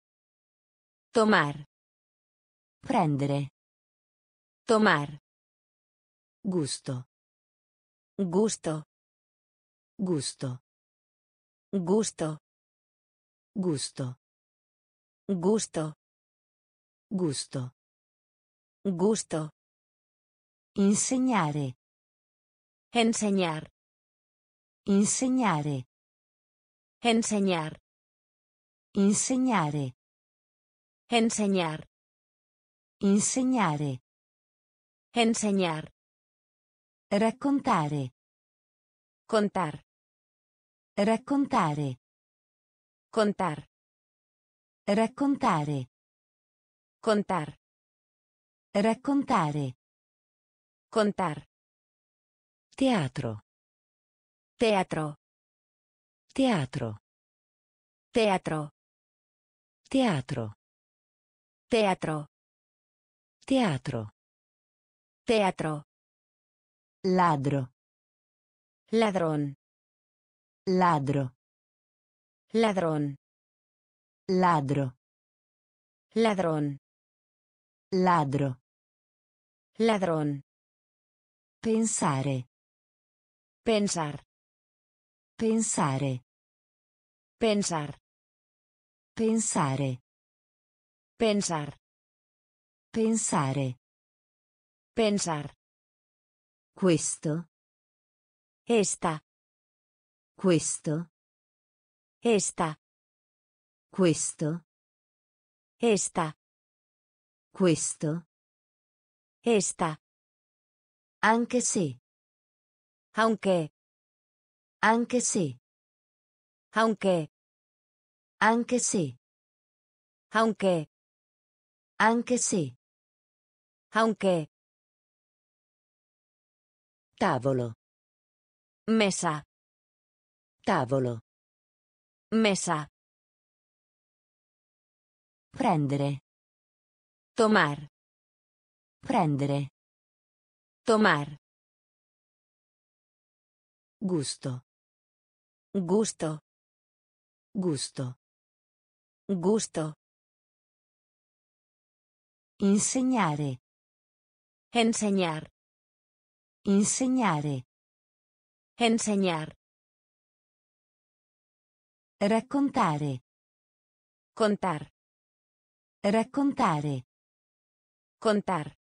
Tomar. Prendere. Tomar. Gusto. Gusto. Gusto. Gusto. Gusto. Gusto. Gusto. Gusto. Insegnare. Enseñar. Insegnare. Enseñar. Insegnare. Enseñar. Insegnare. Enseñar. Raccontare. Contar. Raccontare. Contar. Raccontare. Contar. Raccontare. Contar. Teatro. Teatro. Teatro. Teatro. Teatro. Teatro. Teatro. Teatro. Ladro. Ladrón. Ladro. Ladrón. Ladro. Ladrón. Ladro. Ladrón. Pensare. Pensar. Pensare. Pensar. Pensare. Pensar. Pensare. Pensar. Questo. Esta. Questo. Esta. Questo. Esta. Questo. Esta. Anche se. Aunque. Anche se. Aunque. Anche se. Aunque. Anche se. Aunque. Tavolo. Mesa. Tavolo. Mesa. Prendere. Tomar. Prendere. Tomar. Gusto. Gusto. Gusto. Gusto. Insegnare. Enseñar. Insegnare. Enseñar. Raccontare. Contar. Raccontare. Contar.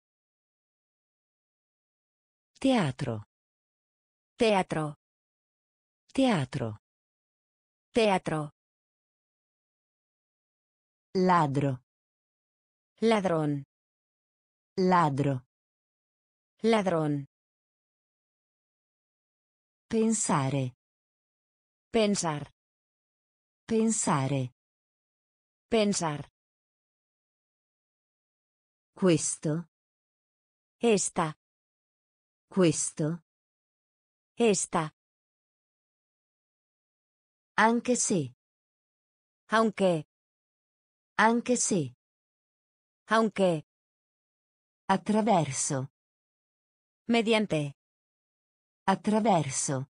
Teatro. Teatro. Teatro. Teatro. Ladro. Ladrón. Ladro. Ladrón. Pensare. Pensar. Pensare. Pensar. Questo. Esta. Questo. Esta. Anche se. Aunque. Anche se. Aunque. Attraverso. Mediante. Attraverso.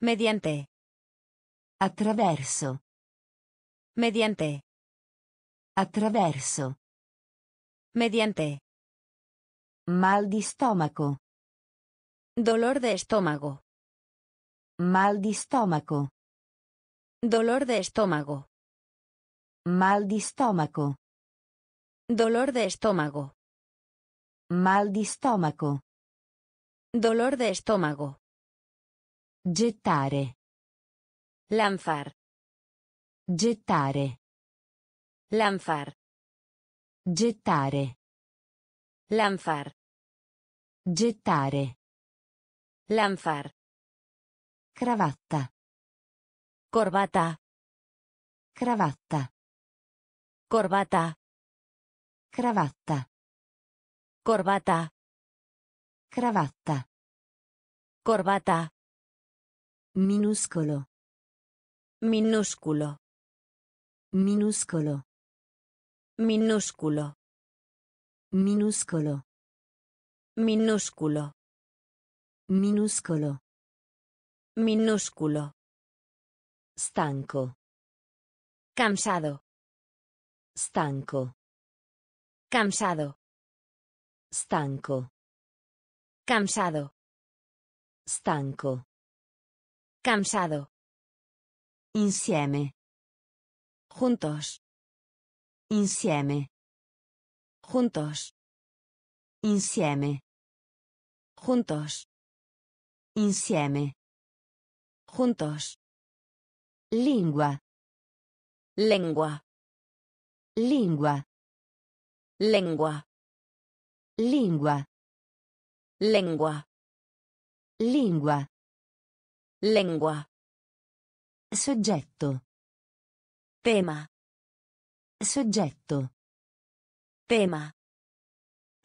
Mediante. Attraverso. Mediante. Attraverso. Mediante. Mal di stomaco. Dolor de estómago. Mal di stomaco. Dolor de estómago. Mal di stomaco. Dolor de estómago. Mal di stomaco. Dolor de estómago. Gettare. Lanzar. Gettare. Lanzar. Gettare. Lanzar. Gettare. Lanzar. Cravatta. Corbata. Cravatta. Corbata. Cravatta. Corbata. Cravatta. Corbata. Minuscolo. Minúsculo. Minuscolo. Minúsculo. Minuscolo. Minúsculo. Minuscolo. Minúsculo. Stanco. Cansado. Stanco. Cansado. Stanco. Cansado. Stanco. Cansado. Insieme. Juntos. Insieme. Juntos. Insieme. Juntos. Insieme. Juntos. Lingua. Lengua. Lingua. Lengua. Lingua. Lengua. Lingua. Lengua. Soggetto. Tema. Soggetto. Tema.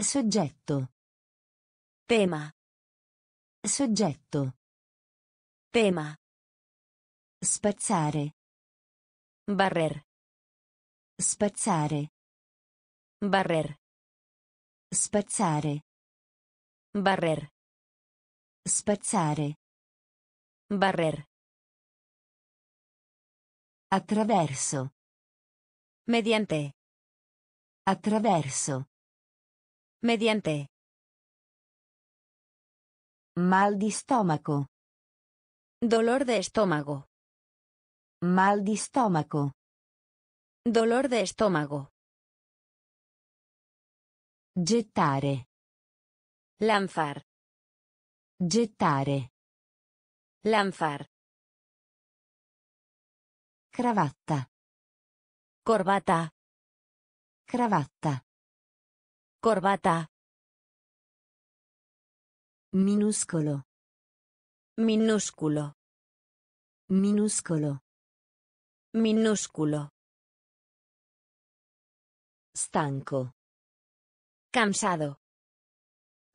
Soggetto. Tema. Soggetto. Tema. Spazzare. Barrer. Spazzare. Barrer. Spazzare. Barrer. Spazzare. Barrer. Attraverso. Mediante. Attraverso. Mediante. Mal di stomaco. Dolor de estómago. Mal di stomaco. Dolor de estómago. Gettare. Lanzar. Gettare. Lanzar. Cravatta. Corbata. Cravatta. Corbata. Minuscolo. Minúsculo. Minuscolo. Minúsculo. Stanco. Cansado.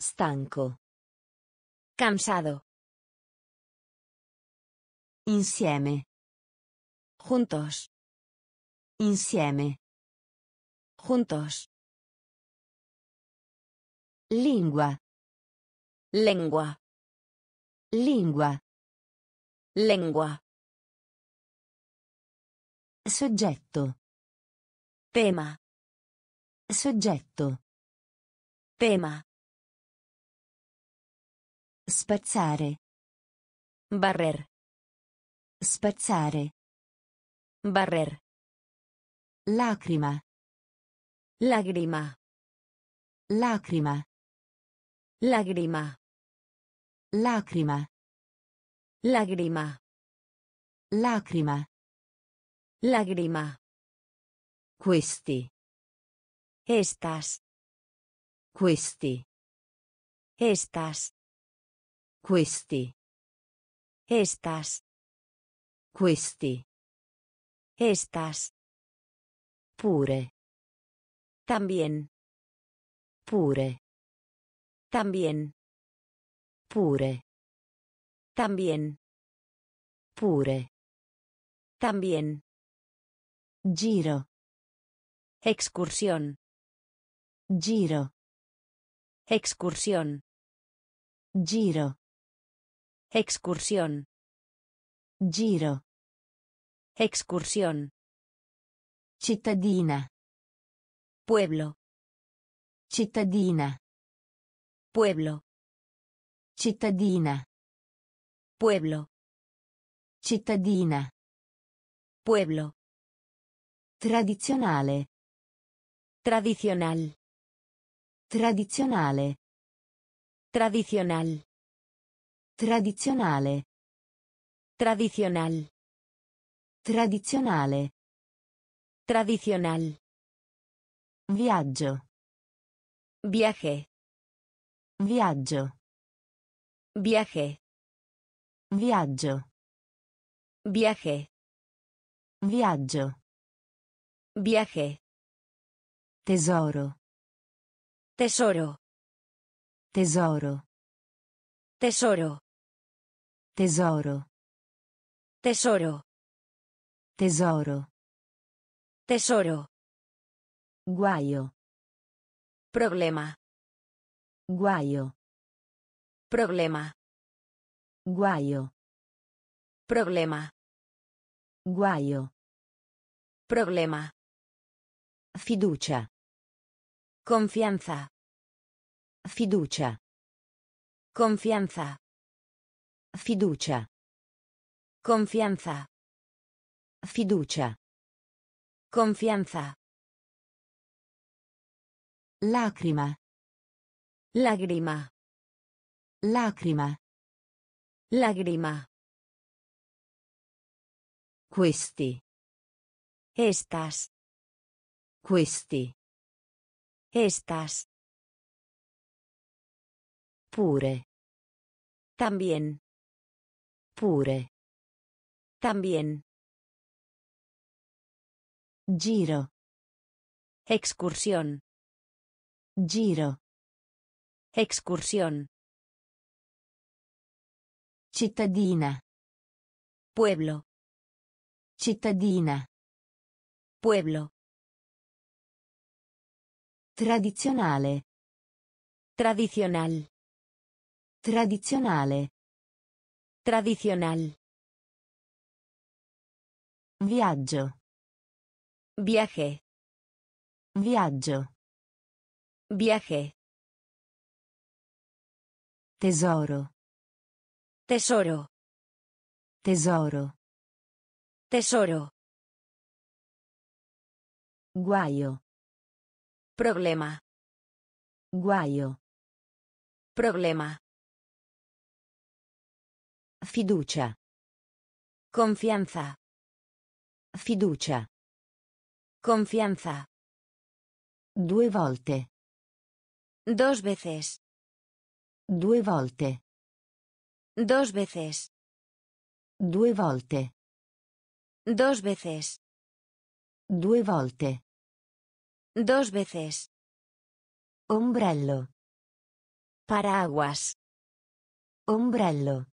Stanco. Cansado. Insieme. Juntos. Insieme. Juntos. Lingua. Lengua. Lingua. Lengua. Soggetto. Tema. Soggetto. Tema. Spazzare. Barrer. Spazzare. Barrer. Lacrima. Lágrima. Lacrima. Lágrima. Lacrima. Lágrima. Lacrima. Lágrima. Questi. Estas. Questi. Estas. Questi. Estas. Questi. Estas. Pure. También. Pure. También. Pure. También. Pure. También. Giro. Excursión. Giro. Excursión. Giro. Excursión. Giro. Excursión. Cittadina. Pueblo. Cittadina. Pueblo. Cittadina. Pueblo. Cittadina. Pueblo. Tradizionale. Tradicional. Tradizionale. Tradicional. Tradizionale. Tradicional. Tradizionale. Tradicional. Viaggio. Viaje. Viaggio. Viaje. Viaggio. Viaje. Viaggio. Viaje. Tesoro. Tesoro. Tesoro. Tesoro. Tesoro. Tesoro. Tesoro. Tesoro. Guaio. Problema. Guaio. Problema. Guaio. Problema. Guaio. Problema. Fiducia. Confianza. Fiducia. Confianza. Fiducia. Confianza. Fiducia. Confianza. Lacrima. Lágrima. Lacrima. Lágrima. Questi. Estas. Questi. Estas. Pure. También. Pure. También. Giro. Excursión. Giro. Excursión. Cittadina. Pueblo. Cittadina. Pueblo. Tradizionale. Tradicional. Tradizionale. Tradicional. Viaggio. Viaje. Viaggio. Viaje. Tesoro. Tesoro. Tesoro. Tesoro. Guaio. Problema. Guaio. Problema. Fiducia. Confianza. Fiducia. Confianza. Due volte. Dos veces. Due volte. Dos veces. Due volte. Dos veces. Due volte. Dos veces. Ombrello. Paraguas. Ombrello.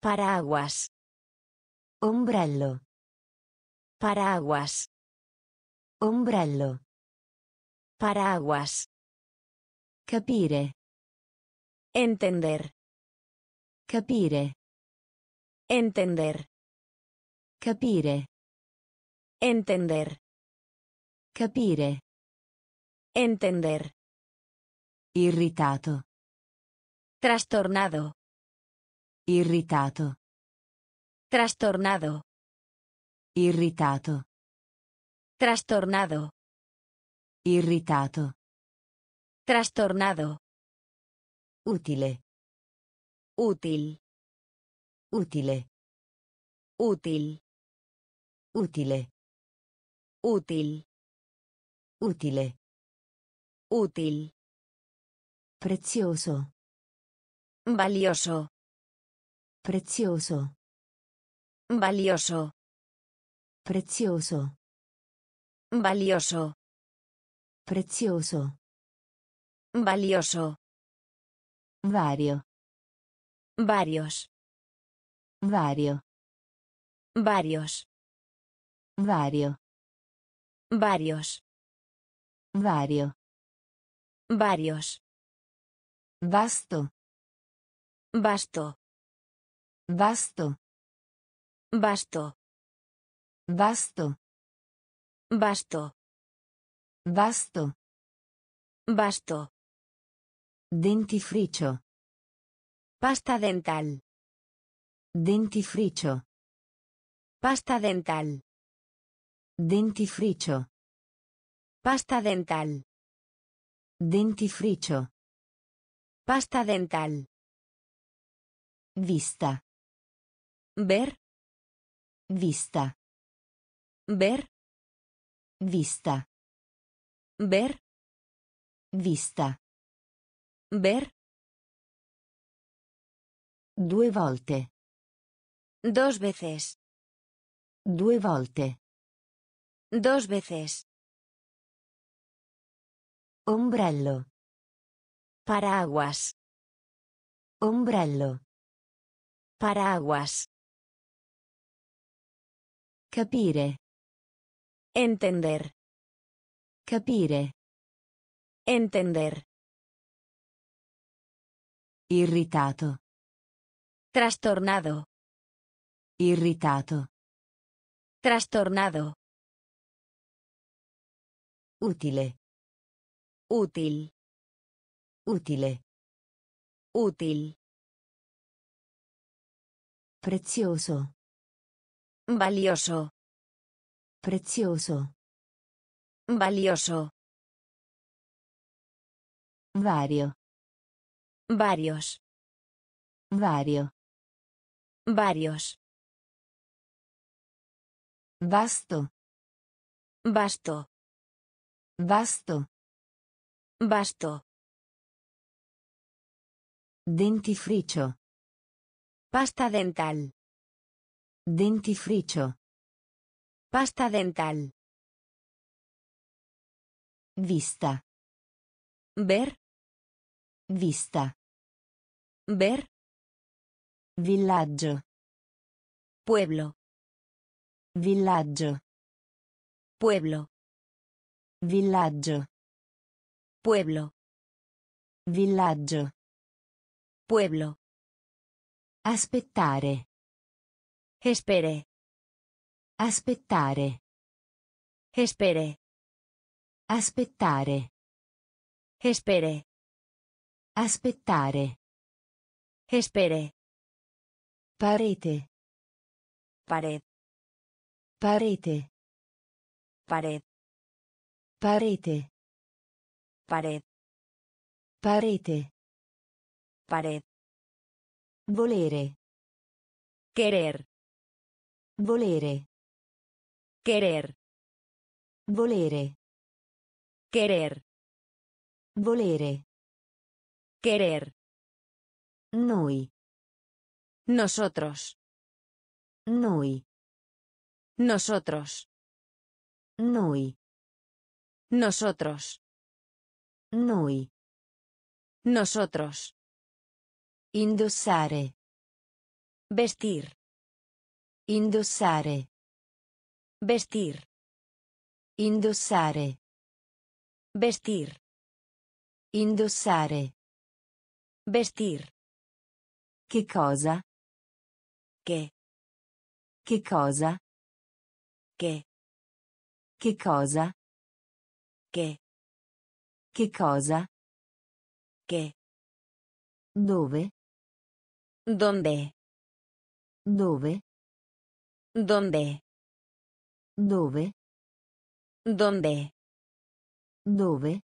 Paraguas. Ombrello. Paraguas. Ombrello. Paraguas. Capire. Entender. Capire. Entender. Capire. Entender. Capire. Entender. Irritato. Trastornado. Irritato. Trastornado. Irritato. Trastornado. Irritato. Trastornado. Utile. Útil. Utile. Útil. Utile. Útil. Utile. Útil. Prezioso. Valioso. Prezioso. Valioso. Prezioso. Valioso. Prezioso. Valioso. Vario. Varios. Vario. Varios. Vario. Varios. Vario. Varios. Vasto. Basto. Vasto. Basto. Vasto. Basto. Vasto. Basto. Dentifricio. Pasta dental. Dentifricio. Pasta dental. Dentifricio. Pasta dental. Dentifricio. Pasta dental. Vista. Ver. Vista. Ver. Vista. Ver. Vista. Ver. Due volte. Dos veces. Due volte. Dos veces. Ombrello. Paraguas. Ombrello. Paraguas. Capire. Entender. Capire. Entender. Irritato. Trastornado. Irritato. Trastornado. Utile. Útil. Utile. Útil. Prezioso. Valioso. Prezioso. Valioso. Vario. Varios. Vario. Varios. Vasto. Vasto. Vasto. Vasto. Dentifricio. Pasta dental. Dentifricio. Pasta dental. Vista. Ver. Vista. Ver. Villaggio. Pueblo. Villaggio. Pueblo. Villaggio. Pueblo. Villaggio. Pueblo. Aspettare. Espere. Aspettare. Espere. Aspettare. Espere. Aspettare. Espere. Parete. Pared. Parete. Pared. Parete. Pared. Parete. Pared. Volere. Querer. Volere. Querer. Volere. Querer. Volere. Querer. Noi. Nosotros. Noi. Nosotros. Noi. Nosotros. Noi. Nosotros. Indossare. Vestir. Indossare. Vestir. Indossare. Vestir. Indossare. Vestir. Che cosa? ¿Qué? Che cosa? ¿Qué? Che cosa? ¿Qué? Che cosa? ¿Qué? Dove? ¿Dónde? Dove? ¿Dónde? Dove? ¿Dónde? Dove?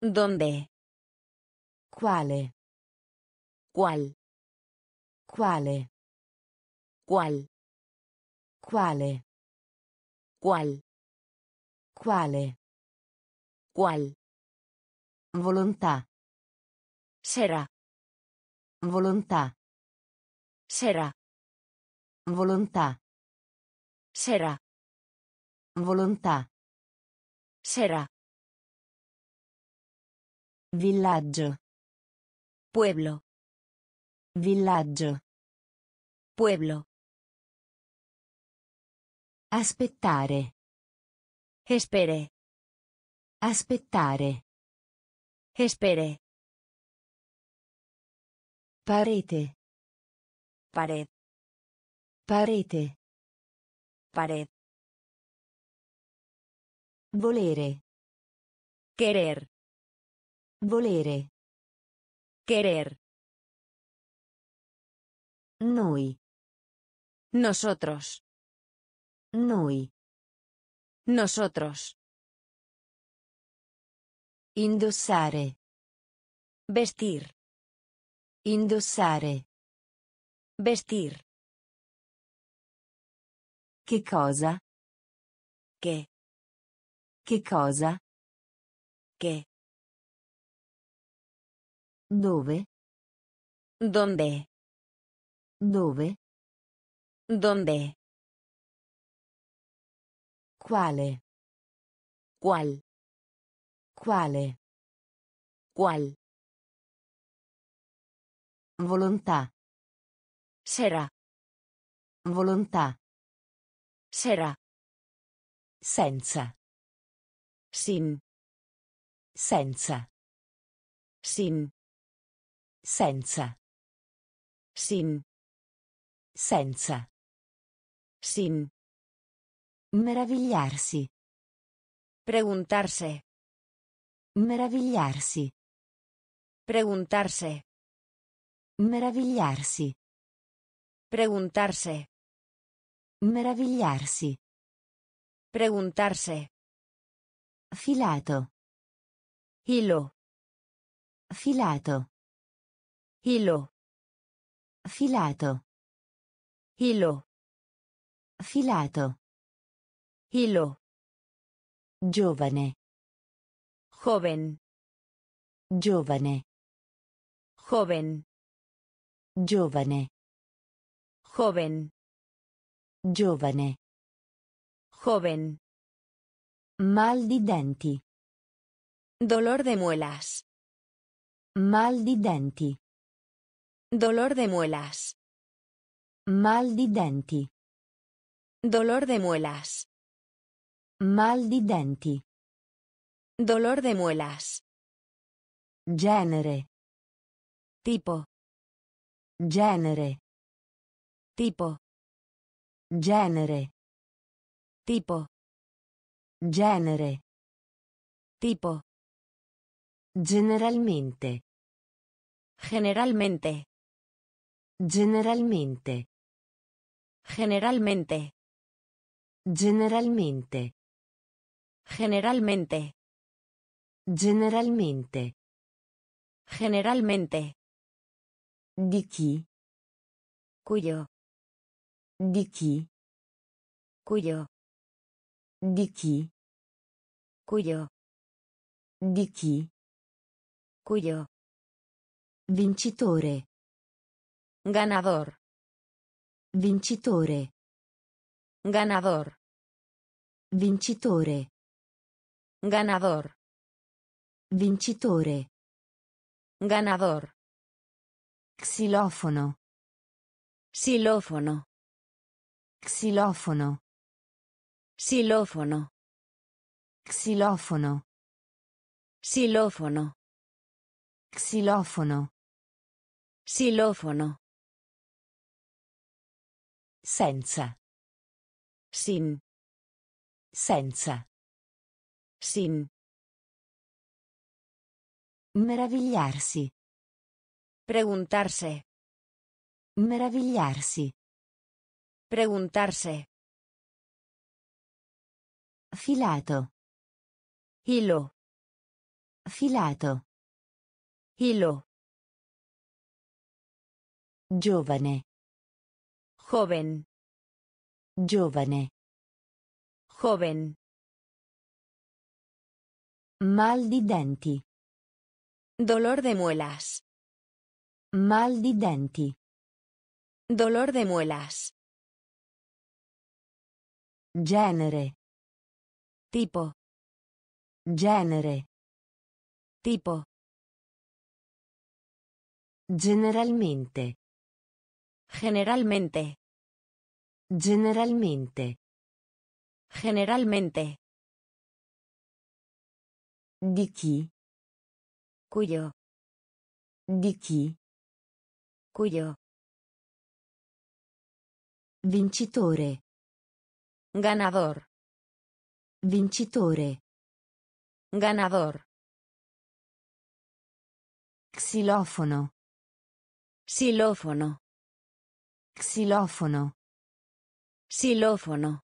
¿Dónde? Quale? ¿Cuál? Quale? ¿Cuál? Quale? ¿Cuál? Quale? ¿Cuál? Volontà. Será. Volontà. Será. Volontà. Será. Volontà. Será. Villaggio. Pueblo. Villaggio. Pueblo. Aspettare. Espere. Aspettare. Espere. Parete. Pared. Parete. Pared. Volere. Querer. Volere. Querer. Noi. Nosotros. Noi. Nosotros. Indossare. Vestir. Indossare. Vestir. Che cosa? ¿Qué? Che cosa? ¿Qué? Dove? ¿Dónde? Dove? ¿Dónde? Quale? ¿Cuál? Quale? ¿Cuál? Volontà. Será. Volontà. Será. Senza. Sin. Senza. Sin. Senza. Sin. Senza. Sin. Meravigliarsi. Preguntarse. Meravigliarsi. Preguntarse. Meravigliarsi. Preguntarse. Meravigliarsi. Preguntarse. Filato. Hilo. Filato. Hilo. Filato. Hilo. Filato. Hilo. Giovane. Joven. Giovane. Joven. Giovane. Joven. Giovane. Joven. Mal di denti. Dolor de muelas. Mal di denti. Dolor de muelas. Mal di denti. Dolor de muelas. Mal di denti. Dolor de muelas. Genere. Tipo. Genere. Tipo. Genere. Tipo. Genere. Tipo. Generalmente. Generalmente. Generalmente. Generalmente. Generalmente. Generalmente. Generalmente. Generalmente. Di chi? Cuyo. Di chi? Cuyo. Di chi? Cuyo. Di chi? Cuyo. Vincitore. Ganador. Vincitore. Ganador. Vincitore. Ganador. Vincitore. Ganador. Xilofono. Xilófono. Xilofono. Xilófono. Xilofono. Xilófono. Xilofono. Xilófono. Senza. Sin. Senza. Sin. Meravigliarsi. Preguntarse. Meravigliarsi. Preguntarse. Filato. Hilo. Filato. Hilo. Giovane. Joven. Giovane. Joven. Mal di denti. Dolor de muelas. Mal di denti. Dolor de muelas. Genere. Tipo. Genere. Tipo. Generalmente. Generalmente. Generalmente. Generalmente. Cuyo. Di chi? Cuyo. Vincitore. Ganador. Vincitore. Ganador. Xilofono. Xilófono. Xilofono. Xilófono.